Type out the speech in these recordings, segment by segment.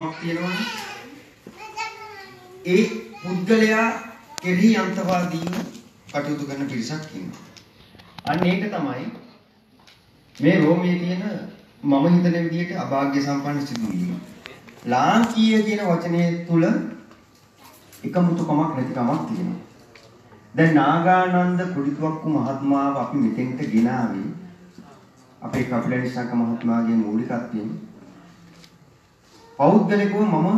තියෙනවනේ. ඒ පුද්ගලයා කෙරෙහි අන්තවාදීව කටයුතු කරන පිරිසක් ඉන්නවා. අන්න ඒක තමයි මේ රෝමයේ තියෙන මම හිතන විදිහට අභාග්‍ය සම්පන්න සිදුවීම. ලාංකීය කියන වචනය තුල එකමුතුකමක් නැතිකමක් තියෙනවා. දැන් නාගානන්ද කුඩිතුවක්කු මහත්මාව අපි මෙතෙන්ට ගෙනාවේ අපේ කපිලනිසංක මහත්මයාගේ මූලිකත්වයෙන් පෞද්ගලිකව මම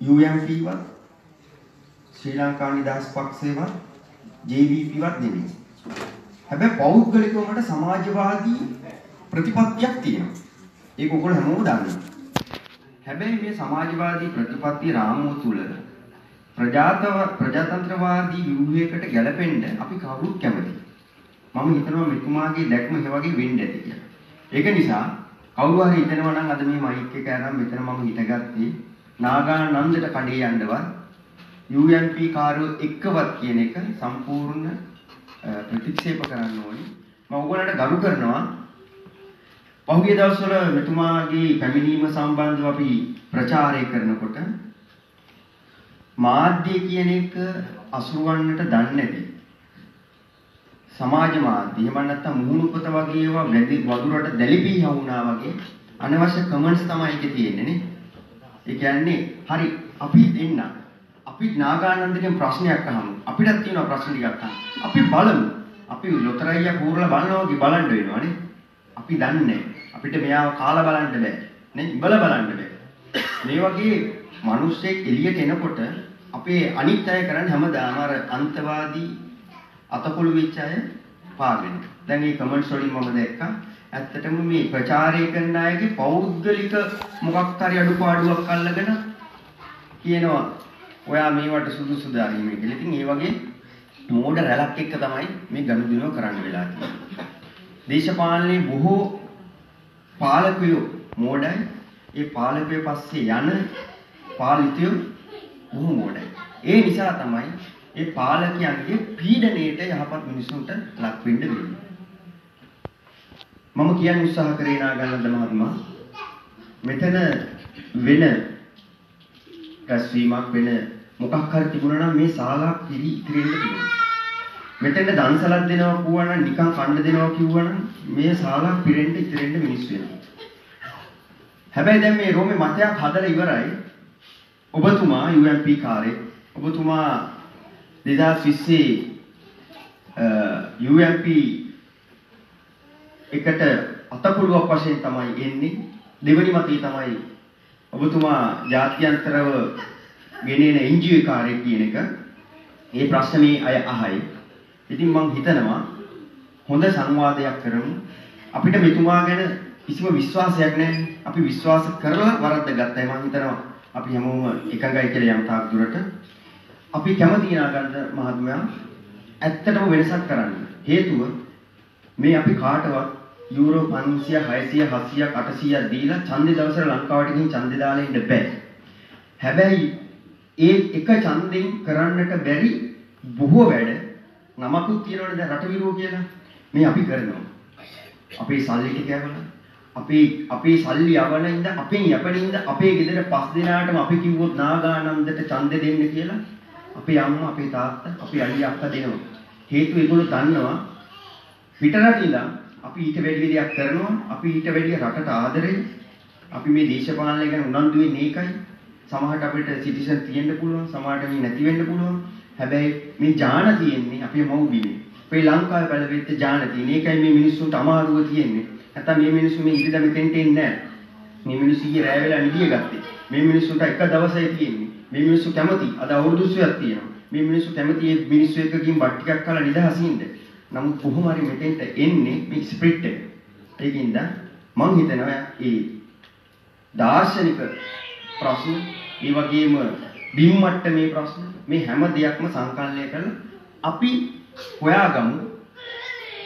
UMP වත් ශ්‍රී ලංකා නිදහස් පක්ෂේවත් JVP වත් නෙමෙයි. හැබැයි පෞද්ගලිකව මට සමාජවාදී ප්‍රතිපත්තියක් තියෙනවා. ඒක ඔයගොල්ලෝ හැමෝම දන්නවා. හැබැයි මේ සමාජවාදී ප්‍රතිපත්ති රාමුව තුල ප්‍රජාතව ප්‍රජාතන්ත්‍රවාදී ව්‍යුහයකට ගැලපෙන්න අපි කවුරුත් කැමතියි. මම හිතනවා මෙතුමාගේ දැක්ම ඒ වගේ වෙන්න ඇති කියලා. ඒක නිසා කවුරු හරි හිතනවා නම් අද මේ මයික් එක අරන් මෙතන මම හිටගත්තේ නාගානන්දට කඩේ යන්නවත් UNP කාර්යෝ එක්කවත් කියන එක සම්පූර්ණ ප්‍රතික්ෂේප කරන්න ඕනි. මම ඔයගොල්ලන්ට ගරු කරනවා. පහුගිය දවස්වල මෙතුමාගේ පැමිණීම සම්බන්ධව අපි ප්‍රචාරය කරනකොට මාධ්‍ය කියන එක අසුරවන්නට දන්නේ නැති සමාජ මාධ්‍ය එහෙම නැත්නම් මුහුණුපත වගේ ඒවා වැඩි වදුරට දැලිපී යවුනා වගේ අනවශ්‍ය කමෙන්ට්ස් තමයි ඒකේ තියෙන්නේ නේ. ඒ කියන්නේ හරි අපි දෙන්න අපි නාගානන්දගෙන් ප්‍රශ්නයක් අහමු. අපිටත් තියෙනවා ප්‍රශ්න ටිකක් අහන්න. අපි බලමු. අපි ලොතරැයියා කූරලා බලනවා වගේ බලන්න වෙනවනේ. අපි දන්නේ අපිට මෙයාව කාලා බලන්න බෑ. නේ? ඉබල බලන්න බෑ. මේ වගේ මිනිස්සෙක් එළියට එනකොට අපේ අනිත් අය කරන්නේ හැමදාම අර අන්තවාදී අතකොළු වෙච්ච අය පාගෙන. දැන් මේ කමෙන්ට්ස් වලින් මම දැක්කා ඇත්තටම මේ ප්‍රචාරය කරන අයගේ පෞද්ගලික මොකක් හරි අඩුපාඩුවක් අල්ලගෙන කියනවා ඔයා මේවට සුදුසුද අරීමේ කියලා. ඉතින් ඒ වගේ මෝඩ රැලක් එක්ක තමයි මේ ගනුදෙනුව කරන්න වෙලා තියෙන්නේ. දේශපාලනයේ බොහෝ පාලකයෝ මෝඩයි. ඒ පාලකයෝ පස්සේ යන පාලිතයෝ බොහෝ මෝඩයි. ඒ නිසා තමයි ඒ පාලකයන්ගේ පීඩණයට යහපත් මිනිසුන්ට ලක් වෙන්න වෙන්නේ. මම කියන්න උත්සාහ කරේ නාගන්නද මහත්මයා මෙතන වෙන රැස්වීමක් වෙන මොකක් හරි තිබුණා නම් මේ ශාලා පිරි ඉතිරෙන්න තිබුණා. මෙතෙන්ද දන්සලක් දෙනවා කිව්වා නම් නිකන් කන්න දෙනවා කිව්වා නම් මේ ශාලා පිරෙන්න ඉතිරෙන්න මිනිස්සු වෙනවා. හැබැයි දැන් මේ රෝමේ මතයක් හදලා ඉවරයි. ඔබතුමා UMP කාර්යය ඔබතුමා 2020 UMP එකට අතපොළුවක් වශයෙන් තමයි එන්නේ දෙවනි මතය තමයි ඔබතුමා ජාත්‍යන්තරව ගෙනෙන එන්ජිಒ කාර්යය කියන එක මේ ප්‍රශ්නේ අය අහයි. ඉතින් මම හිතනවා හොඳ සංවාදයක් කරමු. අපිට මෙතුමා ගැන කිසිම විශ්වාසයක් නැහැ. අපි විශ්වාස කරලා වරද්ද ගත්තා. මම හිතනවා අපි හැමෝම එකඟයි කියලා යම් තාක් දුරට අපි කැමති නාගන්ද මහත්මයා ඇත්තටම වෙනසක් කරන්න. හේතුව මේ අපි කාටවත් යූරෝ 500 600 700 800 දීලා ඡන්දේ දවසට ලංකාවට ගිහින් ඡන්දේ දාලා ඉන්න බෑ. හැබැයි ඒ එක ඡන්දෙන් කරන්නට බැරි බොහෝ වැඩ නමකුත් තියෙනවනේ දැන් රට විරෝ කියලා. මේ අපි කරනවා. අපේ සල්ලි ටික යවලා අපේ අපේ සල්ලි යවන ඉඳ අපෙන් යපනින්ද අපේ ගෙදර පස් දෙනාටම අපි කිව්වොත් නාගානන්දට ඡන්දෙ දෙන්න කියලා අපේ අම්මා අපේ තාත්තා අපේ අයියා අක්කා දෙනවා. හේතුව ඒගොල්ලෝ දන්නවා පිටරට ඉඳන් අපි ඊට වැඩි දෙයක් කරනවා. අපි ඊට වැඩි රටට ආදරෙයි. අපි මේ දේශපාලනය ගැන උනන්දු වෙන්නේ ඒකයි. සමහරට අපිට සිටිසන් තියෙන්න පුළුවන්, සමහරට මේ නැති වෙන්න පුළුවන්. හැබැයි මේ ඥාන තියෙන්නේ අපේ මව්බිමේ. අපේ ලංකාවේ බලවෙච්ච ඥාන තියෙන. ඒකයි මේ මිනිස්සුන්ට අමාරුව තියෙන්නේ. නැත්තම් මේ මිනිස්සු මේ ඉරිදා මෙතෙන්ට එන්නේ නැහැ. මේ මිනිස්සු ඊයේ රැය වෙලා නිදිය ගත්තේ. මේ මිනිස්සුන්ට එක දවසයි තියෙන්නේ. මේ මිනිස්සු කැමති අද අවුරුදු 20ක් තියෙනවා. මේ මිනිස්සු කැමති මේ මිනිස්සු එක්කකින් බත් ටිකක් කාලා නිදහසින්ද. නමුත් කොහොම හරි මෙතෙන්ට එන්නේ මේ ස්ප්‍රිට් එක. ඒකින්ද මම හිතනවා ඒ දාර්ශනික ප්‍රශ්න ඒ වගේම බිම් මට්ටමේ ප්‍රශ්න මේ හැම දෙයක්ම සංකලනය කරලා අපි හොයාගමු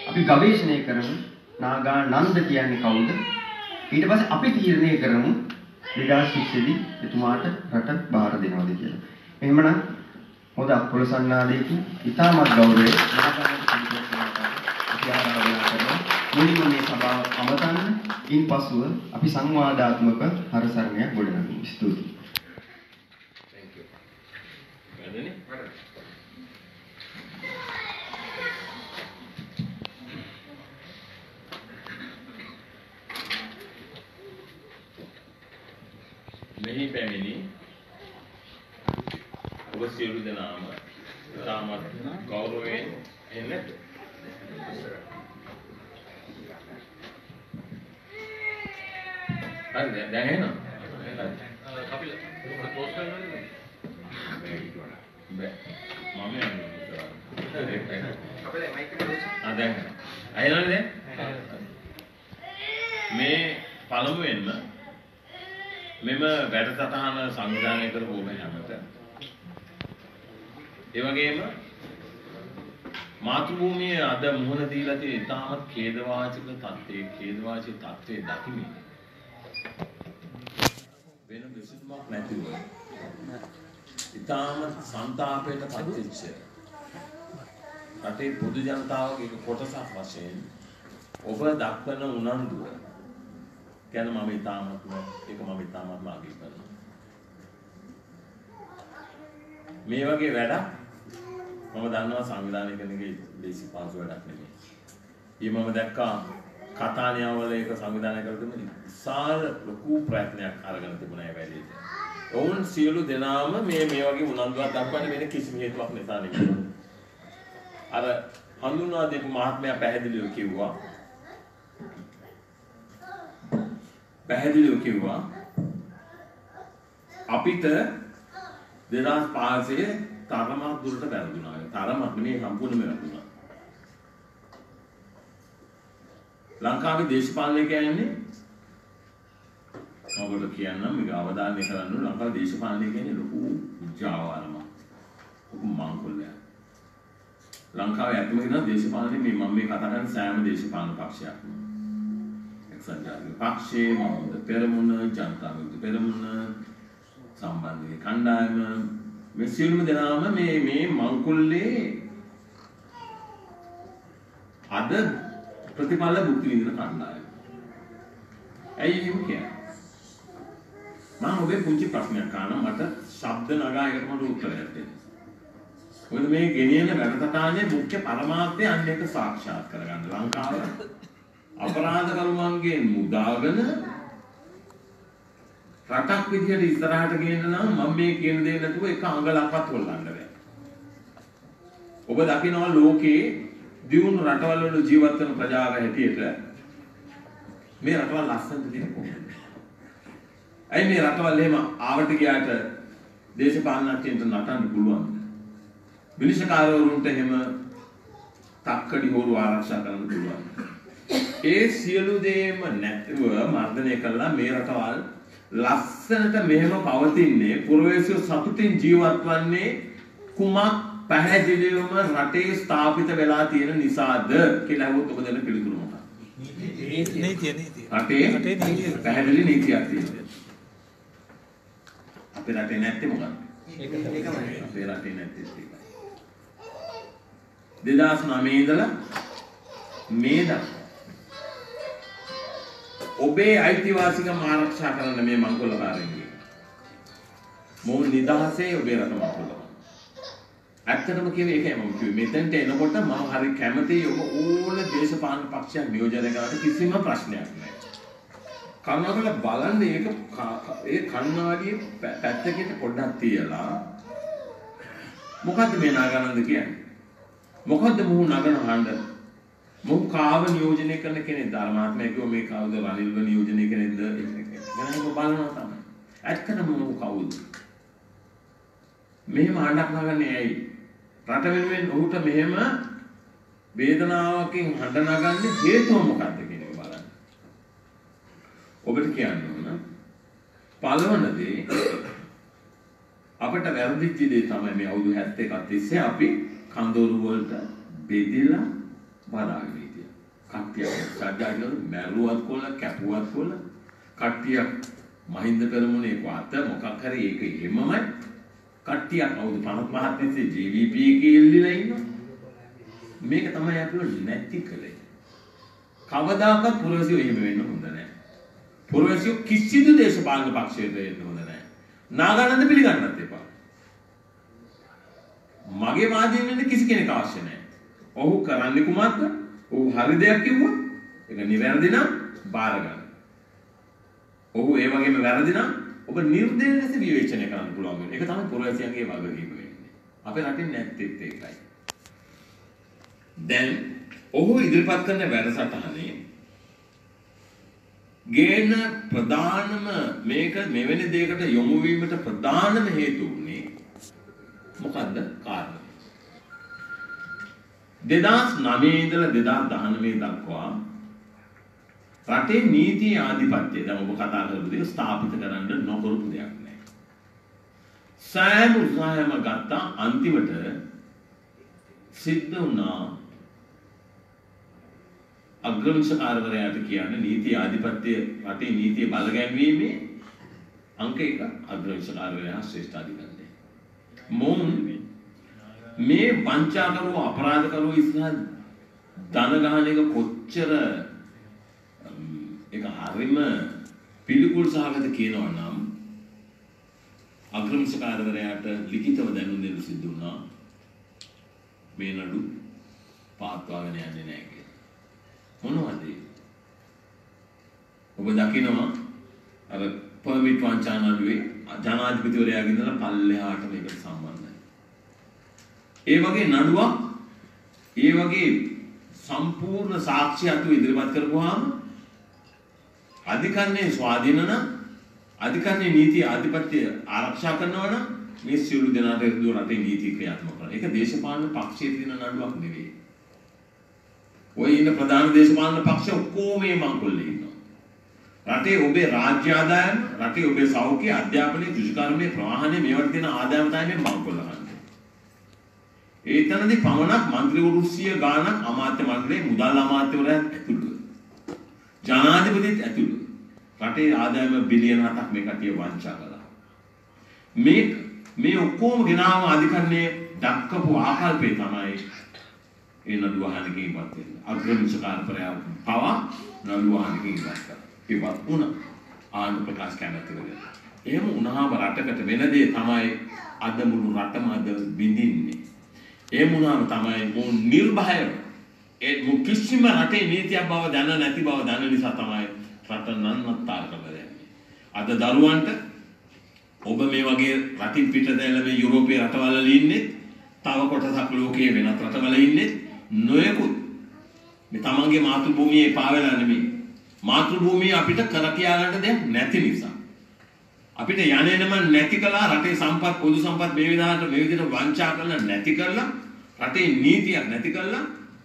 අපි ගවේෂණය කරමු නාගා නන්ද කියන්නේ කවුද ඊට පස්සේ අපි තීරණය කරමු 2020 දී එතුමාට රට බාර දෙනවද කියලා. එහෙමනම් හොඳ අකුල සන්නාදයකින් ඉතාමත් ගෞරවයෙන් නාගානන්ද පිළිතුරු කරනවා. අපි ආරාධනා කරනවා මුලින්ම මේ සභාව අමතන්න ඉන්පසුව අපි සංවාදාත්මක හරසරණයක් ගොඩනගමු. ස්තුතියි. Thank you. වැඩනේ? මෙහි පැමිණි ඔබ සියලු දෙනාම තාමත් ගෞරවයෙන් එන්න. හරි දැන් එනවා කපිල පෝස්ට් කරනවද බෑ මම යන්නේ කපිල මයික් එක ආ දැන්. අයනවනේ දැන් මේ පළමුවෙන්ම මෙම වැඩසටහන සංවිධානය කරපු ඔබ හැමත. ඒ වගේම මාතෘභූමිය අද මුහුණ දීලා තියෙන ඉතාමත් ඛේදවාචක තත්ත්වයේ ඛේදවාචක තත්ත්වයේ දකිමින් වෙන විසඳුමක් නැතිව ඉතාමත් සංతాපයට පත්වෙච්ච රටේ පොදු ජනතාවගේ එක කොටසක් වශයෙන් ඔබ දක්වන උනන්දුව ගැන මම ඉතාමත්ම ඒක මම ඉතාමත්ම අගය කරනවා. මේ වගේ වැඩක් මම දන්නවා සංවිධානය කරන එක ලේසි පහසු වැඩක් නෙමෙයි. ඊ මම දැක්කා කතානියාවල ඒක සංවිධානය කරගෙන විශාල ලොකු ප්‍රයත්නයක් අරගෙන තිබුණා ඒ වැඩේට. ඔවුන් සියලු දෙනාම මේ මේ වගේ උනන්දුවක් දක්වන්නේ වෙන කිසිම හේතුවක් නිසා නෙමෙයි. අර හඳුන්වා දෙපු මහත්මයා පැහැදිලිව කිව්වා පැහැදිලිව කිව්වා අපිට 2005 තරමක් දුරට වැරදුනා. තරමක් නෙමෙයි සම්පූර්ණයෙන්ම වැරදුනා. ලංකාවේ දේශපාලනය කියන්නේ ඔබට කියන්නම් මේක අවධානය කරන්න ඕන ලංකාවේ දේශපාලනය කියන්නේ ලොකු උජාවාරම. ලොකු මංකොල්ලයක්. ලංකාවේ ඇත්තම කියනවා දේශපාලනේ මේ මම මේ කතා කරන්නේ සෑම දේශපාලන පක්ෂයක්ම. එක්සත් ජාතික පක්ෂේ මම පෙරමුණ ජනතා විමුක්ති පෙරමුණ සම්බන්ධයේ කණ්ඩායම මේ සියලුම දෙනාම මේ මේ මංකුල්ලේ අද ප්‍රතිඵල භුක්ති විඳින කණ්ඩායම. ඇයි එහෙම කියන්නේ? මම ඔබේ පුංචි ප්‍රශ්නයක් අහනවා මට ශබ්ද නගා එකට මට උත්තරයක් දෙන්න. මොකද මේ ගෙනියන වැඩසටහනේ මුඛ්‍ය පරමාර්ථය අන්න එක සාක්ෂාත් කරගන්න ලංකාව අපරාධකරුවන්ගෙන් මුදාගෙන රටක් විදිහට ඉස්සරහට ගේන්න නම් මම මේ කියන දේ නැතුව එක අඟලක්වත් හොල්ලන්න බෑ. ඔබ දකිනවා ලෝකේ දියුණු රටවල් වල ජීවත් වෙන ප්‍රජාව හැටියට මේ රටවල් ලස්සනට තියෙන කොහොමද? ඇයි මේ රටවල් එහෙම ආවට ගියාට දේශපාලනඥයන්ට නටන්න පුළුවන්? විනිශ්චයකාරවරුන්ට එහෙම තක්කඩි හොරු ආරක්ෂා කරන්න පුළුවන්. ඒ සියලු දේම නැතිව මර්ධනය කළා මේ රටවල් ලස්සනට මෙහෙම පවතින්නේ පුරවැසියෝ සතුටින් ජීවත් වන්නේ කුමක් පැහැදිලිවම රටේ ස්ථාපිත වෙලා තියෙන නිසාද කියලා අහුවොත් ඔබ දෙන පිළිතුර මොකක්ද? නීතිය නීතිය රටේ. පැහැදිලි නීතියක් තියෙනවා. අපේ රටේ නැත්තේ මොකක්ද? ඒකමයි අපේ රටේ නැත්තේ ඒකයි. 2009 ඉඳලා මේ දක්වා ඔබේ අයිතිවාසිකම් ආරක්ෂා කරන්න මේ මංකොල්ලකාරයන්ගේ. මොවුන් නිදහසේ ඔබේ රට මංකොල්ල ඇත්තටම කියවේ ඒකයි මම කිව්වේ මෙතෙන්ට එනකොට මම හරි කැමතියි ඔබ ඕන දේශපාලන පක්ෂයක් නියෝජනය කරන්න කිසිම ප්‍රශ්නයක් නැහැ. කරුණාකරලා බලන්න ඒක ක- ඒ කණ්ණාඩියේ පੈ- පැත්තකට පොඩ්ඩක් තියලා මොකද්ද මේ නාගානන්ද කියන්නේ? මොකද්ද මොහු නගන හඬ? මොහු කාව නියෝජනය කරන කෙනෙක්ද? ධර්මාත්මය කිව්ව මේ කවුද රනිල්ව නියෝජනය කෙනෙක්ද? ගැන ඔබ බලනවා තමයි. ඇත්තටම මොහු කවුද? මෙහෙම හඬක් නගන්නේ ඇයි? රට වෙනුවෙන් ඔහුට මෙහෙම වේදනාවකින් හඬ නගන්නේ හේතුව මොකක්ද කියන එක බලන්න. ඔබට කියන්න ඕන පළවන දේ අපිට වැරදිච්ච දේ තමයි මේ අවුරුදු 71ක් තිස්සේ අපි කන්දෝරු වලට බෙදලා බදාගෙන හිටියා. කට්ටියක් සාජාජල මැරුවත් කොල්ල කැපුවත් කොල්ල කට්ටියක් මහින්ද පෙරමුණේ වාත මොකක් හරි ඒක එහෙමමයි කට්ටියක් අවුරුදු 55ක් තිස්සේ JVP එකේ ඉල්ලලා ඉන්නවා. මේක තමයි අපිට නැති කලේ. කවදාකවත් පුරවැසියෝ එහෙම වෙන්න හොඳ නැහැ. පුරවැසියෝ කිසිදු දේශපාලන පක්ෂයකට එන්න හොඳ නැහැ. නාගානන්ද පිළිගන්නත් එපා. මගේ වාදයෙන් වෙන්න කිසි කෙනෙක් අවශ්‍ය නැහැ. ඔහු කරන්නේ කුමක්ද? ඔහු හරි දෙයක් කිව්වොත් ඒක නිවැරදි නම් බාර ගන්න. ඔහු ඒ වගේම වැරදි නම් ඔබ නිර්දේශ ලෙස විවේචනය කරන්න පුළුවන් වෙන. ඒක තමයි පුරවැසියන්ගේ වගකීම වෙන්නේ. අපේ රටින් නැත්තේත් ඒකයි. දැන් ඔහු ඉදිරිපත් කරන වැඩසටහනේ ගේන ප්‍රධානම මේක මෙවැනි දෙයකට යොමු වීමට ප්‍රධානම හේතු වුණේ මොකද්ද කාරණා 2009 ඉඳලා 2019 දක්වා රටේ නීති ආධිපත්‍යය දැන් ඔබ කතා කරපු දේ ස්ථාපිත කරන්න නොකරපු දෙයක් නෑ. සෑම උත්සාහයක්ම ගත්තා අන්තිමට සිද්ධ වුණා අග්‍රවිංශකාරවරයාට කියන්නේ නීති ආධිපත්‍ය රටේ නීතිය බලගැන්වීමේ අංක එක අග්‍රවිංශකාරවරයා ශ්‍රේෂ්ඨාධිකරණය. මොවුන් මේ වංචාකරුව අපරාධකරුව ඉස්සරහ ධන ගහන එක කොච්චර ඒක හරිම පිළිකුල් සහගත කියනවා නම් අග්‍රවිංශකාරවරයාට ලිඛිතව දැනුම් දෙන්න සිද්ධ වුණා මේ නඩු පාත්වාගෙන යන්නේ නැහැ කියලා. මොනවද ඒ? ඔබ දකිනවා අර පර්මිට් වංචානඩුවේ ජනාධිපතිවරයාගෙන් ඉඳලා පල්ලෙහාට මේකට සම්බන්ධයි. ඒ වගේ නඩුවක් ඒ වගේ සම්පූර්ණ සාක්ෂි අතු ඉදිරිපත් කරපුවාම අධිකරණයේ ස්වාධීන නම් අධිකරණයේ නීති ආධිපත්‍ය ආරක්ෂා කරනවා නම් මේ සියලු දෙනාට එක්දෝ රටේ නීති ක්‍රියාත්මක කරනවා. ඒක දේශපාලන පක්ෂයේ තියෙන නඩුවක් නෙවෙයි. ඔය ඉන්න ප්‍රධාන දේශපාලන පක්ෂ ඔක්කොම මේ මංකොල්ලේ ඉන්නවා. රටේ ඔබේ රාජ්‍ය ආදායම, රටේ ඔබේ සෞඛ්‍ය, අධ්‍යාපනය, කෘෂිකර්මය, ප්‍රවාහනය මේවට තියෙන ආදායම තමයි මේ මංකොල්ල ගන්න. ඒතනදී පමණක් മന്ത്രിවරු 100 ගාණක් අමාත්‍ය මණ්ඩලයේ මුදල් අමාත්‍යවරයාත් ඇතුළු. ජනාධිපතිත් ඇතුළු. රටේ ආදායම බිලියන 8ක් මේ කතිය වංචා කළා. මේ මේ ඔක්කොම ගෙනාම අධිකරණයේ දක්කපු ආකල්පේ තමයි ඒ නඩුවාහනකින් ඉවත් වෙන්නේ. අග්‍රමිෂ කාර්යපරයා පවා නඩුවාහනකින් ඉවත් කරා. ඉවත් වුණා. ආණ්ඩු ප්‍රකාශ කැමැති වෙලා. එහෙම වුණාම රටකට වෙන දේ තමයි අද මුළු රටම අද බිඳින්නේ. ඒ වුණාම තමයි මො නිර්භයව ඒ මො කිසිම රටේ නීතියක් බව දැන නැති බව දැන නිසා තමයි රට නන්නත්තර කරලා යන්නේ. අද දරුවන්ට ඔබ මේ වගේ රටින් පිටත එළ මේ යුරෝපීය රටවල ඉන්නේ තව කොටසක් ලෝකයේ වෙනත් රටවල ඉන්නේ නොයෙකුත්. මේ තමන්ගේ මාතෘ භූමියේ එපා වෙලා නෙමෙයි. මාතෘ භූමිය අපිට කර කියා ගන්න දෙයක් නැති නිසා. අපිට යන්නේම නැති කළා රටේ සම්පත් පොදු සම්පත් මේ විදිහට මේ විදිහට වංචා කරලා නැති කරලා රටේ නීතියක් නැති කරලා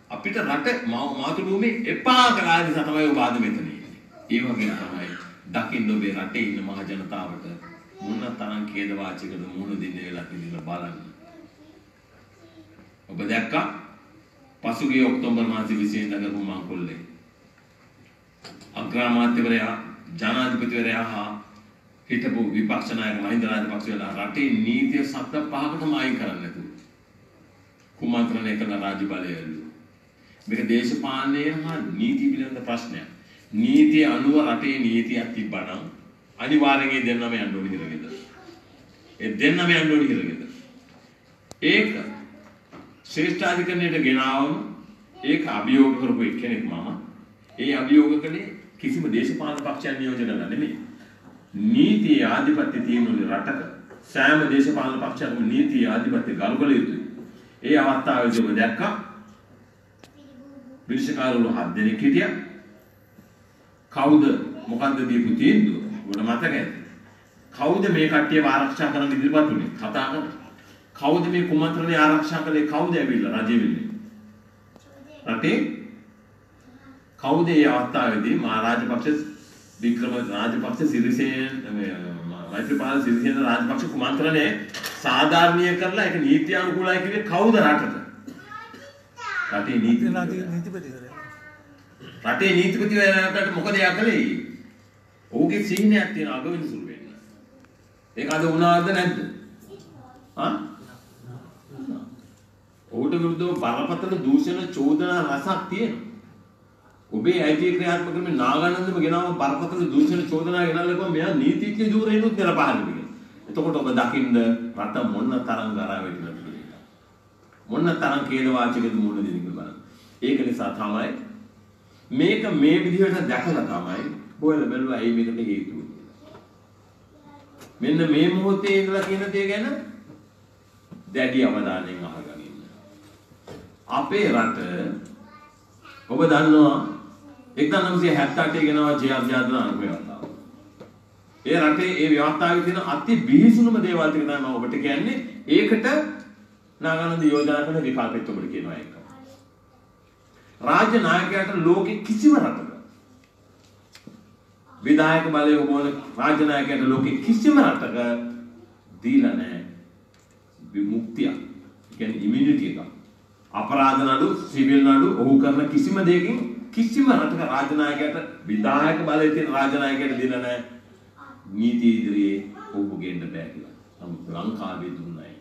අපිට රට මාතෘ භූමිය එපා කළා නිසා තමයි ඔබ ආද මෙතන ඉන්නේ. ඒ වගේ තමයි දකින්න ඔබේ රටේ ඉන්න මහ ජනතාවට මොන තරම් ඛේද වාචකද මුහුණ දෙන්න වෙලා කියලා බලන්න. ඔබ දැක්කා පසුගිය ඔක්තෝබර් මාසයේ 20 වෙනිදා කරපු මංකොල්ලේ අග්‍රාමාත්‍යවරයා ජනාධිපතිවරයා හා හිටපු විපක්ෂ නායක මහින්ද රාජපක්ෂලා රටේ නීතිය සත්ත පහකටම අයින් කරන්න නැතුව කුමන්ත්‍රණය කරන රාජ්‍ය බලය ඇල්ලුවා. මේක දේශපාලනය හා නීති පිළිබඳ ප්‍රශ්නයක්. නීතිය අනුව රටේ නීතියක් තිබ්බනම් අනිවාර්යෙන් ඒ දෙන්නම යන්න ඕනේ හිරගෙද. ඒ දෙන්නම යන්න ඕනේ හිරගෙද. ඒක ශ්‍රේෂ්ඨාධිකරණයට ගෙනාවම ඒක අභියෝග කරපු එක්කෙනෙක් මම. ඒ අභියෝග කළේ කිසිම දේශපාලන පක්ෂයක් නියෝජනය කරලා නෙමෙයි. නීතිය ආධිපත්‍ය තියෙන රටක සෑම දේශපාලන පක්ෂයක්ම නීතිය ආධිපත්‍ය ගරු කළ යුතුයි. ඒ අවස්ථාවේදී ඔබ දැක්කා විනිශ්චයකාරවරු හත් දෙනෙක් හිටියා. කවුද මොකද්ද දීපු තීන්දුව? ඔබට මතකද? කවුද මේ කට්ටියව ආරක්ෂා කරන්න ඉදිරිපත් උනේ? කතා කරන්නේ. කවුද මේ කුමන්ත්‍රණය ආරක්ෂා කළේ? කවුද ඇවිල්ලා රජෙ වෙන්නේ? රටේ කවුද මේ අවස්ථාවේදී මහා රාජපක්ෂ වික්‍රම රාජපක්ෂ සිරිසේන මෛත්‍රීපාල සිරිසේන රාජපක්ෂ කුමන්ත්‍රණය සාධාරණීය කරලා ඒක නීත්‍යානුකූලයි කිව්වේ කවුද රටට? රටේ නීති නීතිපතිවරයා. රටේ නීතිපතිවරයාට මොකද යා කළේ? ඔහුගේ සිහිනයක් තියෙන අගවිනිසුරු වෙන්න. ඒක අද වුණාද නැද්ද? හා? ඔහුට විරුද්ධව බරපතල දූෂණ චෝදනා රසක් තියෙනවා. ඔබේ අයිතිය ක්‍රියාත්මක කරමින් නාගානන්දම ගෙනාව බරපතල දූෂණ චෝදනා ගෙනල්ලා මෙයා නීතිඥ ධූරේනුත් නෙලපහන්න කියලා. එතකොට ඔබ දකින්න රට මොන තරම් ගරා වැටිලාද කියලා. මොන තරම් කේද වාචකද මුණ දෙන්නේ කියලා බලන්න. ඒක නිසා තමයි මේක මේ විදිහට දැකලා තමයි හොයලා බැලුවා ඇයි මේකට හේතුව කියලා. මෙන්න මේ මොහොතේ ඉඳලා කියන දේ ගැන දැඩි අවධානයෙන් අහගනින්න. අපේ රට ඔබ දන්නවා 1978 ගෙනවා ජයාධ්‍යාත්ම අනුව ව්‍යවස්ථාව. ඒ රටේ ඒ ව්‍යවස්ථාවේ තියෙන අති බිහිසුණුම දේවල් ටික තමයි මම ඔබට කියන්නේ. ඒකට නාගානන්ද යෝජනා කරන විකල්පෙත් ඔබට කියනවා ඒක. රාජ්‍ය නායකයාට ලෝකෙ කිසිම රටක විධායක බලය ඕන රාජ්‍ය නායකයාට ලෝකෙ කිසිම රටක දීලා නැහැ විමුක්තිය. කියන්නේ ඉමුනිටි එක. අපරාධ නඩු, සිවිල් නඩු ඔහු කරන කිසිම දෙයකින් කිසිම රටක රාජ්‍ය නායකයාට විධායක බලය තියෙන රාජ්‍ය නායකයාට දීලා නැහැ. නීති ඉදිරියේ ඔහු ගෙන්න බෑ කියලා. නමුත් ලංකාවේ දුන්නයි.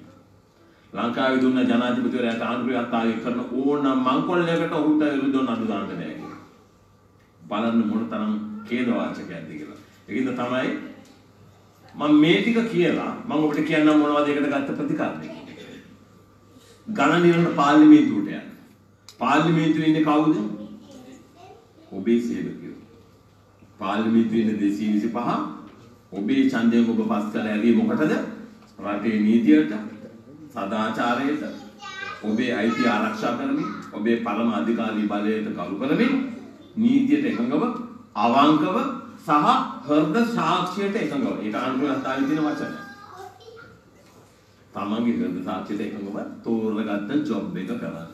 ලංකාවේ දුන්න ජනාධිපතිවරයාට ආණ්ඩුවේ අත්ආගේ කරන ඕනම මංකොල්ලයකට ඔහුට විරුද්ධව නඩු දාන්න බෑ කියලා. බලන්න මොන තරම් ඛේද වාචකයක්ද කියලා. ඒකින්ද තමයි මම මේ ටික කියලා මම ඔබට කියන්නම් මොනවද ඒකට ගත්ත ප්‍රතිකාරය. ගණන් නිරන පාර්ලිමේන්තුවට යන්න. පාර්ලිමේන්තුවේ ඉන්නේ කවුද? ඔබේ සේවකයෝ. පාර්ලිමේන්තුවේ ඉන්නේ 225 ඔබේ ඡන්දයෙන් ඔබ පස් කළ ඇරිය මොකටද? රටේ නීතියට, සදාචාරයට, ඔබේ අයිතිය ආරක්ෂා කරමින්, ඔබේ පරම අධිකාරී බලයට ගරු කරමින්, නීතියට එකඟව, අවංකව සහ හෘද සාක්ෂියට එකඟව. ඒක අනුකූලව තාවි තියෙන වචනය. තමන්ගේ හෘද සාක්ෂියට එකඟව තෝරගත්ත ජොබ් එක කරන්න.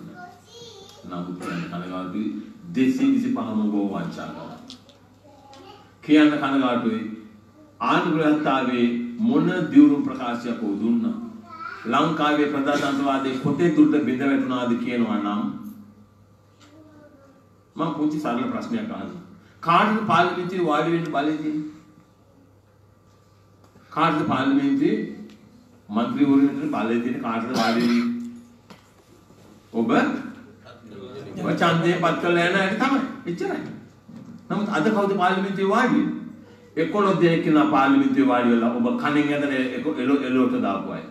නමුත් කියන්න කනගාටුයි දෙසේ විසි පහම ගෝවාචා. කියන්න කනගාටුයි ආණග්‍රහත්තාවේ මොන දියුණු ප්‍රකාශයක් හෝ දුන්නා. ලංකාවේ ප්‍රධානතන්ත්‍රවාදයේ කොතේ දුරට බිඳ වැටුණාද කියනවා නම් මම පුංචි සරල ප්‍රශ්නයක් අහනවා. කාටද පාර්ලිමේන්තුවේ වාඩි වෙන්න බලය දෙන්නේ? කාටද පාර්ලිමේන්තුවේ മന്ത്രിවරුන්ට බලය දෙන්නේ කාටද වාඩි වෙන්නේ? ඔබ ඔබ ඡන්දේ පත් කළා යන හැටි තමයි එච්චරයි නමුත් අද කවුද පාර්ලිමේන්තුවේ වාඩි වෙන්නේ 11 දෙනෙක් ඉන්නා පාර්ලිමේන්තුවේ වාඩි වෙලා ඔබ කණෙන් ඇදලා එලෝ එලෝට දාපු අය.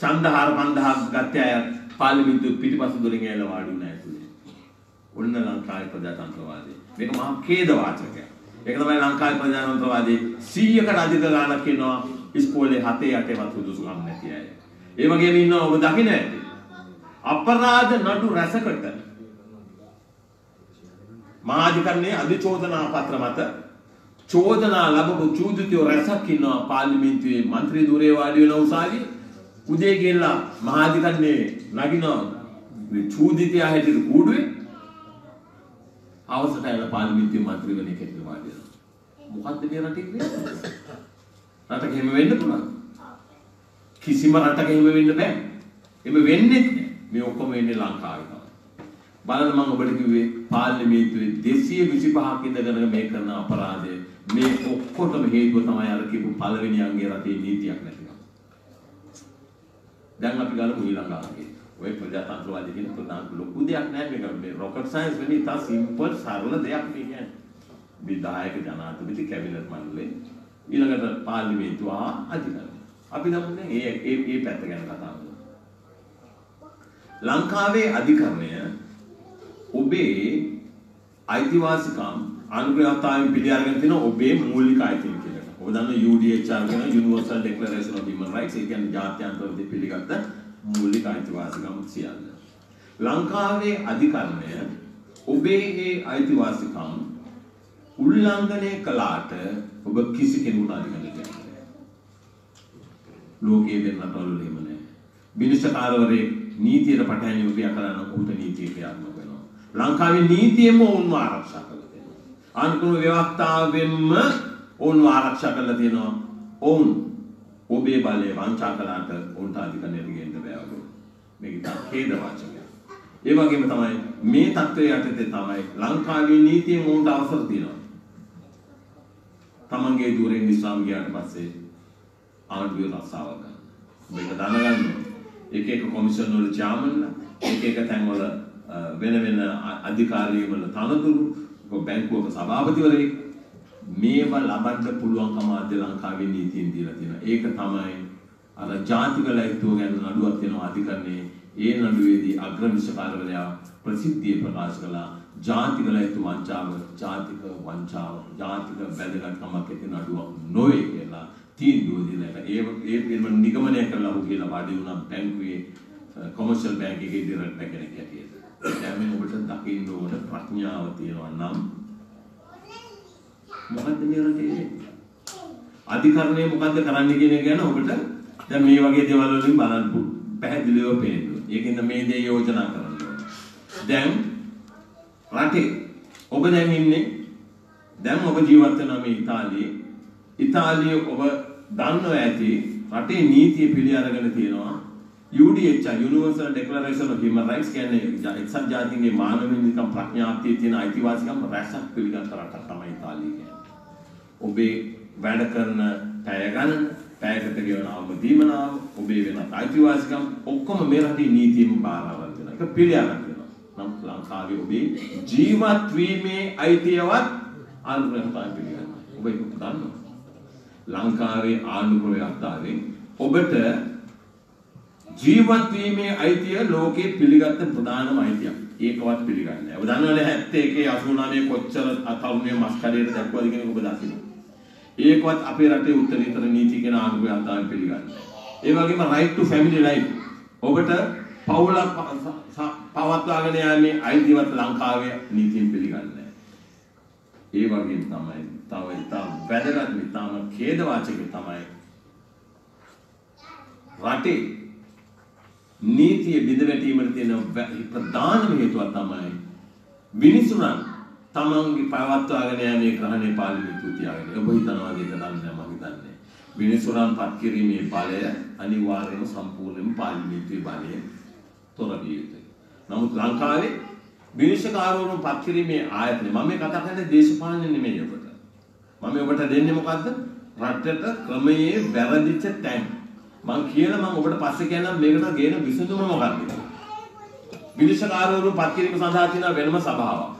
ඡන්දහාර 5000ක් ගත්ත අය පාර්ලිමේන්තුවේ පිටිපස්ස දොරින් ඇවිල්ලා වාඩි වුණා ඇතුලේ. ඔන්න ලංකාවේ ප්‍රජාතන්ත්‍රවාදී. මේක මහා ඛේද වාචකයක්. ඒක තමයි ලංකාවේ ප්‍රජාතන්ත්‍රවාදී 100කට අධික ගාණක් ඉන්නවා ඉස්කෝලේ 7 8 වත් සුදුසුකම් නැති අය. ඒ වගේම ඉන්නවා ඔබ දකින්න ඇති. අපරාධ නඩු රැසකට මහාධිකරණයේ අධිචෝදනා පත්‍ර මත චෝදනා ලැබපු චූදිතයෝ රැසක් ඉන්නවා පාර්ලිමේන්තුවේ മന്ത്രി ධුරේ වාඩි වෙන උසාවියේ උදේ ගෙල්ලා මහාධිකරණයේ නගින චූදිතය හැටියට කූඩුවේ අවසට ඇවිල්ලා පාර්ලිමේන්තුවේ മന്ത്രി වෙන එකට වාඩි වෙනවා මොකද්ද මේ රටේ වෙන්නේ රටක එහෙම වෙන්න පුළුවන් කිසිම රටක එහෙම වෙන්න බෑ එහෙම වෙන්නේ නැහැ මේ ඔක්කොම වෙන්නේ ලංකාවේ තමයි බලන්න මම ඔබට කිව්වේ පාර්ලිමේන්තුවේ 225ක් ඉඳගෙන මේ කරන අපරාධය මේ ඔක්කොටම හේතුව තමයි අර කියපු පළවෙනි අංගයේ රටේ නීතියක් නැතිකම. දැන් අපි ගලමු ඊළඟාගේ. ඔය ප්‍රජාතන්ත්‍රවාදී කියන ප්‍රධාන ලොකු දෙයක් නෑ මේක මේ රොකට් සයන්ස් වෙන්නේ ඉතා සිම්පල් සරල දෙයක් මේ කියන්නේ. විධායක ජනාධිපති කැබිනට් මණ්ඩලය ඊළඟට පාර්ලිමේන්තුව හා අධිකරණය. අපි දන්නේ මේ ඒ ඒ පැත්ත ගැන කතා කරමු. ලංකාවේ අධිකරණය ඔබේ අයිතිවාසිකම් අනුග්‍රහතාවෙන් පිළි අරගෙන තියෙන ඔබේ මූලික අයිතීන් කියලා. ඔබ දන්න UDHR කියන Universal Declaration of Human Rights ඒ කියන්නේ ජාත්‍යන්තර විදිහට පිළිගත්ත මූලික අයිතිවාසිකම් සියල්ල. ලංකාවේ අධිකරණය ඔබේ ඒ අයිතිවාසිකම් උල්ලංඝනය කළාට ඔබ කිසි කෙනෙකුට අධිකරණය දෙන්නේ ලෝකයේ වෙන රටවල එහෙම නැහැ. විනිශ්චයකාරවරේ නීතියට පටහැනිව ක්‍රියා කරන ඔහුට නීතිය ක්‍රියාත්මක වෙනවා. ලංකාවේ නීතියෙම ඔවුන්ව ආරක්ෂා කරලා තියෙනවා. අනුකූල ව්‍යවස්ථාවෙන්ම ඔවුන්ව ආරක්ෂා කරලා තියෙනවා. ඔවුන් ඔබේ බලය වංචා කළාට ඔවුන්ට අධිකරණයට ගෙන්න බෑ වගේ. මේක තමයි ඛේද වාචකය. ඒ වගේම තමයි මේ தත්ත්වයේ යටතේ තමයි ලංකාවේ නීතියෙන් ඔවුන්ට අවසර තියෙනවා. තමන්ගේ දුරෙන් ඉස්ලාම් ගියාට පස්සේ ආණ්ඩුවේ රස්සාව ගන්න. මේක දැනගන්න එක එක කොමිෂන් වල චාමන්ලා එක එක තැන්වල වෙන වෙන අධිකාරී වල තනතුරු ඔක බැංකුවක සභාපතිවරයෙක් මේවා ලබන්න පුළුවන්කම අද ලංකාවේ නීතියෙන් දීලා තියෙනවා. ඒක තමයි අර ජාතික ලැයිස්තුව ගැන නඩුවක් වෙනවා අධිකරණයේ ඒ නඩුවේදී අග්‍රවිශකාරවරයා ප්‍රසිද්ධිය ප්‍රකාශ කළා ජාතික ලැයිස්තු වංචාව ජාතික වංචාව ජාතික වැදගත්කමක් ඇති නඩුවක් නොවේ කියලා තීන්දුව දීලා ඒ ඒ පිළිබඳ නිගමනය කරලා ඔහු කියලා වාඩි වුණා බැංකුවේ කොමර්ෂල් බැංක් එකේ ඩිරෙක්ටර් කෙනෙක් හැටියට. දැන් මේ ඔබට දකින්න ඕන ප්‍රඥාව තියෙනවා නම් මොකද්ද මේ රටේ වෙන්නේ? අධිකරණය මොකද්ද කරන්න කියන එක ගැන ඔබට දැන් මේ වගේ දේවල් වලින් බලන්න පුළුවන්. පැහැදිලිව පේනවා. ඒකින්ද මේ දේ යෝජනා කරන්න ඕනේ. දැන් රටේ ඔබ දැන් ඉන්නේ දැන් ඔබ ජීවත් වෙන මේ ඉතාලියේ ඉතාලිය ඔබ දන්නවා ඇති රටේ නීතිය පිළි අරගෙන තියෙනවා UDHR Universal Declaration of Human Rights කියන්නේ එක්සත් ජාතීන්ගේ මානව හිමිකම් ප්‍රඥාප්තියේ තියෙන අයිතිවාසිකම් රැසක් පිළිගත් රටක් තමයි ඉතාලිය කියන්නේ. ඔබේ වැඩ කරන පැය ගණන, පැයකට ගෙවන අවදීමනාව, ඔබේ වෙන අයිතිවාසිකම් ඔක්කොම මේ රටේ නීතියෙන් බාරවල් වෙනවා. ඒක පිළි අරන් වෙනවා. නම් ලංකාවේ ඔබේ ජීවත් වීමේ අයිතියවත් අනුරහතයි පිළිගන්නවා. ඔබ ඒක දන්නවා. ලංකාවේ ආණ්ඩුක්‍රම ව්‍යවස්ථාවෙන් ඔබට ජීවත් වීමේ අයිතිය ලෝකේ පිළිගත්ත ප්‍රධානම අයිතියක්. ඒකවත් පිළිගන්නේ නැහැ. ඔබ දන්නවනේ 71 89 කොච්චර තරුණිය මස් කඩේට දැක්වද කියන ඔබ දකිනවා. ඒකවත් අපේ රටේ උත්තරීතර නීති කියන ආණ්ඩුවේ අන්තයෙන් පිළිගන්නේ නැහැ. ඒ වගේම right to family life. ඔබට පවුලක් පවත්වාගෙන යාමේ අයිතිවත් ලංකාවේ නීතියෙන් පිළිගන්නේ නැහැ. ඒ වගේම තමයි තව ඉතාම වැදගත් ඉතාම ඛේදවාචක තමයි රටේ නීතිය බිඳ වැටීමට තියෙන ප්‍රධානම හේතුව තමයි මිනිසුන් තමන්ගේ පවත්වාගෙන යන්නේ ග්‍රහණය පාර්ලිමේන්තුව තියාගෙන. ඔබ හිතනවාද ඒක දන්නේ මම හිතන්නේ. මිනිසුන් පත් කිරීමේ බලය අනිවාර්යයෙන්ම සම්පූර්ණයෙන්ම පාර්ලිමේන්තුවේ බලයෙන් තොර විය යුතුයි. නමුත් ලංකාවේ විනිශ්චයකාරවරුන් පත් කිරීමේ ආයතනය මම මේ කතා කරන්නේ දේශපාලන නෙමෙයි ඔබට. මම ඔබට දෙන්නේ මොකද්ද? රටට ක්‍රමයේ වැරදිච්ච තැන්. මම කියලා මම ඔබට පස්සේ කියන්නම් මේකට ගේන විසඳුම මොකක්ද? විනිශ්චයකාරවරු පත් කිරීම සඳහා තියෙන වෙනම සභාවක්.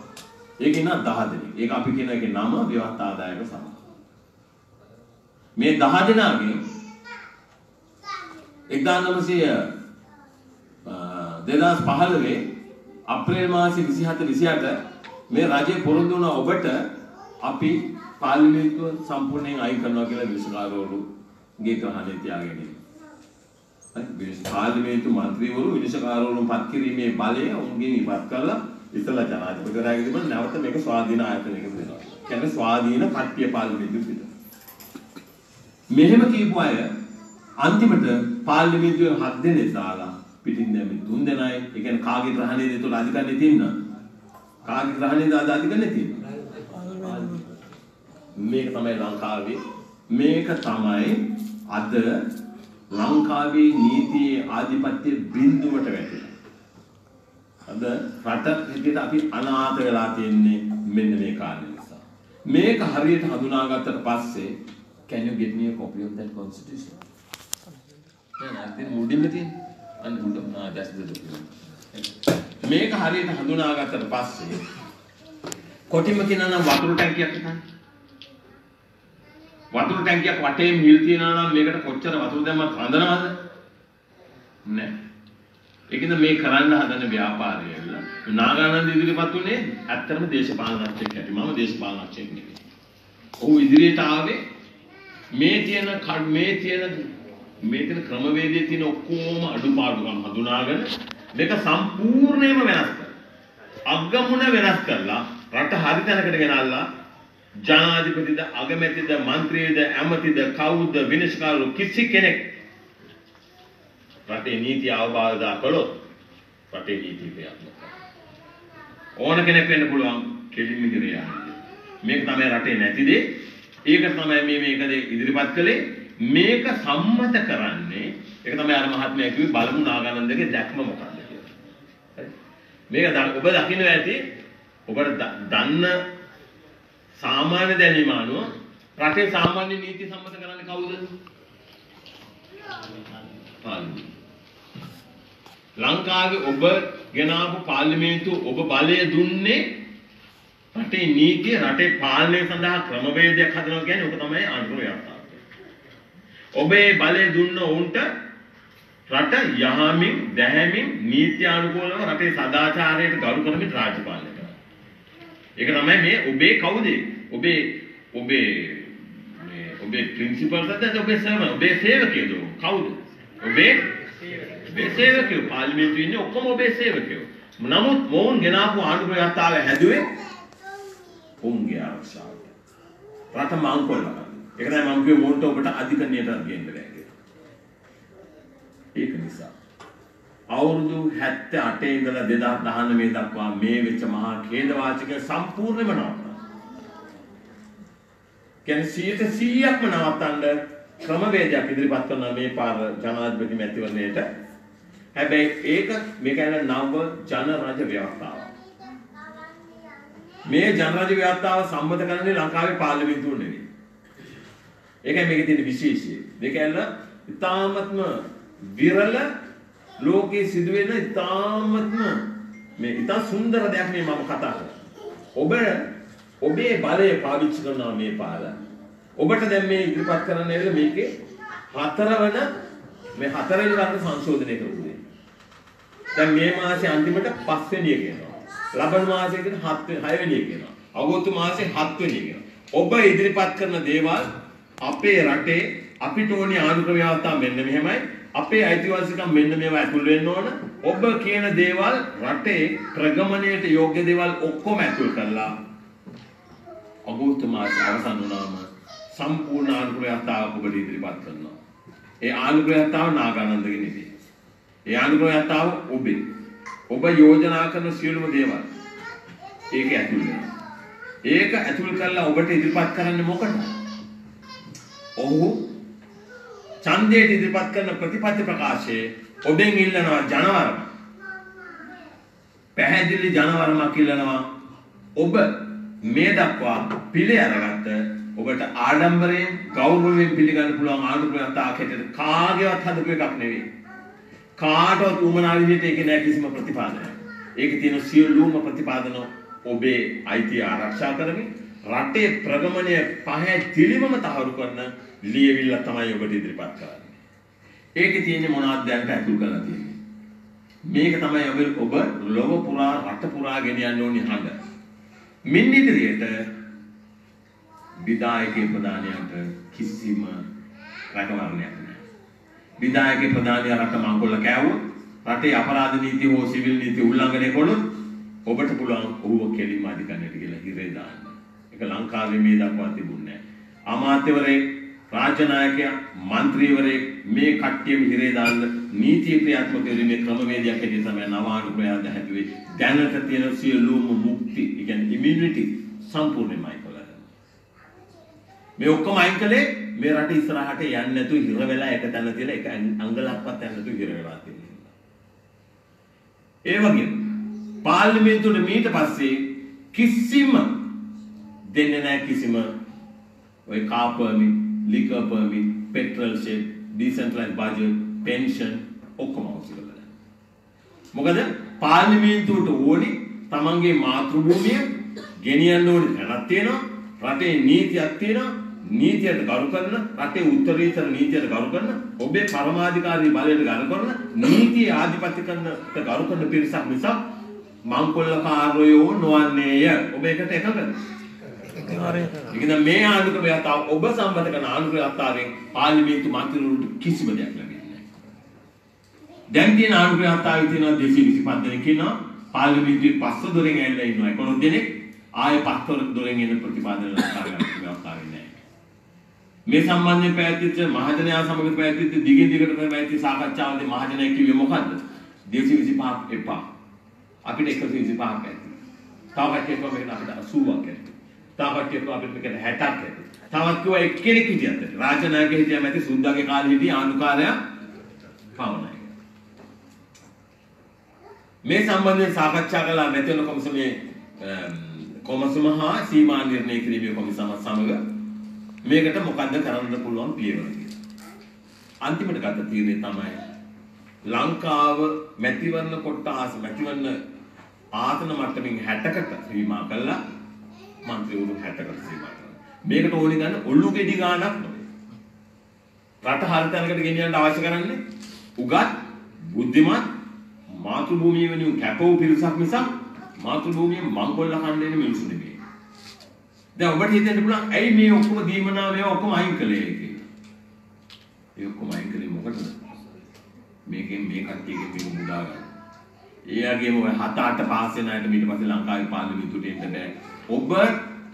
ඒක ඉන්න 10 දෙනෙක්. ඒක අපි කියන එකේ නම ව්‍යවස්ථාදායක සභාව. මේ 10 දෙනාගෙන් 1915 අප්‍රේල් මාසේ 27 28 මේ රජය පොරොන්දු වුණ ඔබට අපි පාර්ලිමේන්තුව සම්පූර්ණයෙන් අයින් කරනවා කියලා විනිශ්චයකාරවරුගේ ග්‍රහණය තියාගෙන ඉන්නවා. හරි පාර්ලිමේන්තු මන්ත්‍රීවරු විනිශ්චයකාරවරුන් පත් කිරීමේ බලය ඔවුන්ගෙන් ඉවත් කරලා ඉතලා ජනාධිපතිවරයාගේ තිබුණ නැවත මේක ස්වාධීන ආයතනයකට දෙනවා. කියන්නේ ස්වාධීන කට්ටිය පාර්ලිමේන්තුවට විතර. මෙහෙම කියපු අය අන්තිමට පාර්ලිමේන්තුවේ හත් දෙනෙක් දාලා පිටින් දැම්මේ තුන් දෙනයි. ඒ කියන්නේ කාගේ ග්‍රහණයද ඒතකොට අධිකරණේ තියෙනවා. කාගේ ග්‍රහණයද අද අධිකරණේ තියෙනවා. මේක තමයි ලංකාවේ මේක තමයි අද ලංකාවේ නීතියේ ආධිපත්‍ය බිඳුවට වැටෙනවා. අද රට විදිහට අපි අනාථ වෙලා තියෙන්නේ මෙන්න මේ කාරණේ නිසා. මේක හරියට හඳුනාගත්තට පස්සේ can you get me a copy of that constitution? නෑ අන්තිම මුඩින්ම තියෙන. අන්න මුඩ ආ that's the document. මේක හරියට හඳුනාගත්තට පස්සේ කොටිම කියනවා නම් වතුර ටැංකියක් හිතන්න. වතුර ටැංකියක් වටේම හිල් තියනවා නම් මේකට කොච්චර වතුර දැම්මත් රඳනවද? නෑ. ඒකද මේ කරන්න හදන ව්‍යාපාරය ඇවිල්ලා නාගානන්ද ඉදිරිපත් උනේ ඇත්තටම දේශපාලනඥයෙක් ඇති. මම දේශපාලනඥයෙක් නෙවෙයි. ඔහු ඉදිරියට ආවේ මේ තියෙන මේ තියෙන මේ තියෙන ක්‍රමවේදයේ තියෙන ඔක්කොම අඩුපාඩුකම් හඳුනාගෙන මේක සම්පූර්ණයෙන්ම වෙනස් කරලා අග්ගමුණ වෙනස් කරලා රට හරි තැනකට ගෙනල්ලා ජනාධිපතිද අගමැතිද മന്ത്രിද ඇමතිද කවුද විනිශ්චයකාරු කිසි කෙනෙක් රටේ නීති අවබෝධ කළොත් රටේ නීති ක්‍රියාත්මක ඕන කෙනෙක් වෙන්න පුළුවන් කෙලින්ම ක්‍රියාත්මක මේක තමයි රටේ නැති දේ. ඒක තමයි මේ මේක ඉදිරිපත් කළේ. මේක සම්මත කරන්නේ ඒක තමයි අර මහත්මයා කිව්වේ බලමු නාගානන්දගේ දැක්ම මොකක්ද කියලා. මේක ඔබ දකින්න ඇති ඔබට දන්න සාමාන්‍ය දැනීම අනුව රටේ සාමාන්‍ය නීති සම්මත කරන්නේ කවුද? පාර්ලිමේන්තුව. ලංකාවේ ඔබ ගෙනාවු පාර්ලිමේන්තුව ඔබ බලය දුන්නේ රටේ නීතිය රටේ පාලනය සඳහා ක්‍රමවේදයක් හදනවා කියන්නේ ඕක තමයි ආණ්ඩුව ව්‍යවස්ථාව. ඔබේ බලය දුන්න උන්ට රට යහමින් දැහැමින් නීත්‍යානුකූලව රටේ සදාචාරයට ගරු කරමින් රාජ්‍ය පාලනය කරනවා. ඒක තමයි මේ ඔබේ කවුද? ඔබේ ඔබේ මේ ඔබේ ප්‍රින්සිපල්ස් අද ඔබේ සර්වර් ඔබේ සේවකයෝද කවුද? ඔබේ ඔබේ සේවකයෝ පාර්ලිමේන්තුවේ ඉන්නේ ඔක්කොම ඔබේ සේවකයෝ. නමුත් මොවුන් ගෙනාපු ආණ්ඩු ප්‍රයත්තාව හැදුවේ ඔවුන්ගේ ආරක්ෂාවට. රට මංකොල්ල ගන්න. ඒක තමයි මම කිව්වේ මොන්ට ඔබට අධිකරණයට ගේන්න බෑ කියලා. ඒක නිසා අවුරුදු 78 ඉඳලා 2019 දක්වා මේ වෙච්ච මහා ඛේදවාචක සම්පූර්ණයෙන්ම නවත්තනවා. කියන්නේ 100%ක්ම නවත්තන්න ක්‍රමවේදයක් ඉදිරිපත් කරනවා මේ පාර ජනාධිපති මැතිවරණයට. හැබැයි ඒක මේක යන නව ජන රජ ව්‍යවස්ථාව. මේ ජන රජ ව්‍යවස්ථාව සම්මත කරන්නේ ලංකාවේ පාර්ලිමේන්තුව නෙවෙයි. ඒකයි මේකේ තියෙන විශේෂය. මේක ඇල්ල ඉතාමත්ම විරල ලෝකයේ සිදුවෙන ඉතාමත්ම මේ ඉතා සුන්දර දෙයක් මේ මම කතා කරන්නේ. ඔබ ඔබේ බලය පාවිච්චි කරනවා මේ පාර. ඔබට දැන් මේ ඉදිරිපත් කරන්න ඇවිල්ලා මේකේ හතරවන මේ හතරවෙනි වර්ග සංශෝධනය කරුවේ. දැන් මේ මාසේ අන්තිමට පස්වෙනිය කියනවා. ලබන මාසයේදී හත් වෙනි හයවෙනිය කියනවා. අගෝස්තු මාසේ හත්වෙනිය කියනවා. ඔබ ඉදිරිපත් කරන දේවල් අපේ රටේ අපිට ඕනි ආණ්ඩුක්‍රම ව්‍යවස්ථාව මෙන්න මෙහෙමයි. අපේ අයිතිවාසිකම් මෙන්න මේවා ඇතුල් වෙන්න ඕන. ඔබ කියන දේවල් රටේ ප්‍රගමණයට යෝග්‍ය දේවල් ඔක්කොම ඇතුල් කරලා අගෝස්තු මාසේ අවසන් වුණාම සම්පූර්ණ ආණ්ඩුක්‍රම ව්‍යවස්ථාව ඔබට ඉදිරිපත් කරනවා. ඒ ආණ්ඩුක්‍රම ව්‍යවස්ථාව නාගානන්දගේ නෙවෙයි. ඒ ආණ්ඩුක්‍රම ව්‍යවස්ථාව ඔබේ. ඔබ යෝජනා කරන සියලුම දේවල් ඒක ඇතුල් වෙනවා. ඒක ඇතුල් කරලා ඔබට ඉදිරිපත් කරන්නේ මොකටද? ඔහු ඡන්දයට ඉදිරිපත් කරන ප්‍රතිපත්ති ප්‍රකාශයේ ඔබෙන් ඉල්ලනවා ජනවරම. පැහැදිලි ජනවරමක් ඉල්ලනවා. ඔබ මේ දක්වා පිළි අරගත්ත ඔබට ආඩම්බරයෙන් ගෞරවයෙන් පිළිගන්න පුළුවන් ආණ්ඩුක්‍රමයක් තාකෙට කාගේවත් හදපු එකක් නෙවෙයි. කාටවත් උමනා විදිහට ඒක නෑ කිසිම ප්‍රතිපාදනයක්. ඒකේ තියෙන සියලුම ප්‍රතිපාදන ඔබේ අයිතිය ආරක්ෂා කරමින් රටේ ප්‍රගමණය පහේ තිලිමම තහවුරු කරන ලියවිල්ල තමයි ඔබට ඉදිරිපත් කරන්නේ. ඒකේ තියෙන්නේ මොනවද දැන්ට අතුල් කරලා තියෙන්නේ. මේක තමයි ඔබ ඔබ ලොව පුරා රට පුරා ගෙන යන්න ඕනි හඬ. මින් ඉදිරියට විදායකේ ප්‍රධානයට කිසිම රැකවරණයක් නැහැ. විදායකේ ප්‍රධානියා රට මංගොල්ල කෑවුවොත් රටේ අපරාධ නීති හෝ සිවිල් නීති උල්ලංඝනය කළොත් ඔබට පුළුවන් ඔහුව කෙලින්ම අධිකරණයට කියලා හිරේ දාන්න. ඒක ලංකාවේ මේ දක්වා තිබුණේ නැහැ. අමාත්‍යවරයෙක්, රාජනායකයා മന്ത്രിවරයෙක් මේ කට්ටියම හිරේ දාන්න නීතිය ක්‍රියාත්මක කිරීමේ ක්‍රමවේදයක් හැටියට තමයි නව අනුප්‍රයාද හැදුවේ. දැනට තියෙන සියලුම මුක්ති කියන්නේ ඉමුනිටි සම්පූර්ණයෙන්ම අයින් කළා මේ ඔක්කොම අයින් කළේ මේ රට ඉස්සරහට යන්නේ නැතුව හිර වෙලා එක තැන තියලා එක අංගලක්වත් යන්නේ නැතුව හිර වෙලා තියෙනවා. ඒ වගේම පාර්ලිමේන්තුවේ මීට පස්සේ කිසිම දෙන්නේ නැහැ කිසිම ওই කාපර්මි liquor permit, petrol shed, decentralised budget, pension ඔක්කොම අවශ්‍ය කරලා. මොකද පාර්ලිමේන්තුවට ඕනි තමන්ගේ මාතෘභූමිය ගෙනියන්න ඕනි තැනක් තියෙනවා. රටේ නීතියක් තියෙනවා. නීතියට ගරු කරන රටේ උත්තරීතර නීතියට ගරු කරන ඔබේ පරමාධිකාරී බලයට ගරු කරන නීතිය ආධිපත්‍ය කරන ගරු කරන පිරිසක් මිසක් මංකොල්ල කාර්යෝ නොවන්නේය ඔබ එකට එකඟද ඉතින් මේ ආණ්ඩුක්‍රම යථාව ඔබ සම්බන්ධ කරන ආණ්ඩුක්‍රම යථාවෙන් පාර්ලිමේන්තු මන්ත්‍රීවරුන්ට කිසිම දෙයක් ලැබෙන්නේ නැහැ. දැන් තියෙන ආණ්ඩුක්‍රම යථාවේ තියෙනවා 225 දෙනෙක් ඉන්නවා. පාර්ලිමේන්තුවේ පස්ස දොරෙන් ඇවිල්ලා ඉන්නවා 11 දෙනෙක්. ආයේ පස්තර දොරෙන් එන ප්‍රතිපාදන ලංකාවේ යථාවේ නැහැ. මේ සම්බන්ධයෙන් පැවැත්විච්ච මහජනයා සමග පැවැත්විච්ච දිගින් දිගට පැවැත්විච්ච සාකච්ඡාවේදී මහජනයා කිව්වේ මොකද්ද? 225ක් එපා. අපිට 125ක් ඇති. තව කට්ටියක් කිව්වා මේකට අපිට 80ක් ඇති. තව කට්ටියක් කිව්වා අපිට මේකට 60ක් ඇති. තවත් කිව්වා එක්කෙනෙක් හිටියත් ඇති. රාජනායක හිටියා මැති සුද්දාගේ කාලේ හිටිය ආණ්ඩුකාරයා පවණයි. මේ සම්බන්ධයෙන් සාකච්ඡා කළා මැතිවරණ කොමිසමේ කොමසම හා සීමා නිර්ණය කිරීමේ කොමිසම සමග මේකට මොකද්ද කරන්න පුළුවන් පියවර කියලා. අන්තිමට ගත්ත තීරණය තමයි ලංකාව මැතිවරණ කොට්ටාස මැතිවරණ ආසන මට්ටමින් 60කට සීමා කළා മന്ത്രിවරු 60කට සීමා කරනවා. මේකට ඕනේ ගන්න ඔල්ලු ගෙඩි ගාණක් නෙවෙයි. රට හරිතැනකට ගෙනියන්න අවශ්‍ය කරන්නේ උගත් බුද්ධිමත් මාතෘ භූමිය වෙනුවෙන් කැපවූ පිරිසක් මිසක් මාතෘ භූමිය මංගොල්ල කන්න එන මිනිස්සු නෙමෙයි. දැන් ඔබට හිතෙන්න පුළුවන් ඇයි මේ ඔක්කොම දීමනා මේවා ඔක්කොම අයින් කළේ කියලා. ඒ ඔක්කොම අයින් කළේ මොකටද? මේකෙන් මේ කට්ටියගේ පිටු මුදා ගන්න. ඒ වගේම ඔය හත අට පාස් වෙන අයට ඊට පස්සේ ලංකාවේ පාර්ලිමේන්තුවට එන්න බෑ. ඔබ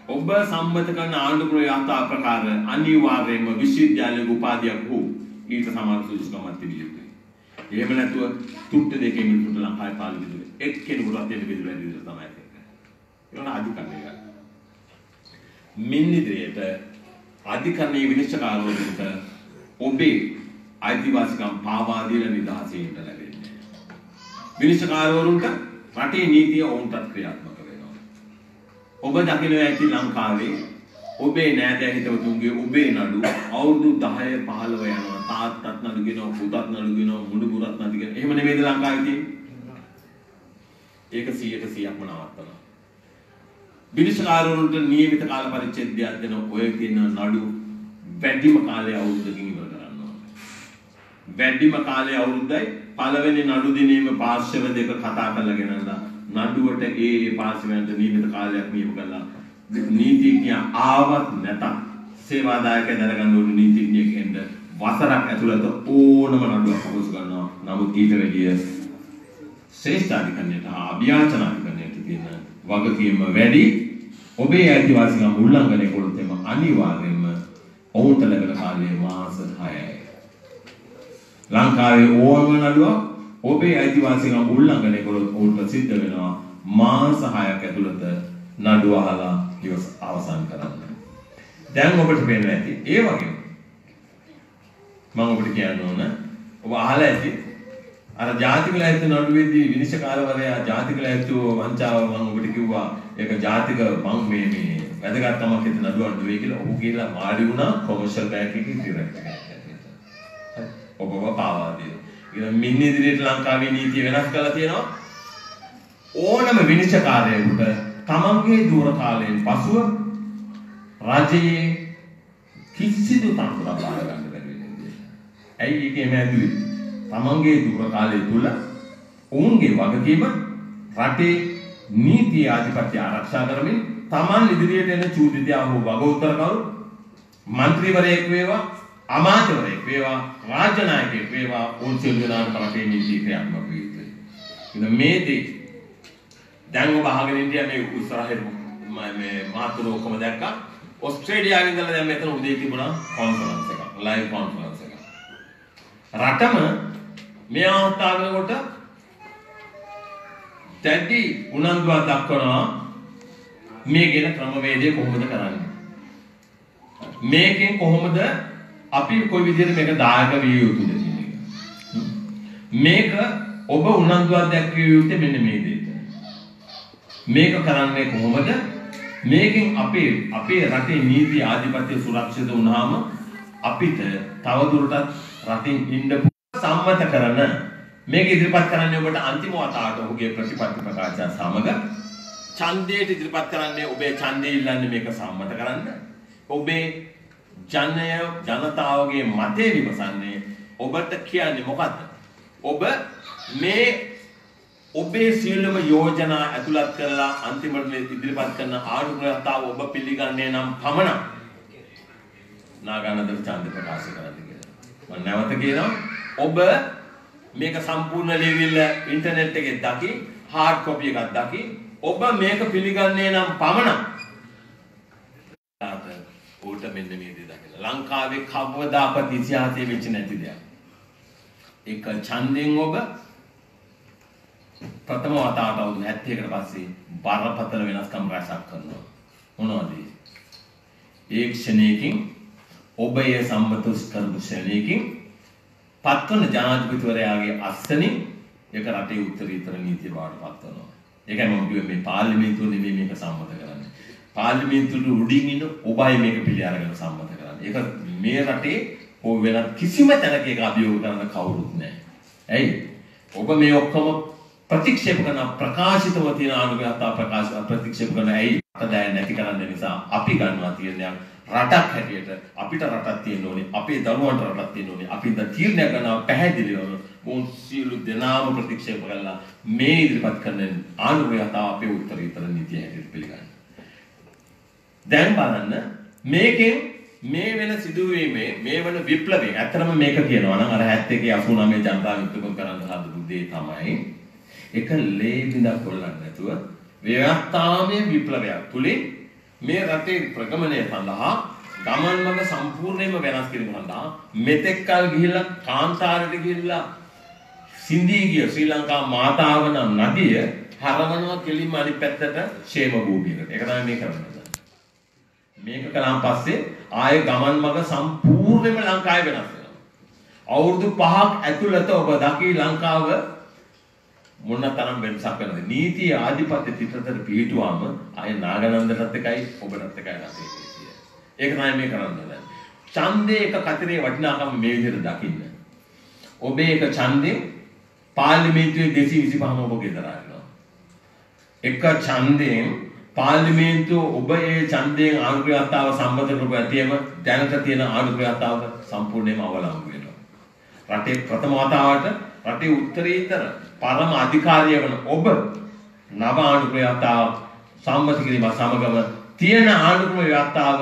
ඔබ සම්මත කරන ආණ්ඩුක්‍රම යථා ප්‍රකාර අනිවාර්යයෙන්ම විශ්වවිද්‍යාලයක උපාධියක් හෝ ඊට සමාන සුදුසුකමක් තිබිය යුතුයි. එහෙම නැතුව තුට්ට දෙකේ මිනිසුන්ට ලංකාවේ පාර්ලිමේන්තුවේ එක්කෙනෙකුටවත් එන්න බෙදලා ඉදිරියට තමයි ඒක. ඒවන අධිකරණය ගන්න. මින් ඉදිරියට අධිකරණයේ විනිශ්චයකාරවරුන්ට ඔබේ අයිතිවාසිකම් පාවා දීලා නිදහසෙන්ට ලැබෙන්නේ. විනිශ්චයකාරවරුන්ට රටේ නීතිය ඔවුන්ටත් ක්‍රියාත්මක වෙනවා. ඔබ දකින්න ඇති ලංකාවේ ඔබේ නෑදෑ හිතවතුන්ගේ ඔබේ නඩු අවුරුදු 10 15 යනවා. තාත්තත් නඩු ගෙනවා පුතත් නඩු ගෙනවා මුඩුපුරත් නඩු ගෙනවා. එහෙම නෙමෙයිද ලංකාවේ තියෙන්නේ? ඒක 100ට 100ක්ම නවත්තනවා. විනිශ්චයකාරවරුන්ට නියමිත කාල පරිච්ඡේදයක් දෙන ඔය කියන නඩු වැඩිම කාලය අවුරුද්දකින් ඉවර කරන්න ඕනේ. වැඩිම කාලය අවුරුද්දයි පළවෙනි නඩු දිනේම පාර්ශව දෙක කතා කරලා ගෙනල්ලා නඩුවට ඒ ඒ පාර්ශවයන්ට නියමිත කාලයක් නියම කළා නීතිඥයා ආවත් නැතත් සේවාදායක දැනගන්න ඕනේ නීතිඥයෙක් එන්න වසරක් ඇතුළත ඕනම නඩුවක් පහසු ගන්නවා. නමුත් ඊට වැඩිය ශ්‍රේෂ්ඨාධිකරණයට හා අභියාචනාධිකරණයට තියෙන වගකීම වැඩි. ඔබේ අයිතිවාසිකම් උල්ලංඝනය කළොත් එම අනිවාර්යයෙන්ම ඔවුන්ට ලැබෙන කාලය මාස 6යි. ලංකාවේ ඕනම නඩුවක් ඔබේ අයිතිවාසිකම් උල්ලංඝනය කළොත් ඔවුන්ට සිද්ධ වෙනවා මාස 6ක් ඇතුළත නඩුව අහලා ඉවස අවසන් කරන්න. දැන් ඔබට පේනවා ඇති ඒ වගේ මම ඔබට කියන්න ඕන ඔබ අහලා ඇති අර ජාතික ලැයිස්තු නඩුවේදී විනිශ්චයකාරවරයා ජාතික ලැයිස්තු වංචාව මම ඔබට කිව්වා ඒක ජාතික මම මේ මේ වැදගත්කමක් හිත නඩුවක් නෙවෙයි කියලා ඔහු කියලා මාඩි වුණා කොමර්ෂල් බැංක් එකේ ඩිරෙක්ටර් කෙනෙක්. ඔබව පාවා දෙනවා. මින් ඉදිරියට ලංකාවේ නීතිය වෙනස් කරලා තියෙනවා ඕනම විනිශ්චකාරයෙකුට තමන්ගේ දුර කාලයෙන් පසුව රජයේ කිසිදු තනතුරක් බාර ගන්න බැරි වෙන්නේ. ඇයි ඒකේ මැදුවේ? තමන්ගේ දුර කාලය තුල ඔවුන්ගේ වගකීම රටේ නීති ආධිපත්‍ය ආරක්ෂා කරමින් තමන් ඉදිරියට එන චූදිතයා වූ වග උත්තරකරු മന്ത്രിවරයෙක් වේවා අමාත්‍යවරයෙක් වේවා රාජ්‍ය නායකයෙක් වේවා ඔවුන් සියලු දෙනාට රටේ නීති ක්‍රියාත්මක විය යුතුයි. ඉතින් මේ දේ දැන් ඔබ අහගෙන ඉන්දියා මේ ඉස්සරහින් මේ මාතුරු ඔක්කොම දැක්කා. ඕස්ට්‍රේලියාවෙන් ඉඳලා දැන් මෙතන උදේ තිබුණා කොන්ෆරන්ස් එකක්, ලයිව් කොන්ෆරන්ස් එකක්. රටම මේ අවස්ථාව වෙනකොට දැඩි උනන්දුවක් දක්වනවා මේ ගැන ක්‍රමවේදය කොහොමද කරන්නේ. මේකෙන් කොහොමද අපි කොයි විදිහට මේක දායක විය යුතුද කියන එක. මේක ඔබ උනන්දුවක් දැක්විය යුත්තේ මෙන්න මේ දෙයට. මේක කරන්නේ කොහොමද? මේකෙන් අපේ අපේ රටේ නීති ආධිපත්‍ය සුරක්ෂිත වුණාම අපිට තවදුරටත් රටින් ඉන්න සම්මත කරන මේක ඉදිරිපත් කරන්නේ ඔබට අන්තිම වතාවට ඔහුගේ ප්‍රතිපත්ති ප්‍රකාශය සමග ඡන්දයට ඉදිරිපත් කරන්නේ ඔබේ ඡන්දය ඉල්ලන්නේ මේක සම්මත කරන්න. ඔබේ ජනය ජනතාවගේ මතය විමසන්නේ ඔබට කියන්නේ මොකද්ද? ඔබ මේ ඔබේ සියලුම යෝජනා ඇතුළත් කරලා අන්තිමට ඉදිරිපත් කරන ආණ්ඩුක්‍රමතාව ඔබ පිළිගන්නේ නම් පමණක් නාගානන්දට ඡන්ද ප්‍රකාශ කරන්න කියලා. මම නැවත කියනවා ඔබ මේක සම්පූර්ණ ලියවිල්ල ඉන්ටර්නෙට් එකේ දකි හાર્ඩ් කොපි එකක් දකි ඔබ මේක පිළිගන්නේ නම් පමණක් උට මෙන්න මේ දේ දකින්න. ලංකාවේ කවදාකවත් ඉතිහාසයේ වෙච්ච නැති දෙයක්. එක ඡන්දෙන් ඔබ ප්‍රථම වතාවට අවුරුදු 70කට පස්සේ බරපතල වෙනස්කම් රැසක් කරනවා. මොනවද ඒ? ඒ ක්ෂණයකින් ඔබ ඒ සම්මත කරපු ක්ෂණයකින් පත්වන ජනාධිපතිවරයාගේ අස්සනින් ඒක රටේ උත්තරීතර නීතිය බවට පත් වෙනවා. ඒකයි මම කිව්වේ මේ පාර්ලිමේන්තුව නෙමෙයි මේක සම්මත කරන්නේ. පාර්ලිමේන්තුවේ උඩින් ඉන්න ඔබයි මේක පිළි අරගෙන සම්මත කරන්නේ. ඒක මේ රටේ ඔය වෙනත් කිසිම තැනක ඒක අභියෝග කරන්න කවුරුත් නැහැ. ඇයි? ඔබ මේ ඔක්කොම ප්‍රතික්ෂේප කරන ප්‍රකාශිතව තියෙන ආනුගත ප්‍රකාශ ප්‍රතික්ෂේප කරන ඇයි අතදැය නැති කරන්න නිසා අපි ගන්නවා තීරණයක් රටක් හැටියට අපිට රටක් තියෙන්න ඕනේ අපේ දරුවන්ට රටක් තියෙන්න ඕනේ අපි ද තීරණය කරනවා පැහැදිලිවම මොන් සියලු දෙනාම ප්‍රතික්ෂේප කරලා මේ ඉදිරිපත් කරන ආනුගත අපේ උත්තරීතර නීතිය හැටියට පිළිගන්න. දැන් බලන්න මේකෙන් මේ වෙන සිදුවීමේ මේ වෙන විප්ලවයෙන් ඇත්තටම මේක කියනවා නම් අර 71 89 ජනතා විප්ලව කරන්න හදපු දේ තමයි එක ලේ බිඳක් කොල්ලන්න නැතුව ව්‍යවස්ථාමය විප්ලවයක් තුලින් මේ රටේ ප්‍රගමනය සඳහා ගමන් මඟ සම්පූර්ණයෙන්ම වෙනස් කිරීම සඳහා මෙතෙක් කල ගිහිල්ලා කාන්තාරයට ගිහිල්ලා සින්දී ගිය ශ්‍රී ලංකා මාතාව නම් නදිය හරවනවා කෙලින්ම අනිත් පැත්තට ෂේම භූමියකට. ඒක තමයි මේ කරන්නේ. මේක කළාන් පස්සේ ආය ගමන් මඟ සම්පූර්ණයෙන්ම ලංකාවේ වෙනස් වෙනවා. අවුරුදු 5ක් ඇතුළත ඔබ දකි ලංකාව මොන තරම් වෙනසක් වෙනවද? නීති ආධිපත්‍ය පිටතට පිටුවාම ආය නාගනන්දටත් එකයි ඔබටත් එකයි රටේ තියෙන්නේ. ඒක තමයි මේ කරන්න ඕනේ. ඡන්දේ එක කතරේ වටිනාකම මේ විදිහට දකින්න. ඔබේ එක ඡන්දේ පාර්ලිමේන්තුවේ 225ම ඔබ ගෙදර ආනවා. එක ඡන්දයෙන් පාර්ලිමේන්තුව ඔබ ඒ ඡන්දයෙන් ආණ්ඩුක්‍රියාත්තාව සම්බන්ධ කරපු ඇතියම දැනට තියෙන ආණ්ඩුක්‍රියාත්තාව සම්පූර්ණයෙන්ම අවලංගු වෙනවා. රටේ ප්‍රථම වතාවට රටේ උත්තරීතර පරම අධිකාරිය වන ඔබ නව ආණ්ඩුක්‍රියාත්තාව සම්මත කිරීම සමගම තියෙන ආණ්ඩුක්‍රම ව්‍යවස්ථාව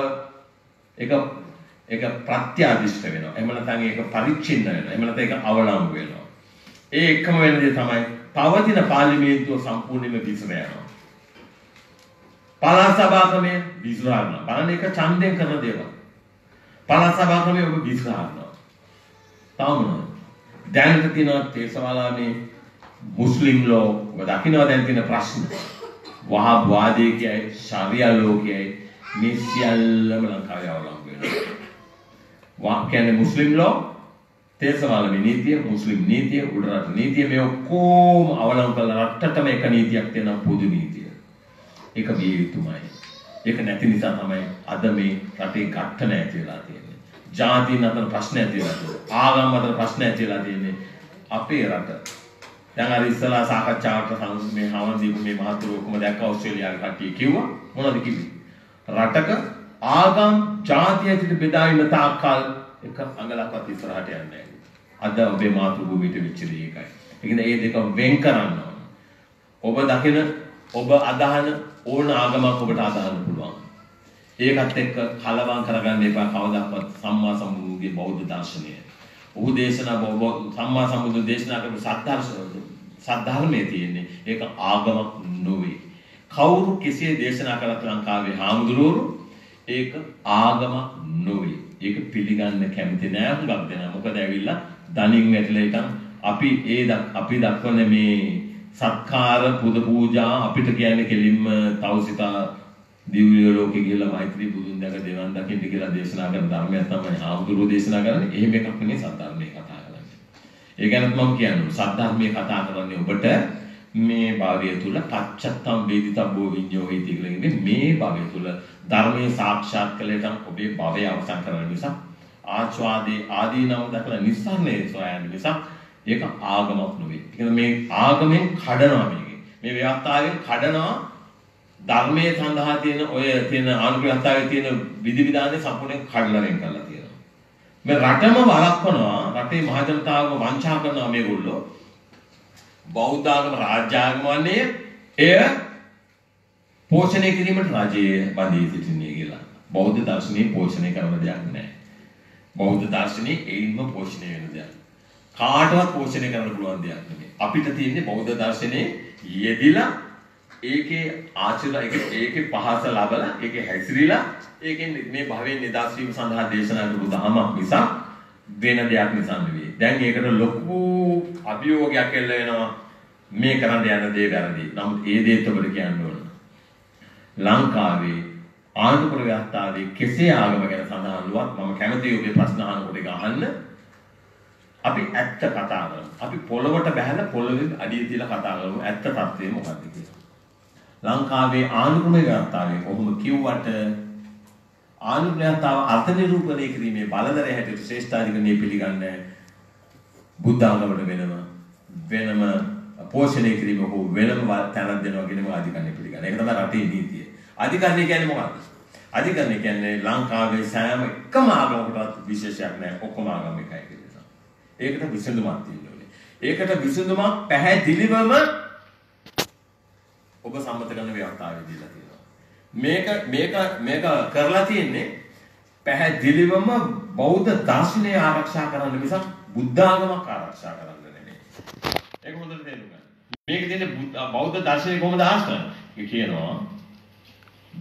එක ඒක ප්‍රත්‍යාදිෂ්ඨ වෙනවා. එහෙම නැත්නම් ඒක පරිච්ඡින්න වෙනවා. එහෙම නැත්නම් ඒක අවලංගු වෙනවා. ඒ එකම වෙන දේ තමයි පවතින පාර්ලිමේන්තුව සම්පූර්ණයෙන්ම විසර යනවා. පළාත් සභා ක්‍රමය විසරනවා. බලන්න ඒක ඡන්දයෙන් කරන දේවල්. පළාත් සභා ක්‍රමය ඔබ විසරනවා. තාම දැනට තියෙන තේසවාලාමේ මුස්ලිම් ලෝ ඔබ දකින්න දැන් තියෙන ප්‍රශ්න. වහාබ් වාදයේ කියයි ශාරියා ලෝකයයි මේ සියල්ලම ලංකාවේ අවලංගු වෙනවා. වා කියන්නේ මුස්ලිම් ලෝ තේසවාලාමේ නීතිය මුස්ලිම් නීතිය උඩරට නීතිය මේ ඔක්කොම අවලංගු කරලා රටටම එක නීතියක් තියෙනවා පොදු නීතිය. ඒක විය යුතුමයි. ඒක නැති නිසා තමයි අද මේ රටේ ඝට්ටන ඇති වෙලා තියෙන්නේ. ජාතීන් අතර ප්‍රශ්න ඇති වෙලා තියෙන්නේ. ආගම් අතර ප්‍රශ්න ඇති වෙලා තියෙන්නේ. අපේ රට. දැන් අර ඉස්සලා සාකච්ඡාවට සම්මුඛ මේ හවන් දීපු මේ මහතුරු ඔක්කොම දැක්ක ඕස්ට්‍රේලියාවේ කට්ටිය කිව්වා මොනවද කිව්වේ? රටක ආගම් ජාතිය ඇතුළේ බෙදා ඉන්න තාක්කල් එක අඟලක්වත් ඉස්සරහට යන්නේ නැහැ. අද ඔබේ මාතෘ භූමියට වෙච්ච දේ ඒකයි. ඒ කියන්නේ මේ දෙක වෙන් කරන්න ඕන. ඔබ දකින ඔබ අදහන ඕන ආගමක් ඔබට අදහන්න පුළුවන්. ඒකත් එක්ක කලවම් කරගන්න එපා කවදාවත් සම්මා සම්බුදුගේ බෞද්ධ දර්ශනය. ඔහු දේශනා බව සම්මා සම්බුදු දේශනා කරපු සත්‍ධර්ශන සද්ධර්මයේ තියෙන්නේ ඒක ආගමක් නොවේ. කවුරු කෙසේ දේශනා කළත් ලංකාවේ හාමුදුරුවෝ ඒක ආගමක් නොවේ. ඒක පිළිගන්න කැමති නෑ හුඟක් දෙනා. මොකද ඇවිල්ලා දනින් වැටලා ඉතින් අපි ඒ අපි දක්වන මේ සත්කාර පුද පූජා අපිට කියන්නේ කෙලින්ම තවසිතා දිව්‍ය ලෝකෙ ගිහලා මෛත්‍රී බුදුන් දැක දෙවන් දකින්න කියලා දේශනා කරන ධර්මයක් තමයි ආමුදුරු දේශනා කරන්නේ. එහෙම එකක් නෙවෙයි සද්ධර්මයේ කතා කරන්නේ. ඒ ගැනත් මම කියන්නේ සද්ධර්මයේ කතා කරන්නේ ඔබට මේ භාවය තුල පච්චත්තම් වේදිතබ්බෝ විඤ්ඤෝ වේති කියලා කියන්නේ මේ භාවය තුල ධර්මයේ සාක්ෂාත් කළේටම ඔබේ භවය අවසන් කරන නිසා ආස්වාදී ආදීනව දක්වන නිස්සාරණේ සොයන නිසා ඒක ආගමක් නෙවෙයි. ඒ මේ ආගමෙන් කඩනවා මේකේ. මේ ව්‍යවස්ථාවෙන් කඩනවා ධර්මයේ සඳහා තියෙන ඔය තියෙන ආනුග්‍රහතාවයේ තියෙන විධි විධාන සම්පූර්ණයෙන් කඩලා වෙන් කරලා තියෙනවා. මේ රටම වළක්වනවා රටේ මහ ජනතාවව වංචා කරනවා මේගොල්ලෝ. බෞද්ධ ආගම රාජ්‍ය ආගම වන්නේ එය පෝෂණය කිරීමට රජයේ බඳී සිටින්නේ කියලා. බෞද්ධ දර්ශනයේ පෝෂණය කරන දෙයක් නැහැ. බෞද්ධ දර්ශනයේ ඒින්ම පෝෂණය වෙන දෙයක්. කාටවත් පෝෂණය කරන්න පුළුවන් දෙයක් නෙමෙයි. අපිට තියෙන්නේ බෞද්ධ දර්ශනයේ යෙදිලා ඒකේ ආචාර ඒකේ පහස ලබලා ඒකේ හැසිරීලා ඒකෙන් මේ භවයෙන් නිදහස් වීම සඳහා දේශනා කරපු දහමක් නිසා වෙන දෙයක් නිසා නෙවෙයි. දැන් ඒකට ලොකු අභියෝගයක් එල්ල වෙනවා මේ කරන්න යන දේ වැරදි. නමුත් ඒ දේත් ඔබට කියන්න ඕන. ලංකාවේ ආණ්ඩුක්‍රම ව්‍යවස්ථාවේ කෙසේ ආගම ගැන සඳහන් වුවත් මම කැමතියි ඔබේ ප්‍රශ්න අහනකොට ඒක අහන්න. අපි ඇත්ත කතා කරමු. අපි පොළවට බහැලා පොළවේ අඩිය තියලා කතා කරමු. ඇත්ත තත්ත්වය මොකක්ද කියලා. ලංකාවේ ආණ්ඩුක්‍රම ව්‍යවස්ථාවේ කොහොම කිව්වට ආනුග්‍රහතාව අර්ථ නිරූපණය කිරීමේ බලදරය හැටියට ශ්‍රේෂ්ඨාධිකරණය පිළිගන්නේ බුද්ධ ආගමට වෙනම වෙනම පෝෂණය කිරීම හෝ වෙනම ව- තැනක් දෙනවා කියන එක අධිකරණය පිළිගන්න. ඒක තමයි රටේ නීතිය. අධිකරණය කියන්නේ මොකක්ද? අධිකරණය කියන්නේ ලංකාවේ සෑම එකම ආගමකටවත් විශේෂයක් නැහැ. ඔක්කොම ආගම් එකයි කියලා. ඒකට විසඳුමක් තියෙන්න ඕනේ. ඒකට විසඳුමක් පැහැදිලිවම ඔබ සම්මත කරන ව්‍යවස්ථාවේ දීලා තියෙනවා. මේක මේක මේක කරලා තියෙන්නේ පැහැදිලිවම බෞද්ධ දර්ශනය ආරක්ෂා කරන්න මිසක් බුද්ධ ආගමක් ආරක්ෂා කරන්න නෙමෙයි. ඒක හොඳට තේරුම් ගන්න. මේක තියෙන්නේ බුද්ධ- බෞද්ධ දර්ශනය කොහොමද ආශ්‍රය? ඒ කියනවා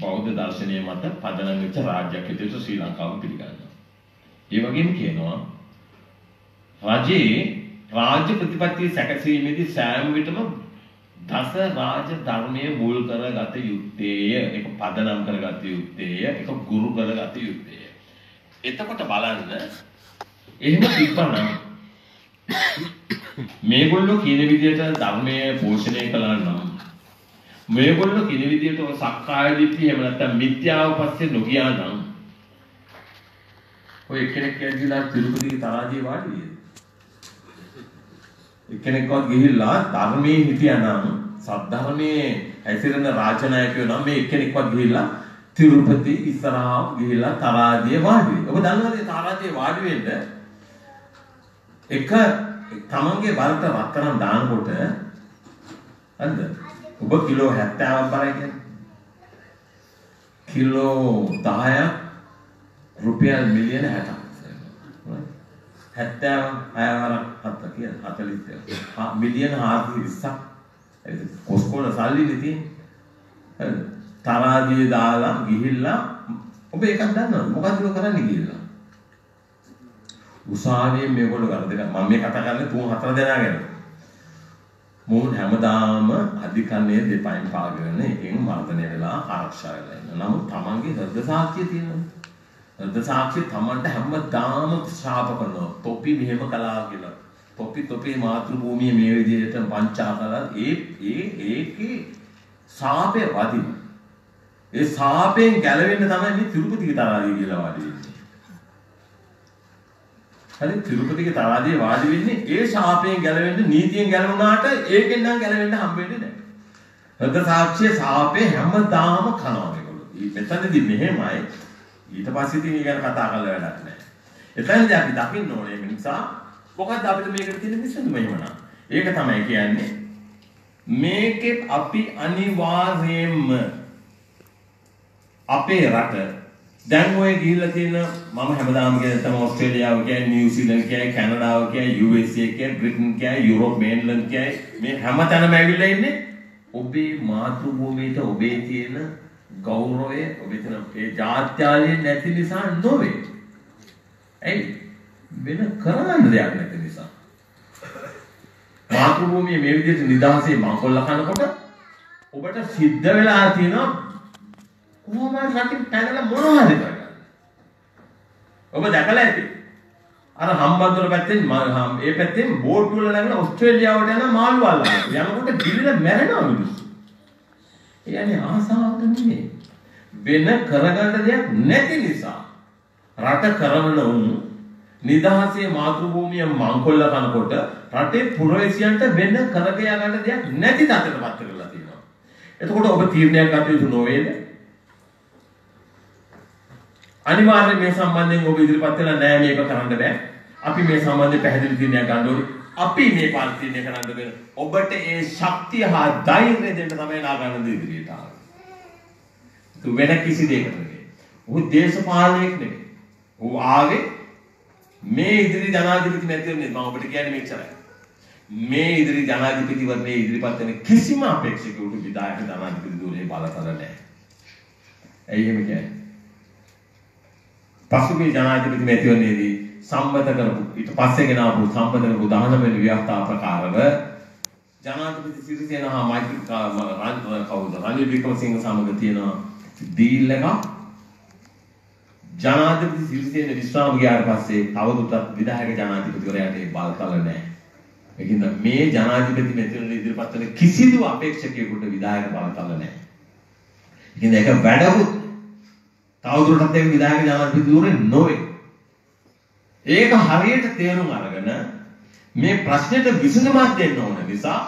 බෞද්ධ දර්ශනය මත පදනම් වෙච්ච රාජ්‍යයක් විදිහට ශ්‍රී ලංකාව පිළිගන්නවා. ඒ වගේම කියනවා රජයේ රාජ්‍ය ප්‍රතිපත්තිය සැකසීමේදී සෑම විටම දස රාජ ධර්මයේ මුල් කරගත යුත්තේය. ඒක පදනම් කරගත යුත්තේය. ඒක ගුරු කරගත යුත්තේය. එතකොට බලන්න එහෙම තිබ්බනම් මේගොල්ලෝ කියන විදිහට ධර්මයේ පෝෂණය කළා නම් මේගොල්ලෝ කියන විදිහට ඔය සක්කාය දිට්ඨිය එහෙම නැත්නම් මිත්‍යාව පස්සේ නොගියා නම් ඔය එක්කෙනෙක් ඇවිල්ලා තිරුපතිගේ තරාජියේ වාඩි වෙයි. එක්කෙනෙක්වත් ගිහිල්ලා ධර්මයේ හිටියානම් සද්ධර්මයේ හැසිරෙන රාජනායකයෝ නම් මේ එක්කෙනෙක්වත් ගිහිල්ලා තිරුපති ඉස්සරහා ගිහිල්ලා තරාජියේ වාඩි වෙයි. ඔබ දන්නවද තරාජියේ වාඩි වෙන්න එක තමන්ගේ බලට රත්තරන් දානකොට හරිද? ඔබ කිලෝ 70ක් බරයි කියන්නේ. කිලෝ 10ක් රුපියල් මිලියන 60ක්. 70 අයවරක් හත කියන 40 හා මිලියන 420ක්. ඒක කොස්කොල සල්ලිනේ තියෙන්නේ. හරිද? තරාදියේ දාලා ගිහිල්ලා ඔබ එකක් දන්නවද? මොකද්ද ඔය කරන්නේ කියලා? උසාවියෙන් මේගොල්ලෝ කරදෙන මම මේ කතා කරන්නේ තුන් හතර දෙනා ගැන. මොවුන් හැමදාම අධිකරණයේ දෙපයින් පාගගෙන එකෙන් මර්ධනය වෙලා ආරක්ෂා වෙලා ඉන්නවා. නමුත් Tamange හෘද සාක්ෂිය තියෙනවා. හෘද සාක්ෂිය Tamanට හැමදාම ශාප කරනවා. තොපි මෙහෙම කළා කියලා. තොපි තොපි මාතෘ භූමිය මේ විදිහට වංචා කළා. ඒ ඒ ඒකේ ශාපේ වදින. ඒ ශාපයෙන් ගැලවෙන්න තමයි මේ තිරුපතිගේ තරාදිය කියලා වාඩි වෙන්නේ. හරි තිරුපතිගේ තරාදියේ වාඩි වෙන්නේ ඒ ශාපයෙන් ගැලවෙන්න නීතියෙන් ගැලවුණාට ඒකෙන් නම් ගැලවෙන්න හම්බෙන්නේ නැහැ. හෘද සාක්ෂිය ශාපේ හැමදාම කනවා මේගොල්ලෝ. මෙතනදී මෙහෙමයි ඊට පස්සේ ඉතින් ඊගන කතා කරලා වැඩක් නැහැ. එතනදී අපි දකින්න ඕනේ මේ නිසා මොකද්ද අපිට මේකට තියෙන විසඳුම එහෙමනම්. ඒක තමයි කියන්නේ මේකේ අපි අනිවාර්යයෙන්ම අපේ රට දැන් ඔය ගිහිල්ලා තියෙන මම හැමදාම කියන තමයි ඕස්ට්‍රේලියාව කියන්නේ නිව්සීලන්ත කියන්නේ කැනඩාව කියන්නේ USA කියන්නේ බ්‍රිටන් කියන්නේ යුරෝප් මේන්ලන්ඩ් කියන්නේ මේ හැමතැනම ඇවිල්ලා ඉන්නේ ඔබේ මාතෘභූමියට ඔබේ තියෙන ගෞරවය ඔබේ තියෙන ඒ ජාත්‍යාලය නැති නිසා නොවේ. ඇයි? වෙන කරන්න දෙයක් නැති නිසා. මාතෘභූමිය මේ විදිහට නිදහසේ මංකොල්ල කනකොට ඔබට සිද්ධ වෙලා තියෙනවා කොහොමද රටින් පැනලා මොනවා හරි කරගන්න. ඔබ දැකලා ඇති. අර හම්බන්තොට පැත්තෙන් ම- හම්- ඒ පැත්තෙන් බෝට් වල නැගෙන ඕස්ට්‍රේලියාවට යන මාළු අල්ලන්න. යනකොට ගිලිලා මැරෙනවා මිනිස්සු. ඒ කියන්නේ ආසාවට නෙමෙයි. වෙන කරගන්න දෙයක් නැති නිසා රට කරවන උන් නිදහසේ මාතෘභූමිය මංකොල්ල කනකොට රටේ පුරවැසියන්ට වෙන කරගයා ගන්න දෙයක් නැති තත්ත්වයකටපත් කරලා තියෙනවා. එතකොට ඔබ තීරණයක් ගත යුතු නොවේද? අනිවාර්යයෙන් මේ සම්බන්ධයෙන් ඔබ ඉදිරිපත් වෙලා නෑ මේක කරන්න බෑ. අපි මේ සම්බන්ධයෙන් පැහැදිලි තීරණයක් ගන්න ඕනේ. අපි මේ පාර්ශ්ව තීරණය කරන්න බෑ. ඔබට ඒ ශක්තිය හා ධෛර්යය දෙන්න තමයි නාගන්න ඉදිරියට ආවේ. තු වෙන කිසි දෙයකට නෙවෙයි. ඔහු දේශපාලනයක් නෙවෙයි. ඔහු ආවේ මේ ඉදිරි ජනාධිපති නැති වෙන්නේ මම ඔබට කියන්නේ මෙච්චරයි. මේ ඉදිරි ජනාධිපතිවරණයේ ඉදිරිපත් වෙන කිසිම අපේක්ෂකයෙකුට විධායක ජනාධිපති දුරේ බලතල නැහැ. ඇයි එහෙම කියන්නේ? පසුගිය ජනාධිපති මැතිවරණයේදී සම්මත කරපු ඊට පස්සේ ගෙන ආපු සම්මත කරපු 19 වෙනි ව්‍යවස්ථා ප්‍රකාරව ජනාධිපති සිරිසේන හා මෛත්‍රී කවුද රනිල් වික්‍රමසිංහ සමග තියෙන ඩීල් එක ජනාධිපති සිරිසේන විශ්‍රාම ගියාට පස්සේ තවදුරටත් විධායක ජනාධිපතිවරයාට ඒ බලතල නැහැ. ඒකින්ද මේ ජනාධිපති මැතිවරණ ඉදිරිපත් වෙන කිසිදු අපේක්ෂකයෙකුට විධායක බලතල නැහැ. ඒකින්ද ඒක වැඩකුත් තවදුරටත් ඒක විධායක ජනාධිපති දුරේ නොවේ. ඒක හරියට තේරුම් අරගෙන මේ ප්‍රශ්නෙට විසඳුමක් දෙන්න ඕන නිසා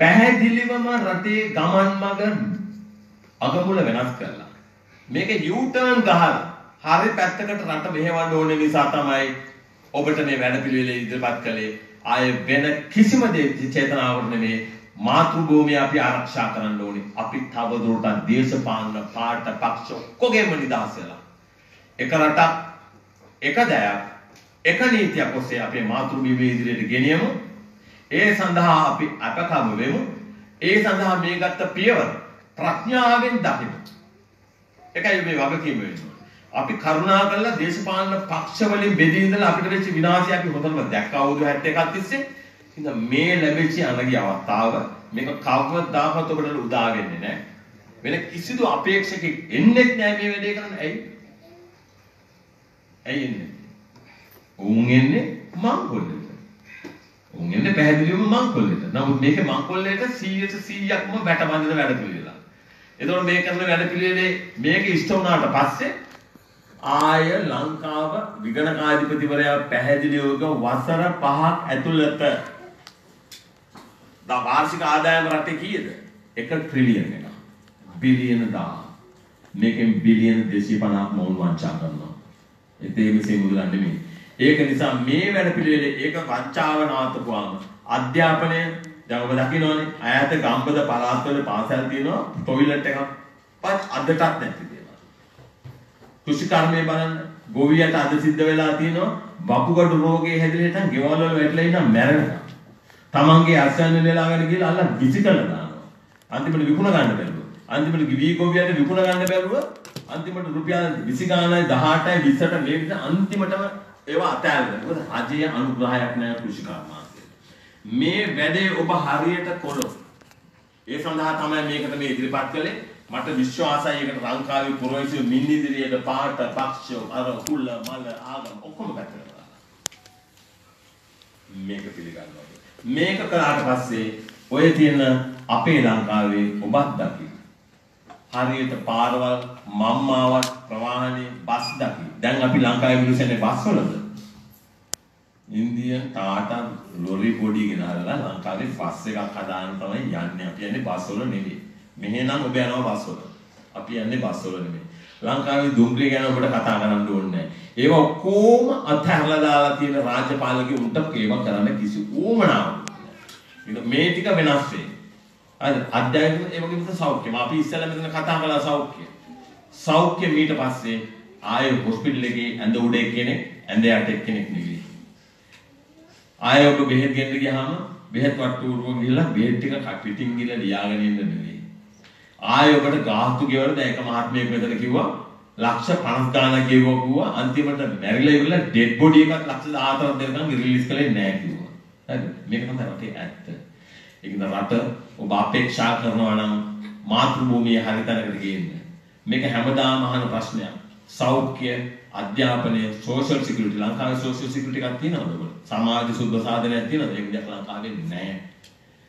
පැහැදිලිවම රටේ ගමන් මඟ අගමුල වෙනස් කරලා. මේක U-turn ගහලා හරි පැත්තකට රට මෙහෙවන්න ඕනේ නිසා තමයි ඔබට මේ වැඩපිළිවෙල ඉදිරිපත් කළේ. ආය වෙන කිසිම දේ චේතනාවක් නෙමේ. මාතෘ භූමිය අපි ආරක්ෂා කරන්න ඕනේ. අපි තවදුරටත් දේශපාලන පාට පක්ෂ ඔක්කොගේම නිදහස් වෙලා. එක රටක් එක දයක් එක නීතියක් ඔස්සේ අපේ මාතෘ භූමිය ඉදිරියට ගෙනියමු ඒ සඳහා අපි අපකම වෙමු ඒ සඳහා මේ ගත්ත පියවර ප්‍රඥාවෙන් දකිමු එකයි මේ වගකීම වෙන්නේ අපි කරුණා කරලා දේශපාලන පක්ෂ වලින් බෙදී ඉඳලා අපිට වෙච්ච විනාශය අපි හොඳටම දැක්කා අවුරුදු 71ක් තිස්සේ. ඉතින් මේ ලැබිච්ච අනගිය අවස්ථාව මේක කවදාවත් ඔබට උදා වෙන්නේ නැහැ. වෙන කිසිදු අපේක්ෂකෙක් එන්නේ නැහැ මේ වැඩේ කරන්න. ඇයි? ඇයි එන්නේ? උන් එන්නේ මංකොල්ලෙට. උන් එන්නේ පැහැදිලිවම මංකොල්ලෙට. නමුත් මේකේ මංකොල්ලෙට 100ට 100ක්ම වැට බඳින වැඩ පිළිවෙලා. එතකොට මේ කරන වැඩ පිළිවෙලේ මේක ඉෂ්ට වුණාට පස්සේ ආය ලංකාව විගණකාධිපතිවරයා පැහැදිලිවක වසර පහක් ඇතුළත දා වාර්ෂික ආදායම රටේ කීයද? 1 ට්‍රිලියන් එක. බිලියන 10. මේකෙන් බිලියන 250ක් මොවුන් වංචා කරනවා. ඒතේ මෙසේ මුදලක් නෙමෙයි. ඒක නිසා මේ වැඩ පිළිවෙලේ ඒක වංචාව නවත්තපුවාම අධ්‍යාපනය දැන් ඔබ දකින්නෝනේ ඈත ගම්බද පළාත්වල පාසල් තියෙනවා ටොයිලට් එකක් පත් අදටත් නැති දේවල්. කෘෂිකර්මය බලන්න ගොවියට අද සිද්ධ වෙලා තියෙනවා වකුගඩු රෝගේ හැදිලා ඉතින් ගෙවල් වල වැටලා ඉන්න මැරෙනවා. තමන්ගේ අස්යන් වෙලාගෙන ගිහලා අල්ල විසි කරලා දානවා. අන්තිමට විකුණ ගන්න බැරුව. අන්තිමට ගිවි ගොවියට විකුණ ගන්න බැරුව අන්තිමට රුපියල් 20 ගානයි 18යි 20ට මේ විදිහට අන්තිමටම ඒවා අතෑරලා. මොකද රජයේ අනුග්‍රහයක් නැහැ කෘෂිකර්මාන්තයට. මේ වැඩේ ඔබ හරියට කළොත් ඒ සඳහා තමයි මේකට මේ ඉදිරිපත් කළේ. මට විශ්වාසයි ඒකට ලංකාවේ පුරවැසියෝ මින් ඉදිරියට පාට පක්ෂ අර කුල්ල මල ආගම ඔක්කොම පැත්තකට දාලා. මේක පිළිගන්නවා. මේක කළාට පස්සේ ඔය තියෙන අපේ ලංකාවේ ඔබත් දකි. හරියට පාරවල් මම්මාවත් ප්‍රවාහනේ බස් දකි. දැන් අපි ලංකාවේ මිනිස්සුනේ බස් වලද? ඉන්දියන් ටාටා ලොරි පොඩි ගෙනහරලා ලංකාවේ බස් එකක් හදාන්න තමයි යන්නේ. අපි යන්නේ බස් වල නෙවෙයි. මෙහෙනම් ඔබ යනවා බස් වල. අපි යන්නේ බස් වල නෙවෙයි. ලංකාවේ දුම්රිය ගැන ඔබට කතා කරන්න ඕනේ නැහැ. ඒවා ඔක්කොම අත්හැරලා දාලා තියෙන රාජ්‍යපාලකගේ උන්ට ඒවා කරන්න කිසි උවමනාවක් නැහැ. මේ ටික වෙනස් වෙයි. හරි අධ්‍යයන ඒ වගේම තමයි සෞඛ්‍යම. අපි ඉස්සෙල්ලා මෙතන කතා කළා සෞඛ්‍ය. සෞඛ්‍ය ඊට පස්සේ ආයෙ හොස්පිටල් එකේ ඇඳ උඩ කෙනෙක් ඇඳ යට එක්කෙනෙක් නෙවෙයි. ආයෙ ඔබ බෙහෙත් ගෙන්න ගියාම බෙහෙත් වට්ටුරුව ගිහලා බෙහෙත් ටික පිටින් ගිහලා ලියාගෙන ඉන්න නෙවෙයි. ආයෙ ඔබට ගාස්තු ගෙවලා දැන් එක මහත්මයෙක් මෙතන කිව්වා ලක්ෂ 50 ගාණක් ගෙවුවා කිව්වා අන්තිමට මැරිලා ඉවරලා ඩෙඩ් බොඩි එකක් ලක්ෂ 14ක් දෙනකම් රිලීස් කළේ නැහැ කිව්වා. හරිද? මේක තමයි රටේ ඇත්ත. ඒක න රට ඔබ අපේක්ෂා කරනවා නම් මාතෘ භූමිය හරි තැනකට ගේන්න. මේක හැමදාම අහන ප්‍රශ්නයක්. සෞඛ්‍ය, අධ්‍යාපනය, සෝෂල් සිකියුරිටි ලංකාවේ සෝෂල් සිකියුරිටි එකක් තියෙනවද ඔබට? සමාජ සුබ සාධනයක් තියෙනවද? ඒක දෙයක් ලංකාවේ නැහැ.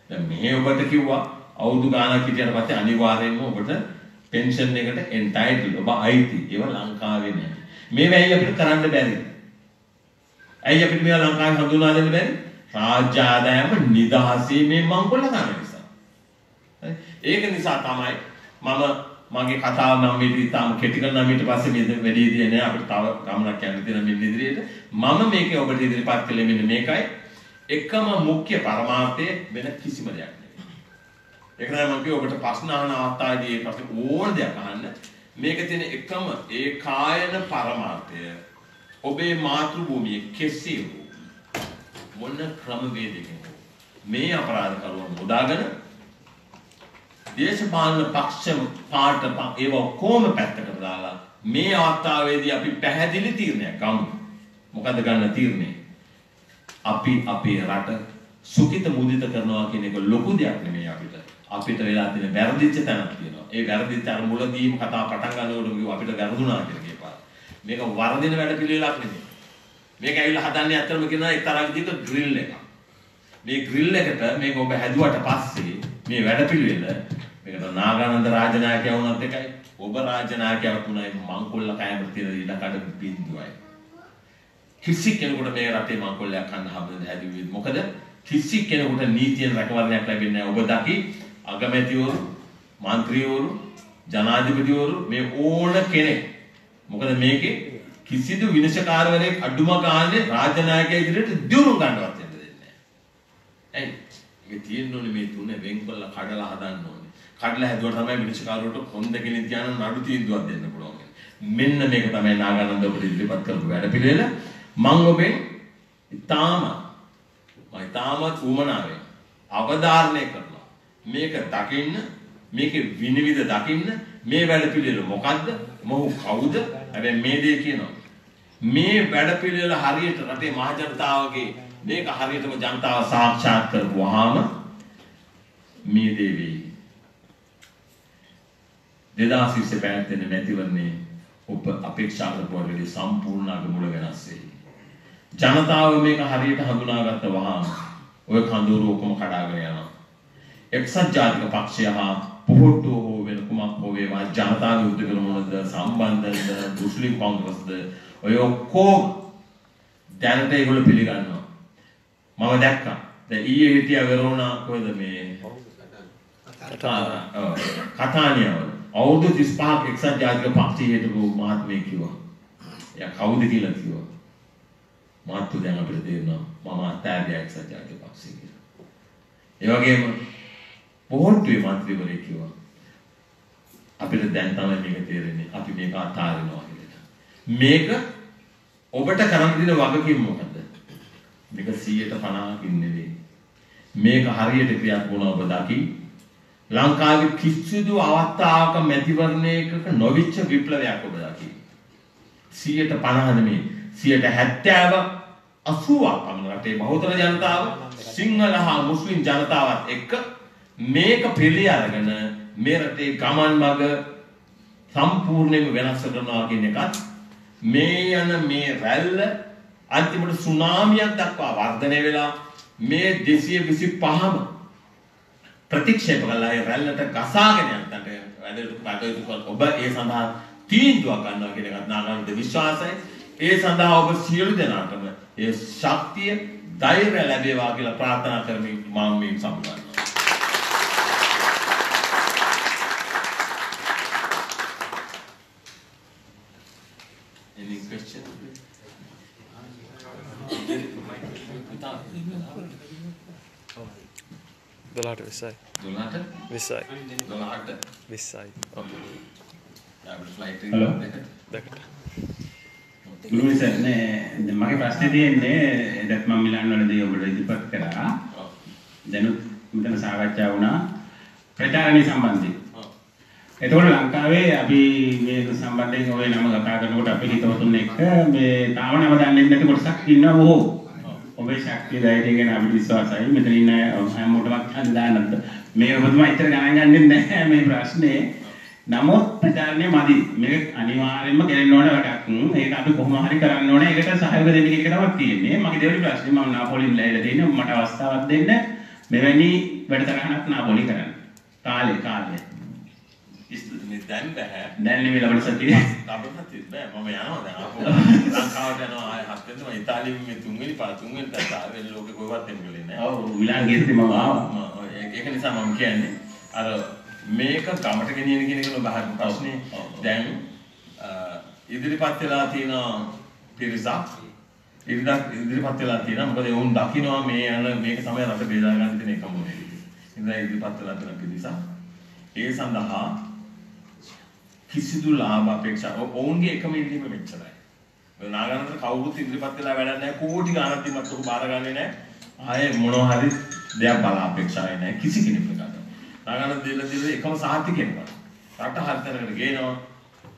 දැන් මෙහෙ ඔබට කිව්වා අවුරුදු ගාණක් හිටියට පස්සේ අනිවාර්යයෙන්ම ඔබට පෙන්ෂන් එකට එන්ටයිටල් ඔබ අයිති. ඒව ලංකාවේ නැහැ. මේ වැයි අපිට කරන්න බැරි. ඇයි අපිට මේවා ලංකාවේ හඳුනා දෙන්න බැරි? රාජ්‍ය ආදායම නිදහසේ මේ මංකොල්ල ගන්න නිසා. ඒක නිසා තමයි මම මගේ කතාව නම් මේ ඉතාලම කෙටි කරන නම් ඊට පස්සේ මේ වැඩිදී නෑ අපිට තව ගමනක් යන්න තියෙන මෙන්න ඉදිරියට. මම මේකේ ඔබට ඉදිරිපත් කළේ මෙන්න මේකයි. එකම මුඛ්‍ය පරමාර්ථය වෙන කිසිම දෙයක් නෙවෙයි. ඒක තමයි මම කිව්ව ඔබට ප්‍රශ්න අහන අවස්ථාවේදී ඒ ප්‍රශ්න ඕන දෙයක් අහන්න. මේක තියෙන එකම ඒකායන පරමාර්ථය ඔබේ මාතෘ භූමියේ කෙසේ වූ මොන ක්‍රමවේදයකින් මේ අපරාධකරුවන් මුදාගෙන දේශපාලන පක්ෂ පාට ඒව ඔක්කොම පැත්තකට දාලා මේ අවස්ථාවේදී අපි පැහැදිලි තීරණයක් ගමු. මොකද ගන්න තීරණය? අපි අපේ රට සුඛිත මුදිත කරනවා කියන එක ලොකු දෙයක් නෙමෙයි අපිට. අපිට වෙලා තියෙන වැරදිච්ච තැනක් තියෙනවා. ඒ වැරදිච්ච අර මුලදීම කතා පටන් ගන්නකොට කිව්වා අපිට වැරදුනා කියලා කියපා. මේක වරදින වැඩ පිළිවෙලක් නෙමෙයි. මේක ඇවිල්ලා හදන්නේ ඇත්තම කියනවා එක්තරා විදිහක ග්‍රිල් එකක්. මේ ග්‍රිල් එකට මේක ඔබ හැදුවට පස්සේ මේ වැඩපිළිවෙල මේකට නාගානන්ද රාජනායකයා වුණත් එකයි ඔබ රාජනායකයා වුණායි මංකොල්ල කෑම තියෙන ඉඩකඩ බින්දුවයි. කිසි කෙනෙකුට මේ රටේ මංකොල්ලයක් කන්න හම්බෙන්නේ නැහැ මොකද කිසි කෙනෙකුට නීතියෙන් රැකවරණයක් ලැබෙන්නේ නැහැ. ඔබ දකි අගමැතිවරු, മന്ത്രിවරු, ජනාධිපතිවරු මේ ඕන කෙනෙක් මොකද මේකේ කිසිදු විනිශ්චයකාරවරයෙක් අඩුම ගානේ රාජ්‍ය නායකයෙක් ඉදිරියට දියුණු ගන්නවත් වෙන්න දෙන්නේ නැහැ. ඇයි? ඒක තියෙන්න ඕනේ මේ තුනේ වෙන් කරලා කඩලා හදන්න ඕනේ. කඩලා හැදුවට තමයි විනිශ්චයකාරවරුන්ට කොන්ද කෙලින් තියාන නඩු තීන්දුවක් දෙන්න පුළුවන්. මෙන්න මේක තමයි නාගානන්ද ඔබට ඉදිරිපත් කරපු වැඩපිළිවෙල. මම ඔබෙන් ඉතාම මම ඉතාමත් උමනාවෙන් අවධාරණය කරනවා. මේක දකින්න මේකේ විනිවිද දකින්න මේ වැඩපිළිවෙල මොකද්ද? මොහු කවුද? හැබැයි මේ දේ කියනවා. මේ වැඩපිළිවෙල හරියට රටේ මහ ජනතාවගේ මේක හරියටම ජනතාව සාක්ෂාත් කරපුවාම මේ දේ වෙයි. 2020 පැවැත්වෙන මැතිවරණේ ඔබ අපේක්ෂා කරපුවට වඩා සම්පූර්ණ අගමුල වෙනස් වෙයි. ජනතාව මේක හරියට හඳුනාගත්ත වහාම ඔය කඳවුරු ඔක්කොම කඩාගෙන යනවා. එක්සත් ජාතික පක්ෂය හා පොහොට්ටුව හෝ වෙන කුමක් හෝ වේවා ජනතා විරුද්ධ කරන මොනද සම්බන්ධද මුස්ලිම් කොංග්‍රස්ද ඔය ඔක්කොම දැනට ඒගොල්ලෝ පිළිගන්නවා. මම දැක්කා. දැන් ඊයේ හිටියා වෙරෝනා කොහෙද මේ කතානිය වල අවුරුදු 35ක් එක්සත් ජාතික පක්ෂයේ හිටපු මහත්මයෙක් කිව්වා. එයා කවුද කියලා කිව්වා. මාත්තු දැන් අපිට තේරෙනවා මම අත්හැරියා එක්සත් ජාතික පක්ෂය කියලා. ඒ වගේම බොහෝටුවේ මන්ත්‍රීවරයෙක් කිව්වා. අපිට දැන් තමයි මේක තේරෙන්නේ. අපි මේක අත්හරිනවා කියලා. මේක ඔබට කරන්න දෙන වගකීම මොකද්ද? මේක 150කින් නෙවෙයි. මේක හරියට ක්‍රියාත්මක වුණා ඔබ දකි. ලංකාවේ කිසිදු අවස්ථාවක මැතිවරණයක නොවිච්ච විප්ලවයක් ඔබ දකි. 150 නෙමෙයි 70 80ක් පමණ රටේ බහුතර ජනතාව සිංහල හා මුස්ලිම් ජනතාවත් එක්ක මේක පිළි අරගෙන මේ රටේ ගමන් මඟ සම්පූර්ණයෙන්ම වෙනස් කරනවා කියන එකත් මේ යන මේ රැල්ල අන්තිමට සුනාමියක් දක්වා වර්ධනය වෙලා මේ 225ම ප්‍රතික්ෂේප කළා. ඒ රැල්ලට ගසාගෙන යන්නට වැඩට කටයුතු කළ ඔබ ඒ සඳහා තීන්දුවක් ගන්නවා කියන එකත් නාගරික විශ්වාසයි. ඒ සඳහා ඔබ සියලු දෙනාටම ඒ ශක්තිය ධෛර්යය ලැබේවා කියලා ප්‍රාර්ථනා කරමින් මම මේ සමුගන්නවා දොලාට විස්සයි විස්සයි විස්සයි දැකට? මගේ ප්‍රශ්නේ තියෙන්නේ දැන් මම මිලන් වලදී ඔබට ඉදිරිපත් කරා. දැනුත් මෙතන සාකච්ඡා වුණා. ප්‍රචාරණය සම්බන්ධයෙන්. එතකොට ලංකාවේ අපි මේ සම්බන්ධයෙන් ඔය නම කතා කරනකොට අපි හිතවතුන් එක්ක මේ තාම නම දන්නේ නැති කොටසක් ඉන්නවා බොහෝ. ඔබේ ශක්තිය ධෛර්යය ගැන අපිට විශ්වාසයි. මෙතන ඉන්න හැමෝටම කන් දාන්නත් මේ ඔබතුමා ඉතර ගණන් ගන්නෙ නැහැ මේ ප්‍රශ්නේ. නමුත් ප්‍රචාරණය මදි. මේක අනිවාර්යයෙන්ම ගෙනෙන්න ඕන වැඩක්. ඒක අපි කොහොම හරි කරන්න ඕනේ. ඒකට සහයෝග දෙන්න එක තමයි තියෙන්නේ. මගේ දෙවෙනි ප්‍රශ්නේ මම නාපෝලින් ලැබිලා තියෙන මට අවස්ථාවක් දෙන්න මෙවැනි වැඩසටහනක් නාපෝලි කරන්න. කාලේ කාලේ. ඉස්තුතියි දැන් බෑ. දැන් නෙමෙයි ලබන සතියේ. අපිට තිබ්බෑ මම යනවා දැන් ආපහු ලංකාවට යනවා ආය හත් වෙනිදා මම ඉතාලියෙන් මේ තුන්වෙනි පාර තුන්වෙනි පැත්ත ආවේ ලෝකෙ කොහෙවත් එන්න ගලේ නෑ. ඔව් මිලන් ගිහින් මම ආවා. ඒක නිසා මම කියන්නේ අර මේක ගමට ගෙනියන කියන එක බහර ප්‍රශ්නේ දැන් ඉදිරිපත් වෙලා තියෙන පිරිසක් ඉදිරිපත් වෙලා තියෙනවා මොකද වුන් දකින්නවා මේ යන මේක තමයි රට බෙදා ගන්න තියෙන එකම මොනේ. ඉතින් ඉදිරිපත් වෙලා තියෙන පිරිසක් ඒ සඳහා කිසිදු ලාභ අපේක්ෂා ඔ- ඔවුන්ගේ එකම ඉල්ලීම මෙච්චරයි. ඔය නාගනන්ද කවුරුත් ඉදිරිපත් වෙලා වැඩක් නැහැ කෝටි ගණන් දිනවත් ඔහු බාරගන්නේ නැහැ. ආයේ මොනවා හරි දෙයක් බලා අපේක්ෂාවේ නැහැ කිසි කෙනෙකුට ගන්න. නාගනන්ද දෙල දෙල එකම සාහිත්‍යකෙනවා. රට හරිතනකට ගේනවා.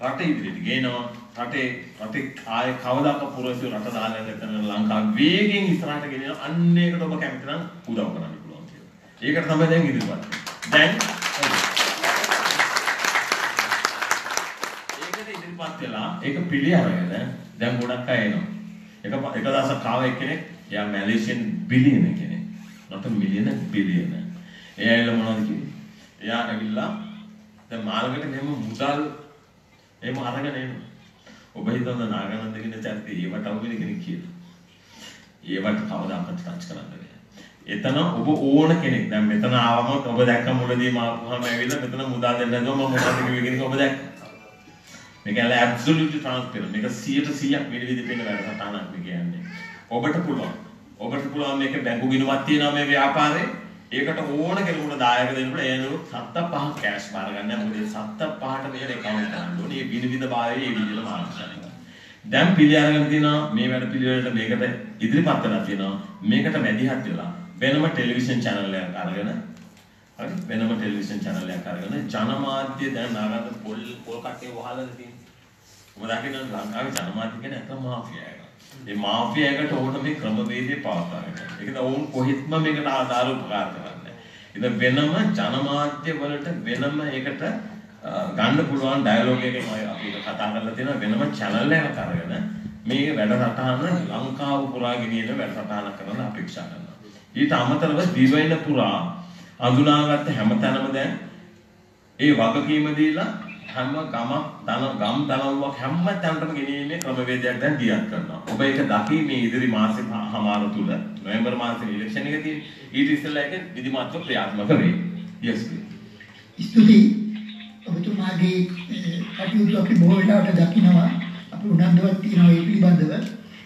රට ඉදිරියට ගේනවා. රටේ රටේ ආයේ කවදාක පුරවැසිය රට දාලා නැත්නම් ලංකාව වේගෙන් ඉස්සරහට ගෙනියන අන්න ඒකට ඔබ කැමති නම් උදව් කරන්න පුළුවන් කියලා. ඒකට තමයි දැන් ඉදිරිපත් වෙන්නේ. දැන් ඒකට ඉදිරිපත් වෙලා ඒක පිළි අරගෙන දැන් ගොඩක් අය එනවා. එක ප- එක දවසක් ආව එක්කෙනෙක් එයා මැලේසියන් බිලියන කෙනෙක්. not a million බිලියන. එයා ඇවිල්ලා මොනවද කිව්වේ? එයා ඇවිල්ලා දැන් මාළකට මෙහෙම මුදල් එහෙම අරගෙන එනවා. ඔබ හිතන නාගානන්ද කියන චරිතය ඒවට අවුල කෙනෙක් කියලා. ඒවට කවදාකවත් ටච් කරන්න බෑ. එතන ඔබ ඕන කෙනෙක් දැන් මෙතන ආවම ඔබ දැක්ක මුලදී මාපුවාම ඇවිල්ලා මෙතන මුදල් දෙන්න නැතුව මම මොකද කිව්වේ කියන එක ඔබ දැක්කා. මේක ඇල ඇබ්සලියුට්ලි ට්‍රාන්ස්පරන්ට්. මේක 100% විදි විදි පේන වැඩසටහනක් මේ කියන්නේ. ඔබට පුළුවන්. ඔබට පුළුවන් මේක බැංකු ගිණුමක් තියෙනවා මේ ව්‍යාපාරේ. ඒකට ඕන කෙනෙකුට දායක දෙන්න පුළුවන්. ඒනොත් සත්ත පහ කෑෂ් බාර ගන්න. මොකද මේ සත්ත පහට මේ account කරන්න ඕනේ. මේ විදි විදි භාවයේ මේ විදිහට මානසිකයි. දැන් පිළි අරගෙන තියෙනවා මේ වැඩ පිළිවෙලට මේකට ඉදිරිපත් කරලා තියෙනවා. මේකට මැදිහත් වෙලා වෙනම ටෙලිවිෂන් channel එකක් අරගෙන හරි වෙනම ටෙලිවිෂන් channel එකක් අරගෙන ජනමාධ්‍ය දැන් නාගත පොල් පොල් කට්ටිය වහලා තියෙනවා. ඔබ දකින්න ලංකාවේ ජනමාධ්‍ය කියන්නේ අතම මාෆියා එකක්. ඒ මාෆියා එකට ඕන මේ ක්‍රමවේදය පවත්වාගෙන. ඒක තමයි ඔවුන් කොහෙත්ම මේකට ආධාර උපකාර කරන්නේ. ඉතින් වෙනම ජනමාධ්‍ය වලට වෙනම ඒකට අ, ගන්න පුළුවන් ඩයලොග් එකකින් අපි ඒක කතා කරලා තියෙනවා වෙනම channel එකක් අරගෙන මේ වැඩසටහන ලංකාව පුරා ගෙනියන වැඩසටහනක් කරන්න අපේක්ෂා කරනවා. ඊට අමතරව දිවයින පුරා අඳුනාගත්ත හැමතැනම දැන් ඒ වගකීම දීලා හැම ගම දන ගම් දනව්වක් හැම තැනටම ගෙනීමේ ක්‍රමවේදයක් දැන් දියත් කරනවා. ඔබ ඒක දකි මේ ඉදිරි මාසෙ හමාර තුල නොවැම්බර් මාසෙ ඉලෙක්ෂන් එක තියෙන ඊට ඉස්සෙල්ලා ඒක විධිමත්ව ක්‍රියාත්මක වේ. yes. ස්තුතියි ඔබතුමාගේ කටයුතු අපි බොහෝ වෙලාවට දකිනවා අපි උනන්දුවක් තියෙනවා ඒ පිළිබඳව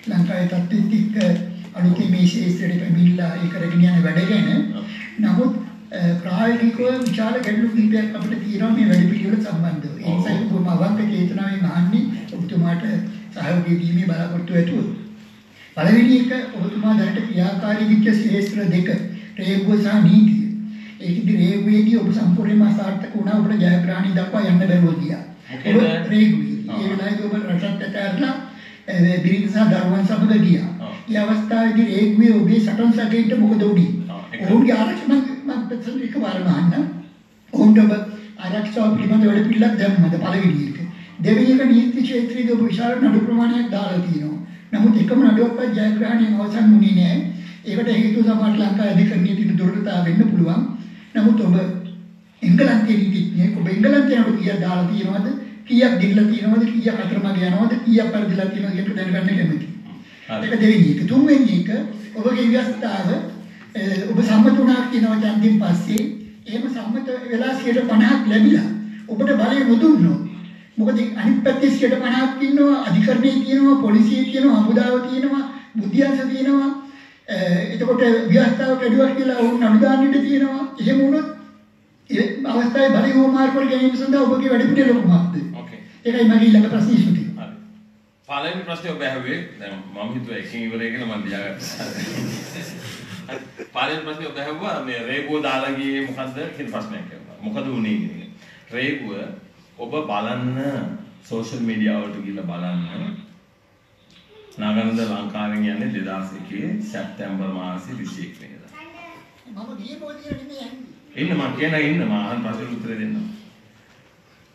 ලංකාවේ තත්ත්වෙත් එක්ක අලුතෙන් මේ ශේෂ්ත්‍රයට පැමිණිලා ඒ කරගෙන යන වැඩ ගැන නමුත් ප්‍රායෝගිකව විශාල ගැටලු කිහිපයක් අපිට තියෙනවා මේ වැඩ පිළිවෙල සම්බන්ධව ඒ නිසා ඒක බොහොම අවංක චේතනාවෙන් අහන්නේ ඔබතුමාට සහයෝගය දීමේ බලාපොරොත්තු ඇතුව පළවෙනි එක ඔබතුමා දැනට ක්‍රියාකාරී වෙච්ච ශේෂ්ත්‍ර දෙක රේගුව සහ නීතිය ඒකදී රේගුවේදී ඔබ සම්පූර්ණයෙන්ම සාර්ථක වුණා ඔබට ජයග්‍රහණي දක්වා යන්න බැරුව ගියා. මොකද? රේගුවේ. ඒ වෙලාවේදී ඔබ රටත් ඇතැරලා බිරිඳ සහ දරුවන් සමග ගියා. ඒ අවස්ථාවේදී රේගුවේ ඔබේ සටන් සගේට මොකද උනේ? ආ, ඒක- ඔවුන්ගේ ආරක්ෂණ මම පෙත්සන් එක වාරම අහන්න. ඔවුන්ට ඔබ ආරක්ෂාව පිළිබඳ වැඩ පිළිලක් දැම්මද පළවෙනි එක. දෙවෙනි එක නීති ක්ෂේත්‍රයේදී ඔබ විශාල නඩු ප්‍රමාණයක් දාලා තියෙනවා. නමුත් එකම නඩුවක්වත් ජයග්‍රහණයෙන් අවසන් වුණේ නැහැ. ඒකට හේතුව සමහර ලංකා අධිකරණයේ තියෙන දුර්වලතාව වෙන්න පුළුවන්. නමුත් ඔබ එංගලන්තයේ නීතිඥයෙක් ඔබ එංගලන්තයේ නඩු කීයක් දාලා තියෙනවද? කීයක් ගෙල්ලා තියෙනවද? කීයක් අතරමඟ යනවද? කීයක් පරිදිලා තියෙනවද කියලා දැනගන්න කැමතියි. ඒක දෙවෙනි එක. තුන්වෙනි එක ඔබගේ ව්‍යවස්ථාව ඔබ සම්මත වුණා කියනවා ඡන්දින් පස්සේ එහෙම සම්මත වෙලා 50ක් ලැබිලා ඔබට බලය නොදුන්නොත් මොකද අනිත් පැත්තේ 50ක් ඉන්නවා අධිකරණයේ තියෙනවා පොලිසියේ තියෙනවා හමුදාව තියෙනවා බුද්ධියන්ස තියෙනවා එතකොට ව්‍යවස්ථාව කැඩුවා කියලා වුණ අනුදානෙට තියෙනවා එහෙම වුණොත් ඒ අවස්ථාවේ බලය හෝමාර්ග වල ගැනීම සඳහා ඔබගේ වැඩ පිළිවෙල කොහොමද? Okay. ඒකයි මගේ ඊළඟ ප්‍රශ්නේ ඉස්සුතියි. හරි. පළවෙනි ප්‍රශ්නේ ඔබ ඇහුවේ දැන් මම හිතුවා එකකින් ඉවරයි කියලා මම ලියාගත්තා. පළවෙනි ප්‍රශ්නේ ඔබ ඇහුවා මේ රේගුව දාලා ගියේ මොකද්ද කියන ප්‍රශ්නයක් ඇහුවා. මොකද වුනේ කියන එක. රේගුව ඔබ බලන්න සෝෂල් මීඩියා වලට ගිහලා බලන්න නාගනන්ද ලංකාවෙන් යන්නේ 2001 සැප්තැම්බර් මාසේ 21 වෙනිදා. මම ගියේ මොකද නෙමෙයි යන්නේ. ඉන්න මම කියන ඉන්න මම අහන ප්‍රශ්නෙට උත්තර දෙන්න.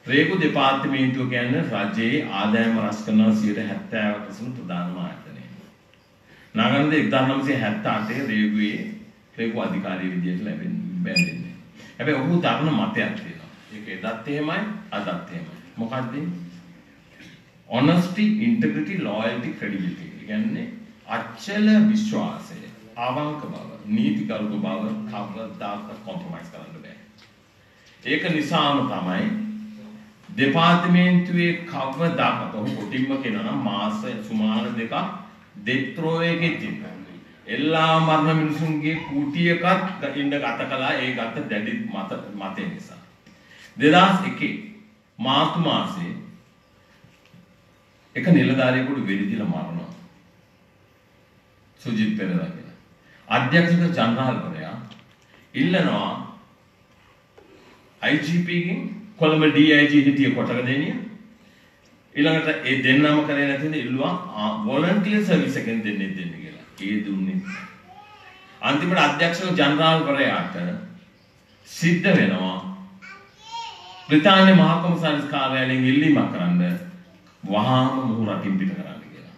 රේගු දෙපාර්තමේන්තුව කියන්නේ රජයේ ආදායම රැස් කරන 70%ක් වසන ප්‍රධානම ආයතනය. නාගනන්ද 1978 රේගුවේ රේගු අධිකාරී විදියට ලැබෙන්නේ බැඳෙන්නේ. හැබැයි ඔහු දරන මතයක් තියෙනවා. ඒක එදත් එහෙමයි අදත් එහෙමයි. මොකද්ද? honesty integrity loyalty credibility. ඒ කියන්නේ අචල විශ්වාසය, අවංක බව, නීතිගරුක බව කවදාකවත් කොම්ප්‍රොමයිස් කරන්න බෑ. ඒක නිසාම තමයි දෙපාර්තමේන්තුවේ කවදාකවත් ඔහු කොටින්ම කියනවා නම් මාස සුමාන දෙකක් දෙත්‍රෝයේගේ තිබ්බා. එල්ලා මරණ මිනිසුන්ගේ කුටියකත් ඉන්න ගත කළා ඒ ගත දැඩි මත මතය නිසා. 2001 මාර්තු මාසේ එක නිලධාරියෙකුට වෙඩි දීලා මරනවා. සුජිත් පෙරේරා කියලා. අධ්‍යක්ෂක ජනරාල්වරයා ඉල්ලනවා IGP ගෙන් කොළඹ DIG හිටිය කොටකදෙනිය ඊළඟට ඒ දෙන්නම කරේ නැතිද ඉල්ලුවා වොලන්ටියර් සර්විස් එකෙන් දෙන්නේ දෙන්න කියලා. ඒ දුන්නේ. නැහැ. අන්තිමට අධ්‍යක්ෂක ජනරාල්වරයාට සිද්ධ වෙනවා බ්‍රිතාන්‍ය මහා කොමසාරිස් කාර්යාලයෙන් ඉල්ලීමක් කරන්න වහාම මොහු රටින් පිට කරන්න කියලා.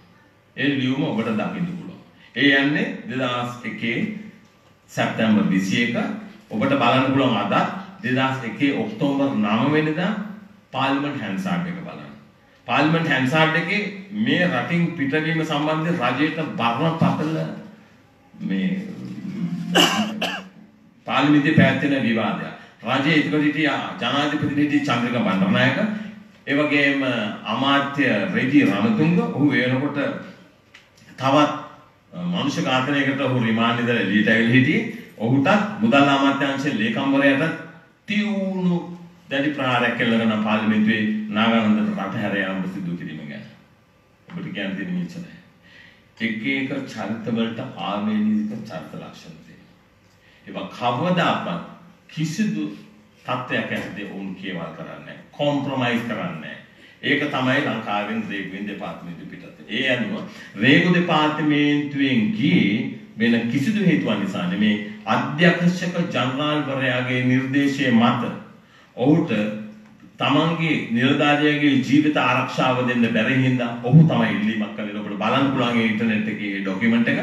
ඒ ලියුම ඔබට දකින්න පුළුවන්. ඒ යන්නේ 2001 සැප්තැම්බර් 21 ඔබට බලන්න පුළුවන් අද 2001 ඔක්තෝබර් 9 වෙනිදා පාර්ලිමේන්තු හැන්සාර්ඩ් එක බලන්න. පාර්ලිමේන්තු හැන්සාර්ඩ් එකේ මේ රටින් පිටවීම සම්බන්ධයෙන් රජයට බරපතල මේ පාර්ලිමේන්තුවේ පැවැත්වෙන විවාදයක්. රජයේ එතකොට හිටියා ජනාධිපති හිටිය චන්ද්‍රිකා බණ්ඩාරනායක ඒ වගේම අමාත්‍ය රෙජි රණතුංග ඔහු වෙනකොට තවත් මනුෂ්‍ය ඝාතනයකට ඔහු රිමාන්ඩ් ඉඳලා එළියට ඇවිල්ලා හිටියේ. ඔහුටත් මුදල් අමාත්‍යාංශයේ ලේකම්වරයාට තියුණු දැඩි ප්‍රහාරයක් කෙල්ලගෙන පාර්ලිමේන්තුවේ නාගානන්දට රට හැර යාම සිදු කිරීම ගැන. ඔබට කියන්න දෙන්නේ මෙච්චරයි. එක එක චරිත වලට ආවේනික චරිත ලක්ෂණ තියෙනවා. ඒවා කවදාවත් කිසිදු තත්ත්වයක් ඇතුලේ වුන් කියවල් කරන්නේ කොම්ප්‍රොමයිස් කරන්නේ ඒක තමයි ලංකාවෙන් රේගුවෙන් දෙපාර්තමේන්තුව පිටත. ඒ අනුව රේගු දෙපාර්තමේන්තුවෙන් ගියේ වෙන කිසිදු හේතුවක් නිසා නෙමේ අධ්‍යක්ෂක ජනරාල්වරයාගේ නිර්දේශය මත ඔහුට තමන්ගේ නිලධාරියාගේ ජීවිත ආරක්ෂාව දෙන්න බැරි හින්දා ඔහු තමයි ඉල්ලීමක් කළේ. ඔබට බලන්න පුළුවන් ඒ ඉන්ටර්නෙට් එකේ ડોකියුමන්ට් එක.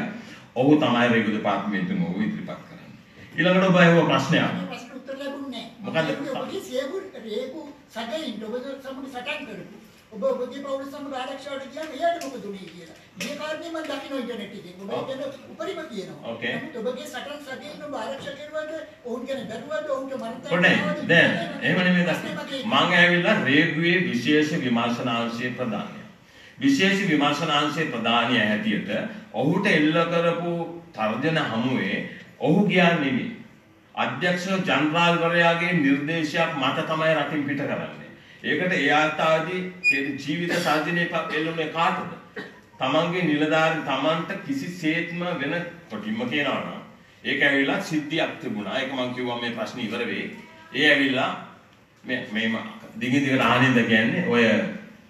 ඔහු තමයි රේගු දෙපාර්තමේන්තුවෙන් ඔහු ඉදිරිපත් කරන්නේ. ඊළඟට ඔබ අහුව ප්‍රශ්නයක්. ප්‍රශ්න උත්තර ලැබුණේ? නැහැ. ඔබගේ සියගු රේකු සැකයින් ඔබ සමග සටන් කරපු. ඔබ ඔබගේ පවුල සමග ආරක්ෂාවට ගියා එයාට මොකද උනේ කියලා. මේ කාරණේ මම දකින්න ඉන්ටර්නෙට් එකේ. ඔබ කියන උපරිම කියනවා. Okay. නමුත් ඔබගේ සටන් සැකයින් ඔබ ආරක්ෂා කරුවාද? ඔවුන් ගැන බැලුවාද? ඔවුන්ට මනිත පොඩ්ඩයි දැන් එහෙම නෙමෙයි දැක්කේ. මං ඇවිල්ලා රේගුවේ විශේෂ විමර්ශනාංශයේ ප්‍රධානිය. විශේෂ විමර්ශනාංශයේ ප්‍රධානිය හැටියට ඔහුට එල්ල කරපු තර්ජන හමුවේ ඔහු ගියා නෙමෙයි. අධ්‍යක්ෂ ජනරාල්වරයාගේ නිර්දේශයක් මත තමයි රටින් පිට කරන්නේ. ඒකට ඒ ආතාවදී ඒ ජීවිත සාධනය එල්ලුනේ කාටද? තමන්ගේ නිලධාරි තමන්ට කිසිසේත්ම වෙන කොටින්ම කියනවා නම් ඒක ඇවිල්ලා සිද්ධියක් තිබුණා. ඒක මම කිව්වා මේ ප්‍රශ්නේ ඉවර වෙයි. ඒ ඇවිල්ලා මේ මේ දිගින් දිගට ආනින්ද කියන්නේ ඔය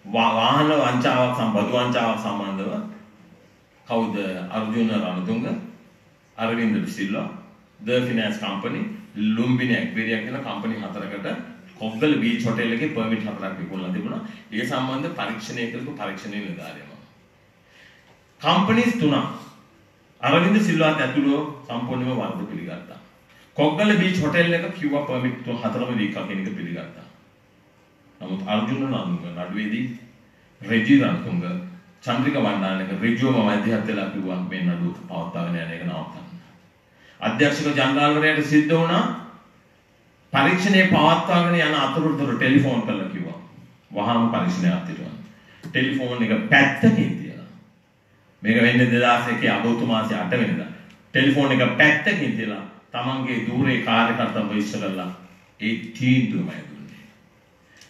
වා- වාහන වංචාවක් සම්බන්ධ වංචාවක් සම්බන්ධව කවුද අර්ජුන රණතුංග අරවින්ද සිල්වා ද ෆිනෑන්ස් කම්පනි ලුම්බිනි ඇක්වේරියා කියලා කම්පනි හතරකට කොග්ගල බීච් හොටෙල් එකේ පර්මිට් හතරක් විකුණලා තිබුණා. ඒ සම්බන්ධ පරීක්ෂණය කරපු පරීක්ෂණයේ නිලධාරියම. කම්පනිස් තුනක් අරවින්ද සිල්වාත් ඇතුළුව සම්පූර්ණයෙන්ම වර්ධ පිළිගත්තා. කොග්ගල බීච් හොටෙල් එක කිව්වා පර්මිට් තුන හතරම දීකා කියන එක පිළිගත්තා. නමුත් අර්ජුන නන්දුක නඩුවේදී රෙජි රන්තුංග චන්ද්‍රික වණ්ඩානක ඍජුවම මැදිහත් වෙලා කිව්වා මේ නඩුව පවත්වාගෙන යන එක නවත්තන්න. අධ්‍යක්ෂක ජනරාල්වරයාට සිද්ධ වුණා පරීක්ෂණයේ පවත්වාගෙන යන අතරතුර ටෙලිෆෝන් කරලා කිව්වා. වහාම පරීක්ෂණය අත්හිටුවන්න. ටෙලිෆෝන් එක පැත්තකින් තියලා. මේක වෙන්නේ 2001 අගෝස්තු මාසේ 8 වෙනිදා. ටෙලිෆෝන් එක පැත්තකින් තියලා තමන්ගේ දූරේ කාර්යකර්තව ඉස්ස කරලා ඒ තීන්දුවමයි දුන්නේ.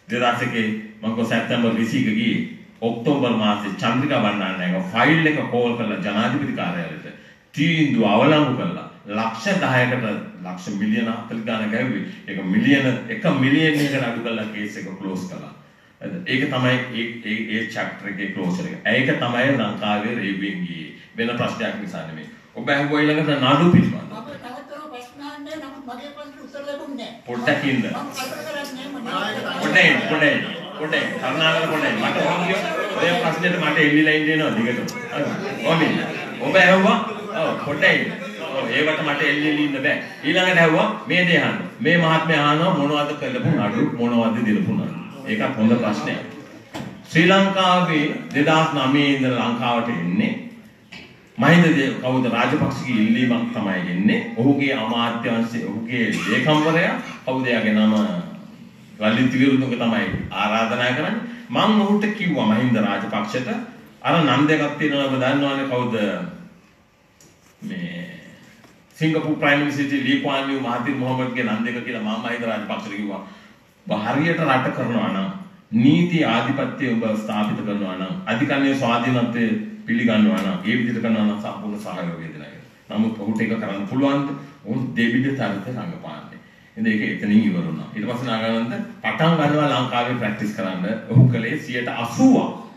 2001 මම කො සැප්තැම්බර් 20 ගියේ ඔක්තෝබර් මාසේ චන්ද්‍රිකා බණ්ඩාරනායක ෆයිල් එක කෝල් කරලා ජනාධිපති කාර්යාලයට තීන්දුව අවලංගු කරලා ලක්ෂ 10කට ලක්ෂ මිලියන 40 ගණන් ගැව්වේ. ඒක මිලියන 1 මිලියනයකට අඩු කරලා කේස් එක ක්ලෝස් කළා. ඒක තමයි ඒ ඒ ඒ චැප්ටර් එකේ ක්ලෝසර් එක. ඒක තමයි ලංකාවේ රේවියෙන් ගියේ. වෙන ප්‍රශ්නයක් නිසා නෙමෙයි. ඔබ අහුවා ඊළඟට නඩු පිළිබඳ. මම තවතරම ප්‍රශ්න අහන්නේ නමුත් මගේ ප්‍රශ්නට උත්තර ලැබුණේ නැහැ. පොඩ්ඩක් ඉන්න. පොඩ්ඩයි පොඩ්ඩයි පොඩ්ඩයි කරුණාකර පොඩ්ඩයි මට ඕන කියෝ ඔය ප්‍රශ්නෙට මට එල්ලිලා ඉන්න එනවා දිගට ඕනේ ඔබ ඇහුවා ඔව් පොඩ්ඩයි ඔව් ඒවට මට එල්ලිලා ඉන්න බෑ ඊළඟට ඇහුවා මේ දේ අහන්න මේ මහත්මයා අහනවා මොනවද කළපු නඩු මොනවද දිනපු නඩු ඒකත් හොඳ ප්‍රශ්නයක්. ශ්‍රී ලංකාවේ 2009 ඉඳලා ලංකාවට එන්නේ. මහින්ද දේ කවුද රාජපක්ෂගේ ඉල්ලීමක් තමයි එන්නේ. ඔහුගේ අමාත්‍යාංශයේ ඔහුගේ ලේකම්වරයා කවුද? එයාගේ නම ලලිත් විරුතුංග තමයි ආරාධනා කරන්නේ. මම ඔහුට කිව්වා මහින්ද රාජපක්ෂට අර නම් දෙකක් තියෙනවා ඔබ දන්නවනේ කවුද? මේ සිංගප්පූර් ප්‍රයිම් මිනිස්ටර් ලී කුවාන් යූ මහතිර් මොහමඩ්ගේ නම් දෙක කියලා මම මහින්ද රාජපක්ෂට කිව්වා. ඔබ හරියට රට කරනවා නම් නීති ආධිපත්‍ය ඔබ ස්ථාපිත කරනවා නම් අධිකරණයේ ස්වාධීනත්වය පිළිගන්නවා නම් ඒ විදිහට කරනවා නම් සම්පූර්ණ සහයෝගය දෙනවා කියලා. නමුත් ඔහුට ඒක කරන්න පුළුවන්ද? ඔහු දෙවිද තරත රඟපාන්නේ. ඉතින් ඒක එතනින් ඉවර වුණා. ඊට පස්සේ නාගානන්ද පටන් ගන්නවා ලංකාවේ ප්‍රැක්ටිස් කරන්න. ඔහු කළේ 80ක්.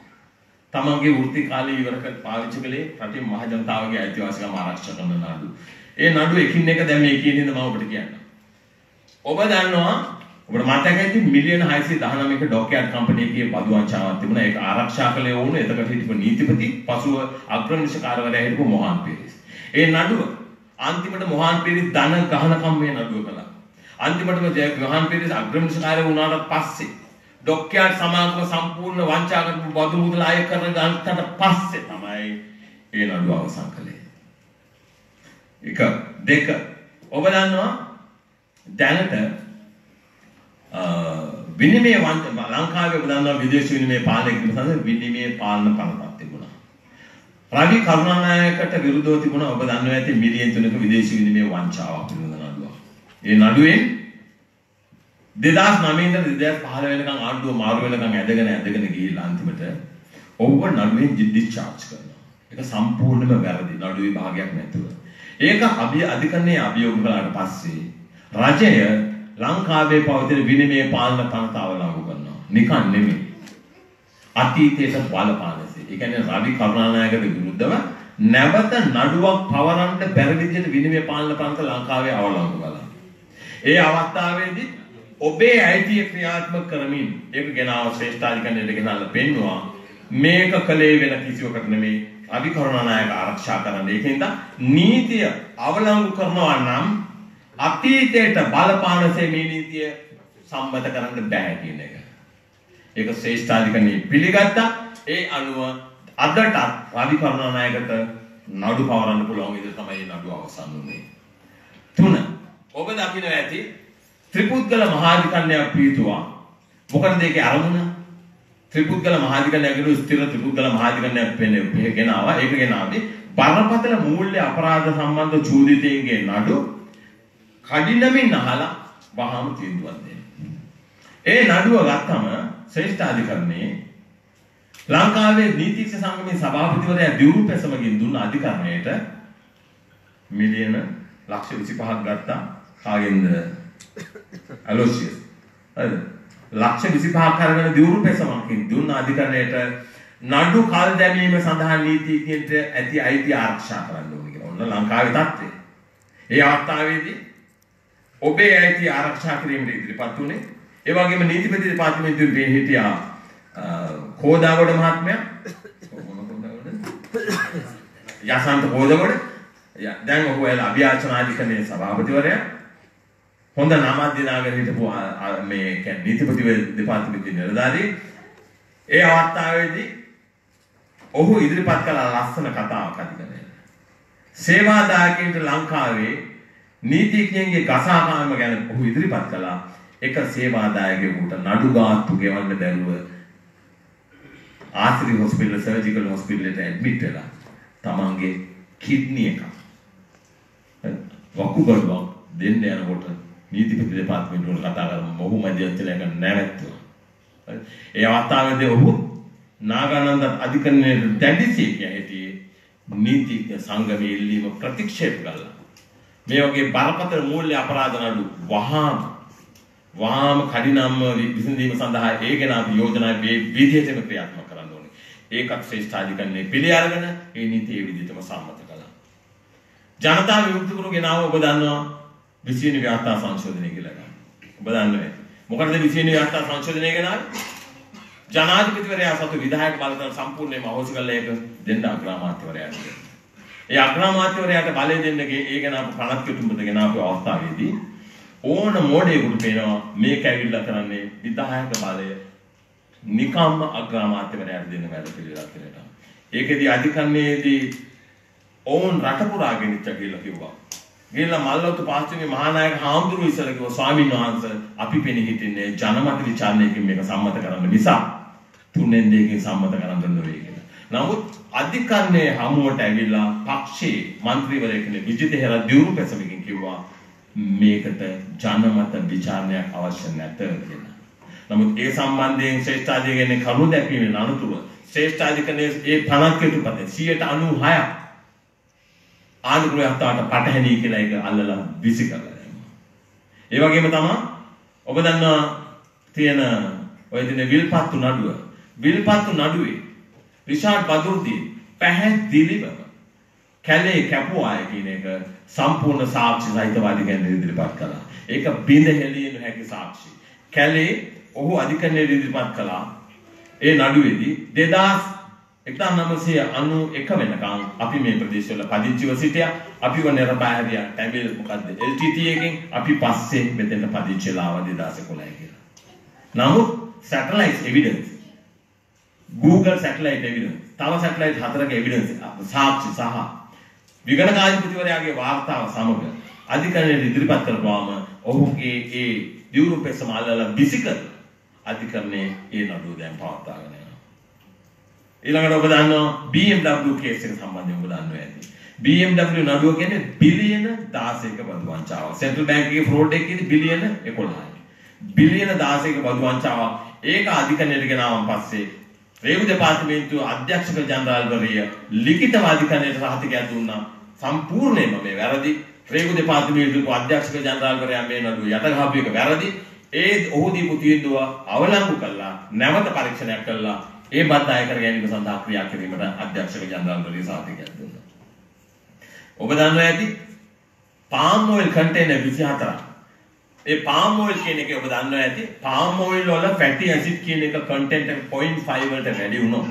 තමන්ගේ වෘත්ති කාලය ඉවර කර පාවිච්චි කළේ රටේ මහ ජනතාවගේ අයිතිවාසිකම් ආරක්ෂා කරන නඩු. ඒ නඩු එකින් එක දැන් මේ කියන හින්දා මම ඔබට කියන්නම්. ඔබ දන්නවා ඔබට මතක ඇති මිලියන 619ක ඩොක්යාඩ් කම්පැනි එකේ බදු වංචාවක් තිබුණා. ඒක ආරක්ෂා කළේ වුණ එතකොට හිටපු නීතිපති පසුව අග්‍රනිෂ්කාරවරයා හිටපු මොහාන් පීරිස්. ඒ නඩුව අන්තිමට මොහාන් පීරිස් ධන ගහනකම් මේ නඩුව කළා. අන්තිමටම ජය මොහාන් පීරිස් අග්‍රනිෂ්කාරය වුණාට පස්සේ ඩොක්යාඩ් සමාගම සම්පූර්ණ වංචා කරපු බදු මුදල අය කරන ගන්නට පස්සේ තමයි ඒ නඩුව අවසන් කළේ. එක දෙක ඔබ දන්නවා දැනට අ, විනිමය වන්ත ලංකාවේ ඔබ දන්නවා විදේශ විනිමය පාලනය කිරීම සඳහා විනිමය පාලන පනතක් තිබුණා. රවි කරුණානායකට විරුද්ධව තිබුණා ඔබ දන්නවා ඇති මිලියන් 3ක විදේශ විනිමය වංචාවක් පිළිබඳ නඩුවක්. ඒ නඩුවෙන් 2009 ඉඳලා 2015 වෙනකන් ආණ්ඩුව මාරු වෙනකන් ඇදගෙන ඇදගෙන ගිහිල්ලා අන්තිමට ඔව්ව නඩුවෙන් ඩිස්චාර්ජ් කරනවා. ඒක සම්පූර්ණයෙන්ම වැරදි නඩු විභාගයක් නැතුව. ඒක අභි අධිකරණයේ අභියෝග කළාට පස්සේ රජය ලංකාවේ පවතින විනිමය පාලන පනත අවලංගු කරනවා. නිකන් නෙමෙයි. අතීතයට බලපානසේ. ඒ කියන්නේ රවි කරුණානායකට විරුද්ධව නැවත නඩුවක් පවරන්න බැරි විදිහට විනිමය පාලන පනත ලංකාවේ අවලංගු කළා. ඒ අවස්ථාවේදී ඔබේ අයිතිය ක්‍රියාත්මක කරමින් ඒක ගෙනාව ශ්‍රේෂ්ඨාධිකරණයට ගෙනල්ලා පෙන්නවා මේක කලේ වෙන කිසිවකට නෙමෙයි රවි කරුණානායක ආරක්ෂා කරන්න. ඒකෙන්ද නීතිය අවලංගු කරනවා නම් අතීතයට බලපානසේ මේ නීතිය සම්මත කරන්න බෑ කියන එක. ඒක ශ්‍රේෂ්ඨාධිකරණය පිළිගත්තා. ඒ අනුව අදටත් රවි කරුණානායකට නඩු පවරන්න පුළුවන් විදිහට තමයි මේ නඩුව අවසන් වුනේ. තුන ඔබ දකින්න ඇති ත්‍රිපුද්ගල මහාධිකරණයක් පිහිටුවා. මොකද ඒකේ අරමුණ? ත්‍රිපුද්ගල මහාධිකරණයක් කියන ස්ථිර ත්‍රිපුද්ගල මහාධිකරණයක් වෙන්නේ ගෙනාවා. ඒක ගෙනාවේ බරපතල මූල්‍ය අපරාධ සම්බන්ධ චූදිතයන්ගේ නඩු කඩිනමින් අහලා වහාම තීන්දුවක් දෙන්න. ඒ නඩුව ගත්තම ශ්‍රේෂ්ඨාධිකරණයේ ලංකාවේ නීතිඥ සංගමේ සභාපතිවරයා දියුණු පැසමකින් දුන්න අධිකරණයට මිලියන ලක්ෂ 25ක් ගත්තා කාගෙන්ද අලෝසියස් හරිද ලක්ෂ 25ක් අරගෙන දියුණු පැසමකින් දුන්න අධිකරණයට නඩු කල් දැමීම සඳහා නීතිඥයට ඇති අයිතිය ආරක්ෂා කරන්න ඕනේ කියලා. ඔන්න ලංකාවේ තත්ත්වය. ඒ අවස්ථාවේදී ඔබේ අයිතිය ආරක්ෂා කිරීමට ඉදිරිපත් වුණේ ඒ වගේම නීතිපති දෙපාර්තමේන්තුවේ මේ හිටියා අ, කෝදාගොඩ මහත්මයා මොන කෝදාගොඩද? යසන්ත කෝදාගොඩ ය- දැන් ඔහු එල අභියාචනාධිකරණයේ සභාපතිවරයා හොඳ නමක් දිනාගෙන හිටපු අ- අ- මේ කියන්නේ නීතිපති දෙපාර්තමේන්තුවේ නිලධාරී ඒ අවස්ථාවේදී ඔහු ඉදිරිපත් කළ ලස්සන කතාවක් අධිකරණය. සේවාදායකයන්ට ලංකාවේ නීතිඥයන්ගේ ගසාකාම ගැන ඔහු ඉදිරිපත් කළා. එක සේවාදායකයෙකුට නඩු ගාස්තු ගෙවන්න බැරුව ආශ්‍රි හොස්පිටල් සර්ජිකල් හොස්පිටල් එකට ඇඩ්මිට් වෙලා තමන්ගේ කිඩ්නි එක වකුගඩුවක් දෙන්න යනකොට නීතිපති දෙපාර්තමේන්තුවට කතා කරමු ඔහු මැදිහත්ලා එක නැවැත්තුවා. හරි. ඒ අවස්ථාවේදී ඔහු නාගානන්ද අධිකරණයේ දැඩිසේ කිය හිටියේ නීතිඥ සංගමයේ ඉල්ලීම ප්‍රතික්ෂේප කළා. මේ වගේ බරපතල මූල්‍ය අපරාධ නඩු වහාම වහාම කඩිනම්ම විසඳීම සඳහා ඒ ගැන අපි යෝජනා මේ විදිහටම ක්‍රියාත්මක කරන්න ඕනේ. ඒකත් ශ්‍රේෂ්ඨාධිකරණයේ පිළි අරගෙන ඒ නීතිය ඒ විදිහටම සම්මත කළා. ජනතා විමුක්ති කරු ගෙනාව ඔබ දන්නවා 20 වෙනි ව්‍යාප්තා සංශෝධනය කියලා ගන්න. ඔබ දන්නවා. මොකටද 20 වෙනි ව්‍යාප්තා සංශෝධනය ගෙනාවේ? ජනාධිපතිවරයා සතු විධායක බලතල සම්පූර්ණයෙන්ම අහෝසි කළා ඒක දෙන්න අග්‍රාමාත්‍යවරයාට. ඒ අග්‍රාමාත්‍යවරයාට බලය දෙන්නගේ ඒ ගැන අප පනත් කෙටුම්බට ගෙනාපු අවස්ථාවේදී ඕන මෝඩයෙකුට පේනවා මේක ඇවිල්ලා කරන්නේ විධායක බලය නිකම්ම අග්‍රාමාත්‍යවරයාට දෙන්න වැඩ පිළිවෙලක් කියලා. ඒකෙදි අධිකරණයේදී ඔවුන් රට පුරා ගෙනිච්ච කියලා කිව්වා. ගිහිල්ලා මල්ලොත්තු පාස්තිමේ මහානායක හාමුදුරුවෝ ඉස්සර කිව්වා ස්වාමීන් වහන්සේ අපි පෙනී හිටින්නේ ජනමත විචාරණයකින් මේක සම්මත කරන්න නිසා තුනෙන් දෙකකින් සම්මත කරන්න නෙවෙයි කියලා. නමුත් අධිකරණයේ හමුවට ඇවිල්ලා පක්ෂයේ മന്ത്രിවරයෙක්නේ විජිත හෙර දියුණු පැසමකින් කිව්වා මේකට ජනමත ਵਿਚාරණයක් අවශ්‍ය නැත කියලා. නමුත් ඒ සම්බන්ධයෙන් ශ්‍රේෂ්ඨාධිකරණයේ කරුණු දැක්වීමෙන් අනුතුව ශ්‍රේෂ්ඨාධිකරණයේ ඒ පනත් කෙටුපතේ 96ක් ආණ්ඩුක්‍රයතාවට පටහැනි කියලා එක අල්ලලා විසි කරලා ඒ වගේම තමයි ඔබ දන්නා තියෙන ඔය දින විල්පත්තු නඩුව විල්පත්තු නඩුවේ රිෂාඩ් බදුර්දී පැහැදිලිවම කැලේ කැපුවාය කියන එක සම්පූර්ණ සාක්ෂි සහිතව අධිකරණයට ඉදිරිපත් කළා. ඒක බිඳ හෙළිය නොහැකි සාක්ෂි. කැලේ ඔහු අධිකරණයට ඉදිරිපත් කළා. ඒ නඩුවේදී 2000 1991 වෙනකම් අපි මේ ප්‍රදේශවල පදිංචිව සිටියා. අපිව නිරපා හැදියා. ටැබිල් මොකද්ද? LTT එකෙන් අපි පස්සේ මෙතෙන්ට පදිංචිලා ආවා 2011 කියලා. නමුත් satellite evidence Google satellite evidence තව satellite හතරක evidence සාක්ෂි සහ විගණකාධිපතිවරයාගේ වාර්තාව සමග අධිකරණයට ඉදිරිපත් කරපුවාම ඔහුගේ ඒ දියුණු පෙසම අල්ලලා විසිකර අධිකරණයේ ඒ නඩුව දැන් පවත්වාගෙන යනවා. ඊළඟට ඔබ දන්නවා BMW කේස් එක සම්බන්ධයෙන් ඔබ දන්නවා ඇති. BMW නඩුව කියන්නේ බිලියන 16ක බදු වංචාවක්. සෙන්ට්‍රල් බැංක් එකේ ෆ්‍රෝඩ් එක කියන්නේ බිලියන 11යි. බිලියන 16ක බදු වංචාවක්. ඒක අධිකරණයට ගෙනාවන් පස්සේ රේගු දෙපාර්තමේන්තුව අධ්‍යක්ෂක ජනරාල්වරිය ලිඛිතව අධිකරණයට සහතිකයක් දුන්නා. සම්පූර්ණයෙන්ම මේ වැරදි. රේගු දෙපාර්තමේන්තුව අධ්‍යක්ෂක ජනරාල්වරයා මේ නඩුව යටගහපු එක වැරදි. ඒ ඔහු දීපු තීන්දුව අවලංගු කළා නැවත පරීක්ෂණයක් කළා ඒ බත් අය කර ගැනීම සඳහා ක්‍රියා කිරීමට අධ්‍යක්ෂක ජනරාල්වරිය සහතිකයක් දුන්නා. ඔබ දන්නවා ඇති පාම් ඔයිල් කන්ටේනර් 24ක්. ඒ පාම් ඔයිල් කියන එකේ ඔබ දන්නවා ඇති පාම් ඔයිල් වල ෆැටි ඇසිඩ් කියන එක කන්ටෙන්ට් එක 0.5 වලට වැඩි වුණොත්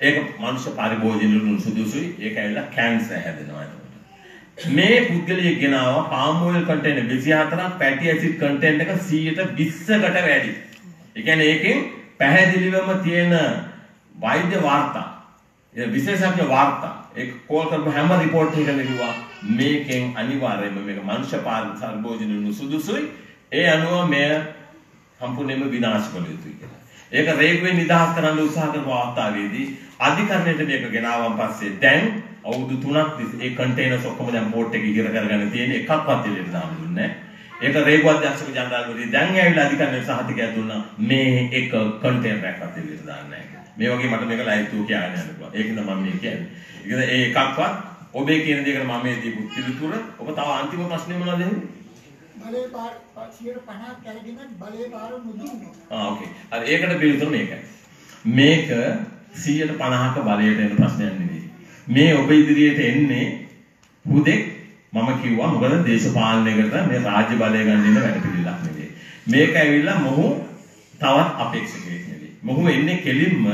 ඒක මනුෂ්‍ය පරිභෝජනවල සුදුසුයි. ඒක ඇවිල්ලා කැන්සර් හැදෙනවා එතකොට. මේ පුද්ගලයෙක් ගෙනාවා පාම් ඔයිල් කන්ටේනර් 24ක් ෆැටි ඇසිඩ් කන්ටෙන්ට් එක 120කට වැඩි. ඒ කියන්නේ ඒකෙන් පැහැදිලිවම තියෙන වෛද්‍ය වාර්තා ඒ විශේෂඥ වාර්තා ඒක කෝල් කරපු හැම රිපෝට් එකකම කිව්වා මේකෙන් අනිවාර්යයෙන්ම මේක මනුෂ්‍ය පරිභෝජන සුදුසුයි ඒ අනුව මෙය සම්පූර්ණයෙන්ම විනාශ කළ යුතුයි කියලා. ඒක රේගුවෙන් නිදහස් කරන්න උත්සාහ කරපු අවස්ථාවේදී අධිකරණයට මේක ගෙනාවන් පස්සේ දැන් අවුරුදු 3ක් තිස්සේ ඒ කන්ටේනර්ස් ඔක්කොම දැන් පෝට් එකේ ඉගිර කරගෙන තියෙන එකක්වත් එළියට දාන්න දුන්නේ නැහැ. ඒක රේගු අධ්‍යක්ෂක ජනරාල්වරදී දැන් ඇවිල්ලා අධිකරණයට සහතිකයක් දුන්නා මේ එක කන්ටේනර් එකක්වත් එළියට දාන්නේ නැහැ. මේ වගේ මට මේක ලයිව් තු කියන්න යන්න පුළුවන්. ඒකද මම මේ කියන්නේ. ඒකද ඒ එකක්වත් ඔබේ කියන දේකට මම මේ දීපු පිළිතුර ඔබ තව අන්තිම ප්‍රශ්නේ මොනවද එන්නේ? බලේ පාර 150ක් කැරගෙන බලේ පාර මුදුන්නවා. ආ ඕකේ. අර ඒකට පිළිතුර මේකයි. මේක 150ක බලයට එන ප්‍රශ්නයක් නෙවෙයි. මේ ඔබ ඉදිරියට එන්නේ හුදෙක් මම කිව්වා මොකද දේශපාලනයකට මේ රාජ්‍ය බලය ගන්න ඉන්න වැඩ පිළිලක් නෙවෙයි. මේක ඇවිල්ලා මොහු තවත් අපේක්ෂකයෙක් නෙවෙයි. මොහු එන්නේ කෙලින්ම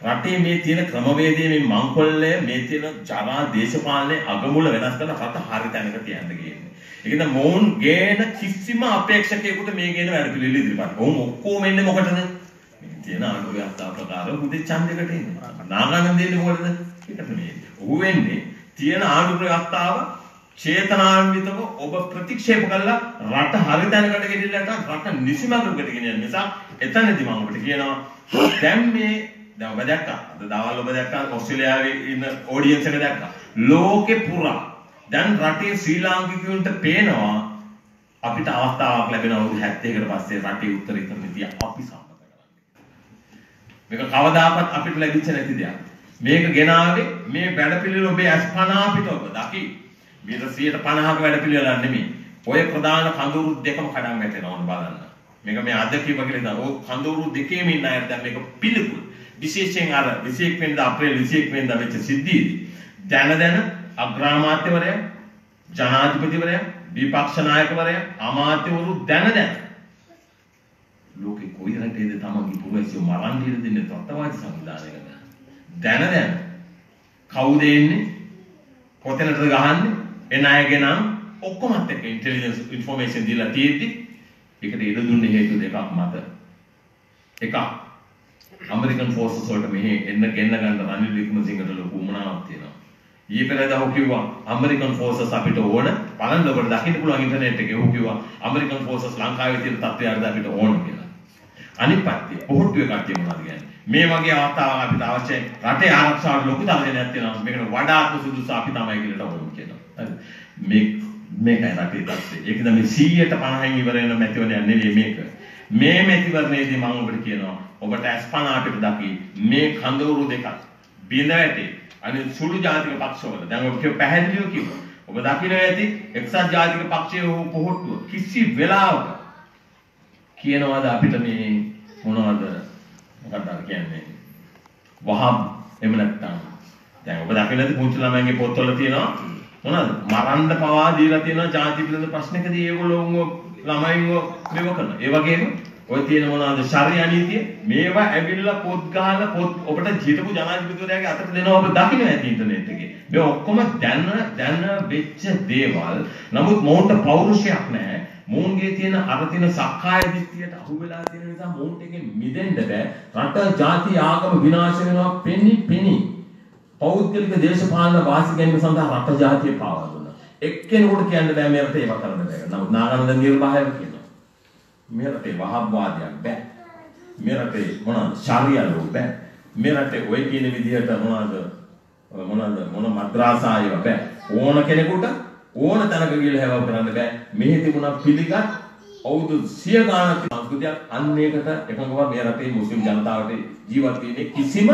රටේ මේ තියෙන ක්‍රමවේදයේ මේ මංකොල්ලය මේ තියෙන ජරා දේශපාලනයේ අගමුල වෙනස් කරන රට හරි තැනකට තියන්න ගියන්නේ. ඒකද මොවුන් ගේන කිසිම අපේක්ෂකයෙකුට මේ ගේන වැඩ පිළිවිල ඉදිරිපත්. ඔවුන් ඔක්කොම එන්නේ මොකටද? මේ තියෙන ආණ්ඩුවේ අත්තා ප්‍රකාර හුදේ ඡන්දයකට එන්නේ. නාගන්න දෙන්නේ මොකටද? ඒකට නෙවෙයි. ඔහු වෙන්නේ තියෙන ආණ්ඩුවේ අත්තාව චේතනාන්විතව ඔබ ප්‍රතික්ෂේප කළා රට හරි තැනකට ගෙනිල්ලට රට නිසිමඟකට ගෙනියන්න නිසා එතනදී මම ඔබට කියනවා දැන් මේ දැන් ඔබ දැක්කා. අද දවල් ඔබ දැක්කා ඕස්ට්‍රේලියාවේ ඉන්න ඔඩියන්ස් එක දැක්කා. ලෝකේ පුරා. දැන් රටේ ශ්‍රී ලාංකිකයන්ට පේනවා අපිට අවස්ථාවක් ලැබෙන අවුරුදු 70කට පස්සේ රටේ උත්තරීතර නීතිය අපි සම්මත කරන්නේ. මේක කවදාකවත් අපිට ලැබිච්ච නැති දෙයක්. මේක ගෙනාවේ මේ වැඩපිළිවෙල ඔබේ අස්පනා අපිට ඔබ දකි. මේක 150ක වැඩපිළිවෙලක් නෙමෙයි. ඔය ප්‍රධාන කඳවුරු දෙකම කඩන් වැටෙනවා ඕන බලන්න. මේක මේ අද කිව්ව කියලා නෝ කඳවුරු දෙකේම ඉන්න අය දැන් මේක පිළිකුල්. විශේෂයෙන් අර 21 වෙනිදා අප්‍රේල් 21 වෙනිදා වෙච්ච සිද්ධියේදී දැන දැන අග්‍රාමාත්‍යවරයා ජනාධිපතිවරයා විපක්ෂ 나යකවරයා අමාත්‍යවරු දැන දැන ලෝකේ කොයි රටේද තමන්ගේ පුරවැසියෝ මරන්න ඉර දෙන්නේ තත්ත්වවාදී සංවිධානයකට දැන දැන කවුද එන්නේ? කොතැනටද ගහන්නේ? එන අයගේ නම් ඔක්කොමත් එක්ක ඉන්ටෙලිජන්ස් ඉන්ෆෝමේෂන් දීලා තියෙද්දි ඒකට ඉඩ දුන්නේ හේතු දෙකක් මත. එකක් ඇමරිකන් ෆෝසස් වලට මෙහි එන්න ගෙන්න ගන්න රනිල් වික්‍රමසිංහට ලොකු උමනාවක් තියෙනවා? ඊයේ පෙරේදා ඔහු කිව්වා ඇමරිකන් ෆෝසස් අපිට ඕන බලන්න ඔබට දකින්න පුළුවන් ඉන්ටර්නෙට් එකේ ඔහු කිව්වා ඇමරිකන් ෆෝසස් ලංකාවේ තියෙන තත්ත්වයට අපිට ඕන කියලා. අනිත් පැත්තේ පොහොට්ටුවේ කට්ටිය මොනවද කියන්නේ? මේ වගේ අවස්ථාවක් අපිට අවශ්‍යයි රටේ ආරක්ෂාවට ලොකු තරණයක් තියෙනවා. මේකට වඩාත් සුදුසු අපි තමයි කියලා ඕන කියනවා. හරි. මේ මේකයි රටේ තත්ත්වය. ඒකද මේ 150න් ඉවර වෙන මැතිවරණයක් නෙවෙයි මේක. මේ මැතිවරණයේදී මම ඔබට කියනවා ඔබට අස්පනා අපිට දකි මේ කඳවුරු දෙකක් බිඳ වැටේ. අනිත් සුළු ජාතික පක්ෂවල. දැන් ඔබ කිය පැහැදිලිව කිව්වා. ඔබ දකින්න ඇති එක්සත් ජාතික පක්ෂයේ හෝ පොහොට්ටුව කිසි වෙලාවක කියනවාද අපිට මේ මොනවද? මොකක්ද අර කියන්නේ? වහම්. එහෙම නැත්නම්. දැන් ඔබ දකින්න ඇති පුංචි ළමයින්ගේ පොත්වල තියෙනවා. මොනවද? මරන්න පවා දීලා තියෙනවා ජාති පිළිබඳ ප්‍රශ්නකදී ඒගොල්ලෝ උන්ව ළමයින්ව මෙව කරනවා. ඒ වගේම ඔය තියෙන මොනවද? ශාරීරික නීතිය මේවා ඇවිල්ලා පොත් ගහලා පොත් ඔබට ජීතපු ජනාධිපතිවරයාගේ අතට දෙනවා. ඔබ දකින්න ඇති ඉන්ටර්නෙට් එකේ. මේ ඔක්කොම දැන දැන වෙච්ච දේවල්. නමුත් මොවුන්ට පෞරුෂයක් නැහැ. මොවුන්ගේ තියෙන අර තියෙන සක්කාය දිට්ඨියට අහු වෙලා තියෙන නිසා මොවුන්ට එකෙන් මිදෙන්න බෑ. රට ජාති ආගම විනාශ වෙනවා. පෙනි පෙනි. පෞද්ගලික දේශපාලන වාසි ගැනීම සඳහා රට ජාතිය පාවා දුන්නා. එක්කෙනෙකුට කියන්න බෑ මේ රටේ ඒවා කරන්න බෑ. නමුත් නාගනන්ද නිර්භායව කියනවා. මේ රටේ වහබ්වාදයක් බෑ. මේ රටේ මොනවාද ශාරියලෝ බෑ. මේ රටේ ඔය කියන විදිහට මොනවාද මොනවාද මොන මද්‍රාසායව බෑ. ඕන කෙනෙකුට ඕන තැනක ගිහලා හැවව කරන්න බෑ. මෙහි තිබුණා පිළිගත් අවුරුදු 100 ගානක් සංස්කෘතියක් අන්න ඒකට එකඟව මේ රටේ මුස්ලිම් ජනතාවට ජීවත් වෙන්නේ කිසිම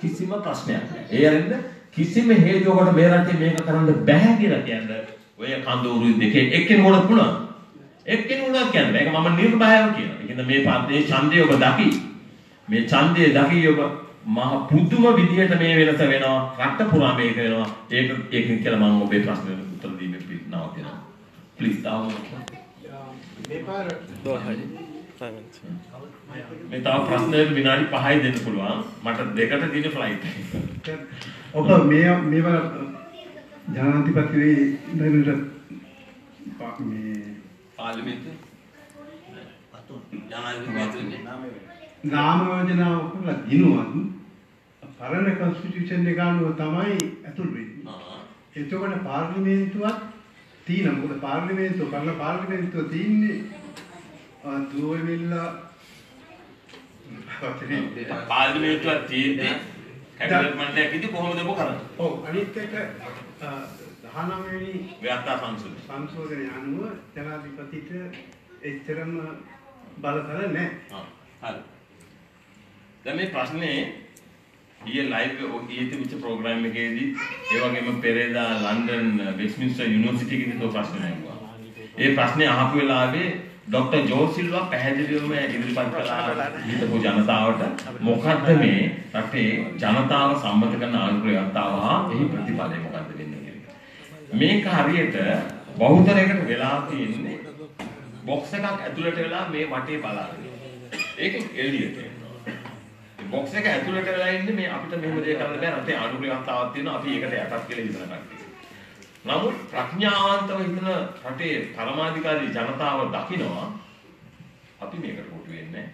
කිසිම ප්‍රශ්නයක් නැහැ. ඒ අරින්ද කිසිම හේතුවකට මේ රටේ මේක කරන්න බෑ කියලා කියන්නේ ඔය කඳවුරු දෙකේ එක්කෙනෙකුට පුළුවන්. එක්කෙනෙකුට කියන්නේ මේක මම නිර්භයව කියනවා. ඒ කියන්නේ මේ පන්තියේ ඡන්දය ඔබ දකි. මේ ඡන්දය දකි ඔබ මහ පුදුම විදිහට මේ වෙනස වෙනවා. රට පුරා මේක වෙනවා. ඒක ඒකෙන් කියලා මම ඔබේ ප්‍රශ්නෙට උත්තර දීමේ පිටනවා කියනවා. ප්ලීස් තාම දොළහයි five minutes. මේ තව ප්‍රශ්නයකට විනාඩි 5යි දෙන්න පුළුවන්. මට දෙකට දින ෆ්ලයිට් එක. ඔබ මේ මේවල ජනාධිපතිවේ ඉඳනට මේ පාර්ලිමේන්තුවේ? ජනාධිපතිතුමනි නාම යෝජනාව කරලා දිනුවත් පරණ කොන්ස්ටිටියුෂන් එක අනුව තමයි ඇතුල් වෙන්නේ. එතකොට පාර්ලිමේන්තුවත් තියෙන මොකද පාර්ලිමේන්තුව පරණ පාර්ලිමේන්තුව තියෙන්නේ දුවවිල්ලා පාර්ලිමේන්තුවක් තියෙද්දි කැබිනට් මණ්ඩලයක් ඉදි කොහොමද ඔබ කරන්නේ? ඔව් අනිත් එක 19 වෙනි ව්‍යවස්ථා සංසදය. සංශෝධනය අනුව ජනාධිපතිට එච්චරම බලතල නැහැ. හරි. දැන් මේ ප්‍රශ්නේ ඊයේ ලයිව් ඊයේ තිබිච්ච ප්‍රෝග්‍රෑම් එකේදී ඒ වගේම පෙරේදා ලන්ඩන් වෙස්ට්මින්ස්ටර් යුනිවර්සිටි එකේදී තෝ ප්‍රශ්න නැගුවා. ඒ ප්‍රශ්නේ අහපු වෙලාවේ ડોક્ටර් ජෝ සිල්වා පැහැදිලිවම ඉදිරිපත් කළා හිටපු ජනතාවට මොකද්ද මේ රටේ ජනතාව සම්මත කරන ආණ්ඩුවේ යත්තාව හා එහි ප්‍රතිඵලය මොකද්ද වෙන්නේ කියලා. මේක හරියට බහුතරයකට වෙලා තියෙන්නේ බොක්ස් එකක් ඇතුළට වෙලා මේ වටේ බලාගෙන. ඒක එළියට බොක්ස් එක ඇතුළට වෙලා ඉන්නේ මේ අපිට මෙහෙම දෙයක් කරන්න බෑ රටේ ආණ්ඩුවේ යත්තාවක් තියෙනවා අපි ඒකට යටත් කියලා හිතන කට්ටිය. නමුත් ප්‍රඥාවන්තව හිතන රටේ පරමාධිකාරී ජනතාව දකිනවා අපි මේකට කොටු වෙන්නේ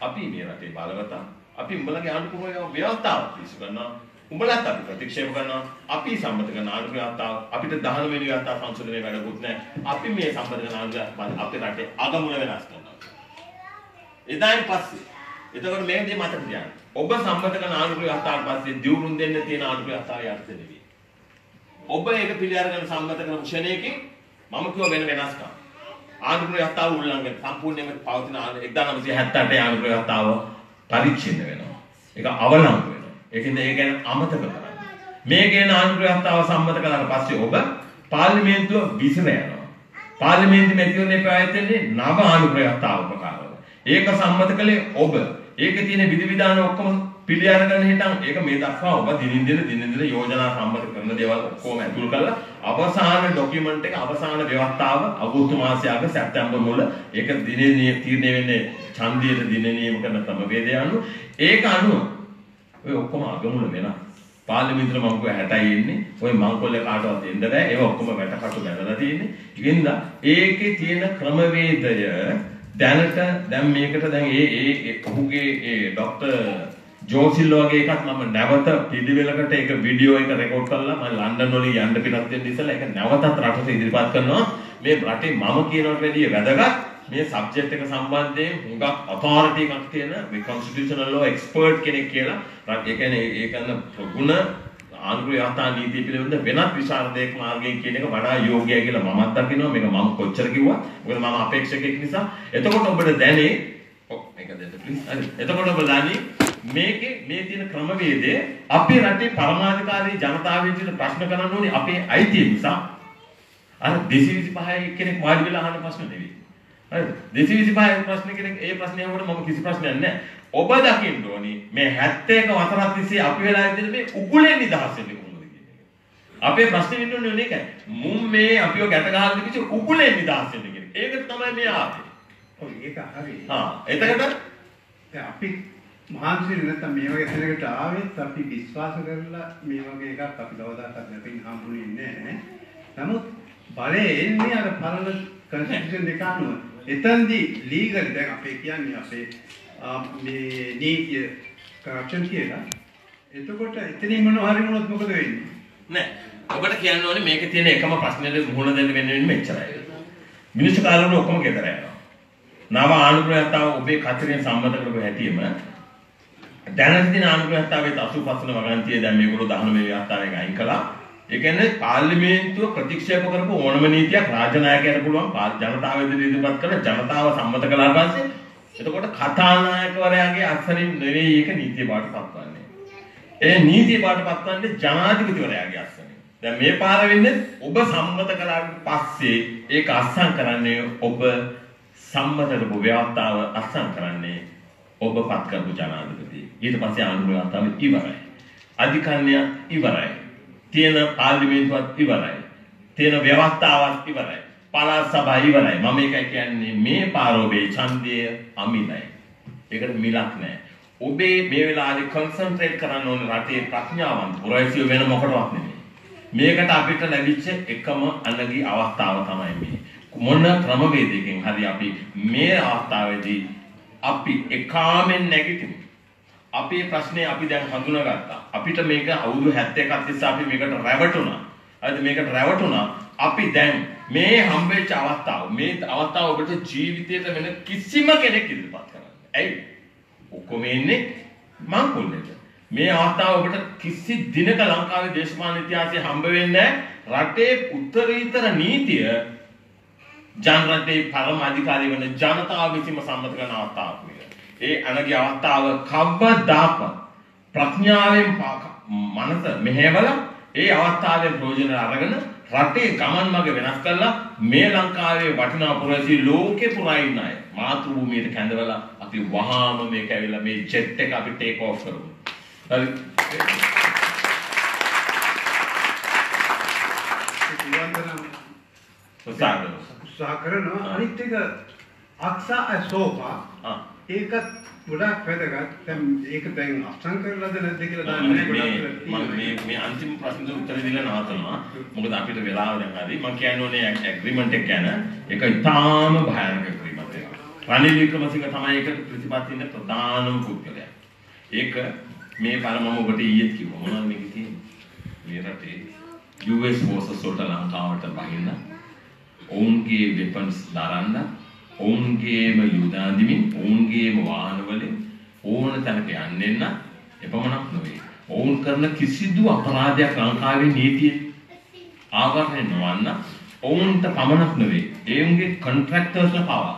අපි මේ රටේ බලවතා අපි උඹලගේ ආණ්ඩුක්‍රම ව්‍යවස්ථාව පිසු කරනවා. උඹලත් අපි ප්‍රතික්ෂේප කරනවා. අපි සම්මත කරන ආණ්ඩුක්‍රම ව්‍යවස්ථාව අපිට 19 වෙනි ව්‍යවස්ථා සංශෝධනය වැඩකුත් නැහැ. අපි මේ සම්මත කරන ආණ්ඩුක්‍රම අපේ රටේ අගමුල වෙනස් කරනවා. එදායින් පස්සේ එතකොට මේ දේ මතක තියාගන්න. ඔබ සම්මත කරන ආණ්ඩුක්‍රම ව්‍යවස්ථාවට පස්සේ දියුණුම් දෙන්න තියෙන ආණ්ඩුක්‍රම ව්‍යවස්ථාව යටතේ නෙවෙයි ඔබ ඒක පිළි අරගෙන සම්මත කරන ක්ෂණයකින් මම කිව්ව වෙන වෙනස්කම්. ආණ්ඩුක්‍රම ව්‍යවස්ථාව උල්ලංඝනය සම්පූර්ණයෙන්ම පවතින 1978 ආණ්ඩුක්‍රම ව්‍යවස්ථාව පරිච්ඡින්න වෙනවා. ඒක අවලංගු වෙනවා. ඒකින්ද ඒ ගැන අමතක කරන්න. මේ ගැන ආණ්ඩුක්‍රම ව්‍යවස්ථාව සම්මත කළාට පස්සේ ඔබ පාර්ලිමේන්තුව විසිර යනවා. පාර්ලිමේන්තු මැතිවරණය පැවැත්වෙන්නේ නව ආණ්ඩුක්‍රම ව්‍යවස්ථාව ප්‍රකාරව. ඒක සම්මත කළේ ඔබ. ඒකේ තියෙන විධි විධාන ඔක්කොම පිළි අරගෙන හිටන් ඒක මේ දක්වා ඔබ දිනින් දින දිනින් දින යෝජනා සම්මත කරන දේවල් ඔක්කොම ඇතුළු කරලා අවසාන ડોකියුමන්ට් එක අවසාන ව්‍යවස්ථාව අගෝස්තු මාසයේ සැප්තැම්බර් මුල ඒක දිනේ තීරණය වෙන්නේ ඡන්දයට දින නියම කරන ක්‍රමවේදය අනුව ඒක අනුව ඔය ඔක්කොම අගමුල වෙනවා. පාර්ලිමේන්තුවේ මම කිව්වා 60යි ඉන්නේ. ඔය මංකොල්ල කාටවත් දෙන්න බෑ. ඒව ඔක්කොම වැටකටු බැලලා තියෙන්නේ. ඉතින්ද ඒකේ තියෙන ක්‍රමවේදය දැනට දැන් මේකට දැන් ඒ ඒ ඔහුගේ ඒ ડોක්ටර් ජෝසිල් වගේ එකක් මම නැවත පිළිවෙලකට ඒක වීඩියෝ එක රෙකෝඩ් කරලා මම ලන්ඩන් වලින් යන්න පිටත් වෙන්න ඉස්සෙල්ලා ඒක නැවතත් රටට ඉදිරිපත් කරනවා. මේ රටේ මම කියනවට වැඩිය වැදගත් මේ සබ්ජෙක්ට් එක සම්බන්ධයෙන් හුඟක් ඔතොරිටි එකක් තියෙන මේ කොන්ස්ටිටියුෂනල් ලෝ එක්ස්පර්ට් කෙනෙක් කියලා. රට ඒ කියන්නේ ඒ කරන ප්‍රගුණ ආණ්ඩුව යථා නීතිය පිළිබඳ වෙනත් විශාරදයක් මාර්ගයෙන් කියන එක වඩා යෝග්‍යයි කියලා මමත් දකිනවා. මේක මම කොච්චර කිව්වත්. මොකද මම අපේක්ෂකෙක් නිසා. එතකොට ඔබට දැනේ ඔව් මේක දෙන්න ප්ලීස් හරි. එතකොට ඔබ දන්නේ මේකේ මේ තියෙන ක්‍රමවේදය අපේ රටේ පරමාධිකාරී ජනතාවගේ තියෙන ප්‍රශ්න කරන්න ඕනේ අපේ අයිතිය නිසා අර 225 කෙනෙක් වාඩි වෙලා අහන ප්‍රශ්න නෙවෙයි. හරිද? 225 ප්‍රශ්න කෙනෙක් ඒ ප්‍රශ්නේ අහුවට මම කිසි ප්‍රශ්නයක් නැහැ. ඔබ දකින්න ඕනි මේ 71 වසරක් තිස්සේ අපි වෙලා ඉඳින මේ උගුලෙන් නිදහස් වෙන්නේ කොහොමද කියන එක. අපේ ප්‍රශ්නේ වෙන්න ඕනේ ඒකයි. මුම් මේ අපිව ගැට ගහලා තිබිච්ච උගුලෙන් නිදහස් වෙන්න කියන එක. ඒක තමයි මේ ආවේ. ඔව් ඒක හරි. හා එතකොට දැන් අපි මහන්සි නැත්නම් මේ වගේ තැනකට ආවෙත් අපි විශ්වාස කරලා මේ වගේ එකක් අපි කවදාකවත් ලැබෙන්න හම්බුනේ නැහැ. නමුත් බලය එන්නේ අර පරණ කන්ස්ටිටියුෂන් එක අනුව. එතනදී ලීගල් දැන් අපේ කියන්නේ අපේ ආ, මේ නීතිය කරප්ෂන් කියලා එතකොට එතනින් මොනවා හරි වුණොත් මොකද වෙන්නේ? නෑ. ඔබට කියන්න ඕනේ මේකේ තියෙන එකම ප්‍රශ්නෙට මුහුණ දෙන්න වෙන්නේ මෙච්චරයි. මිනිස්සු කාලවල ඔක්කොම ගෙදර යනවා. නව ආනුග්‍රහතාව ඔබේ කතරෙන් සම්මත කරපු හැටියෙම දැනට තියෙන ආනුග්‍රහතාවේ 85 වන වගන්තිය දැන් මේගොල්ලෝ 19 ව්‍යවස්ථාවෙන් අයින් කළා. ඒ කියන්නේ පාර්ලිමේන්තුව ප්‍රතික්ෂේප කරපු ඕනම නීතියක් රාජ්‍ය නායකයට පුළුවන් පා- ජනතාව ඉදිරියට ඉදිරිපත් කරලා ජනතාව සම්මත කළාට පස්සේ එතකොට කතානායකවරයාගේ අත්සනින් නෙවෙයි ඒක නීතිය බවට පත්වන්නේ. ඒ නීතිය බවට පත්වන්නේ ජනාධිපතිවරයාගේ අත්සනින්. දැන් මේ පාර වෙන්නේ ඔබ සම්මත කළාට පස්සේ ඒක අත්සන් කරන්නේ ඔබ සම්මත කරපු ව්‍යවස්ථාව අත්සන් කරන්නේ ඔබ පත් කරපු ජනාධිපති. ඊට පස්සේ ආණ්ඩුව ඉවරයි. අධිකරණය ඉවරයි. තියෙන පාර්ලිමේන්තුවත් ඉවරයි. තියෙන ව්‍යවස්ථාවත් ඉවරයි. පළාත් සභාව ඉවරයි. මම ඒකයි කියන්නේ මේ පාරෝබේ ඡන්දය අමිලයි. ඒකට මිලක් නැහැ. ඔබේ මේ වෙලාවේ කන්සන්ට්‍රේට් කරන්න ඕනේ රටේ ප්‍රඥාවන්ත පුරවැසියෝ වෙන මොකටවත් නෙමෙයි. මේකට අපිට ලැබිච්ච එකම අනගි අවස්ථාව තමයි මේ. මොන ක්‍රමවේදයකින් හරි අපි මේ අවස්ථාවේදී අපි එකාමෙන් නැගිටිමු. අපේ ප්‍රශ්නේ අපි දැන් හඳුනාගත්තා. අපිට මේක අවුරුදු 71ක් තිස්සේ අපි මේකට රැවටුණා. හරිද මේකට රැවටුණා. අපි දැන් මේ හම්බෙච්ච අවස්ථාව මේ අවස්ථාව ඔබට ජීවිතයට වෙන කිසිම කෙනෙක් ඉදිරිපත් කරන්න. ඇයි? ඔක්කොම ඉන්නේ මංකොල්ලේට. මේ අවස්ථාව ඔබට කිසි දිනක ලංකාවේ දේශපාලන ඉතිහාසයේ හම්බ වෙන්නේ රටේ උත්තරීතර නීතිය ජනරටේ පරම අධිකාරී වෙන ජනතාව විසින්ම සම්මත කරන අවස්ථාවක් මේක. ඒ අනගි අවස්ථාව කවදාකවත් ප්‍රඥාවෙන් මනස මෙහෙवला ඒ අවස්ථාවේ ප්‍රයෝජන අරගෙන රටේ ගමන් මඟ වෙනස් කරලා මේ ලංකාවේ වටිනා පුරවැසි ලෝකේ පුරා ඉන්න අය මාතෘ භූමියට කැඳවලා අපි වහාම මේක ඇවිල්ලා මේ ජෙට් එක අපි ටේක් ඔෆ් කරමු. හරි. උත්සාහ කරමු. උත්සාහ කරනවා අනිත් එක අක්සා අසෝපා ආ. ඒකත් ගොඩක් වැදගත්. දැන් ඒක දැන් අත්සන් කරලාද නැද්ද කියලා දන්නේ නැහැ මේ අන්තිම ප්‍රශ්නෙට උත්තර දීලා නවතනවා. මොකද අපිට වෙලාව දැන් හරි. මම කියන්නේ ඇග්‍රීමන්ට් එක ගැන. ඒක ඉතාම භයානක ඇග්‍රීමන්ට් එකක්. රනිල් වික්‍රමසිංහ තමයි ඒකට ප්‍රතිපත්ති ඉන්න ප්‍රධානම පුද්ගලයා. ඒක මේ පාර මම ඔබට ඊයේත් කිව්වා. මොනවද මේක තියෙන්නේ? මේ රටේ US forces වලට ලංකාවට බහින්න ඔවුන්ගේ වෙපන්ස් දරන්න ඔවුන්ගේම යුදාන්දිමින් ඔවුන්ගේම වාහනවලින් ඕන තැනක යන්නෙන්න එපමණක් නොවේ. ඔවුන් කරන කිසිදු අපරාධයක් ලංකාවේ නීතියේ ආවරණය නොවන්න ඔවුන්ට පමණක් නොවේ. ඒවුන්ගේ කොන්ට්‍රැක්ටර්ස්ලා පවා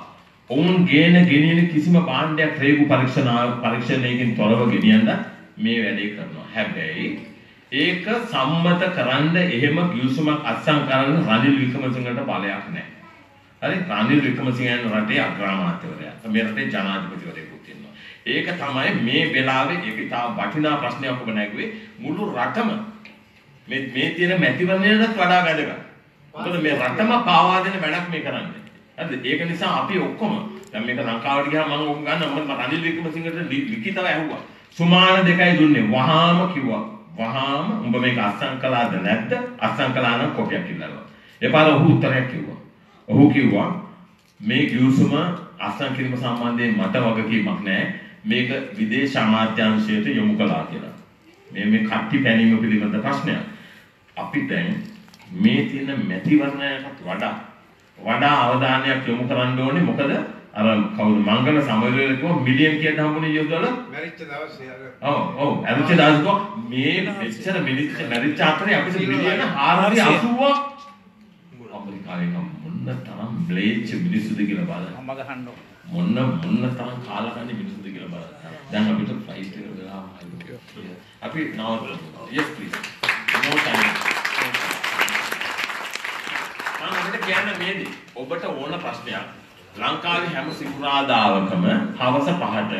ඔවුන් ගේන ගෙනියන කිසිම භාණ්ඩයක් රේගු පරීක්ෂණ පරීක්ෂණයකින් තොරව ගෙනියන්න මේ වැඩේ කරනවා. හැබැයි ඒක සම්මත කරන්න එහෙම ගිවිසුමක් අත්සන් කරන්න රනිල් වික්‍රමසිංහට බලයක් නැහැ. හරි රනිල් වික්‍රමසිංහයන් රටේ අග්‍රාමාත්‍යවරයා. මේ රටේ ජනාධිපතිවරයෙකුත් ඉන්නවා. ඒක තමයි මේ වෙලාවේ ඒක ඉතා වටිනා ප්‍රශ්නයක් ඔබ නැගුවේ මුළු රටම මේ මේ තියෙන මැතිවරණයටත් වඩා වැදගත්. මොකද මේ රටම පාවා දෙන වැඩක් මේ කරන්නේ. හරිද? ඒක නිසා අපි ඔක්කොම දැන් මේක ලංකාවට ගියාම මම ඕක ගන්න මොකද මම රනිල් වික්‍රමසිංහට ලි- ලිඛිතව ඇහුවා. සුමාන දෙකයි දුන්නේ. වහාම කිව්වා. වහාම උඹ මේක අත්සන් කළාද නැද්ද? අත්සන් කළා නම් කොපියක් ඉල්ලනවා. එපාර ඔහු උත්තරයක් කිව්වා. ඔහු කිව්වා මේ ගිවිසුම අත්සන් කිරීම සම්බන්ධයෙන් මට වගකීමක් නැහැ. මේක විදේශ අමාත්‍යාංශයට යොමු කළා කියලා. මේ මේ කට්ටි පැනීම පිළිබඳ ප්‍රශ්නයක්. අපි දැන් මේ තියෙන මැතිවරණයකට වඩා වඩා අවධානයක් යොමු කරන්න ඕනේ මොකද අර කවුද මංගල සමරවේල කිව්ව මිලියන් කීයද හම්බුනේ යොදවල මැරිච්ච දවසේ අර ඔව් ඔව් ඇවිත් දාස්කෝ මේ මෙච්චර මිලිච්ච මැරිච්ච අතරේ අපිට මිලියන 480ක් ඇමරිකාවේ නම් මොන්න තරම් බ්ලේච් මිනිස්සුද කියලා බලන්න. අම්ම ගහන්න මොන්න මොන්න තරම් කාලා කන්නේ මිනිස්සුද කියලා බලන්න. දැන් අපිට ෆ්ලයිට් එක වෙලා අපි නවත්තමු yes please. No time. මම අපිට කියන්න මේදී. ඔබට ඕන ප්‍රශ්නයක්. ලංකාවේ හැම සිකුරාදාවකම හවස 5ට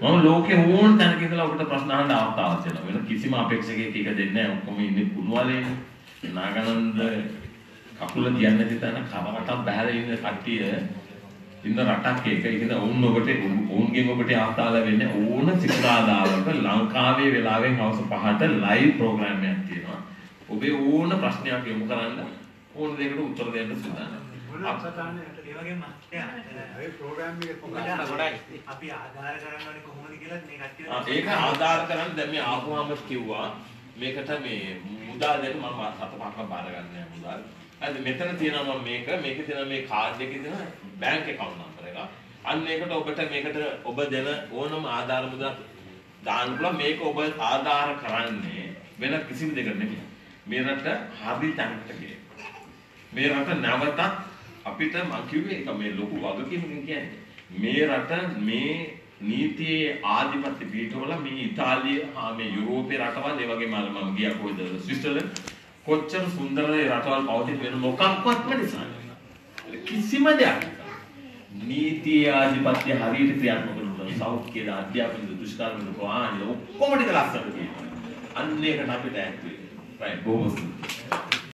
මම ලෝකේ ඕන තැනක ඉඳලා ඔබට ප්‍රශ්න අහන්න අවස්ථාවක් දෙනවා. වෙන කිසිම අපේක්ෂකයෙක් එක දෙන්නේ නැහැ. ඔක්කොම ඉන්නේ කුණුවලේ. නාගනන්ද කකුල තියන්නේ නැති තැන කරවටක් බහැලා ඉන්න කට්ටිය ඉන්න රටක් එක. ඒකද ඔවුන් ඔබට ඔවුන්ගෙන් ඔබට අවස්ථාව ලැබෙන්නේ ඕන සිකුරාදාවක ලංකාවේ වෙලාවෙන් හවස 5ට ලයිව් ප්‍රෝග්‍රෑම් එකක් තියෙනවා. ඔබේ ඕන ප්‍රශ්නයක් යොමු කරන්න ඕන දෙයකට උත්තර දෙන්න සූදානම්. ඒක ආධාර කරන්න දැන් මේ ආපුවාම කිව්වා මේකට මේ මුදල් දෙන්න මම සත පහක් බාර ගන්න නෑ මුදල්. හරිද මෙතන තියෙනවා මම මේක මේකේ තියෙන මේ කාඩ් එකේ තියෙන බැංක් account number එක. අන්න ඒකට ඔබට මේකට ඔබ දෙන ඕනම ආධාර මුදල් දාන්න පුළුවන් මේක ඔබ ආධාර කරන්නේ වෙන කිසිම දෙයකට නෙමෙයි. මේ රට හරි තැනකට ගියේ. මේ රට නැවතත් අපිට මම කිව්වේ ඒක මේ ලොකු වගකීමකින් කියන්නේ මේ රට මේ නීතියේ ආධිපත්‍ය පිටවල මේ ඉතාලිය හා මේ යුරෝපේ රටවල් ඒ වගේම අර මම ගියා කොයිද ස්විට්සර්ලන්ඩ් කොච්චර සුන්දර ඒ රටවල් පවතින වෙන මොකක්වත්ම නිසා නෙවෙයි. කිසිම දෙයක් නිසා. නීතියේ ආධිපත්‍ය හරියට ක්‍රියාත්මක කරනවා සෞඛ්‍යද අධ්‍යාපනද දුෂ්කර්මද ප්‍රවාහනද ඔක්කොම ටික ලස්සනට තියෙනවා. අන්න ඒකට අපිට ඇක්ට් වෙන්න. right බොහොම ස්තුතියි.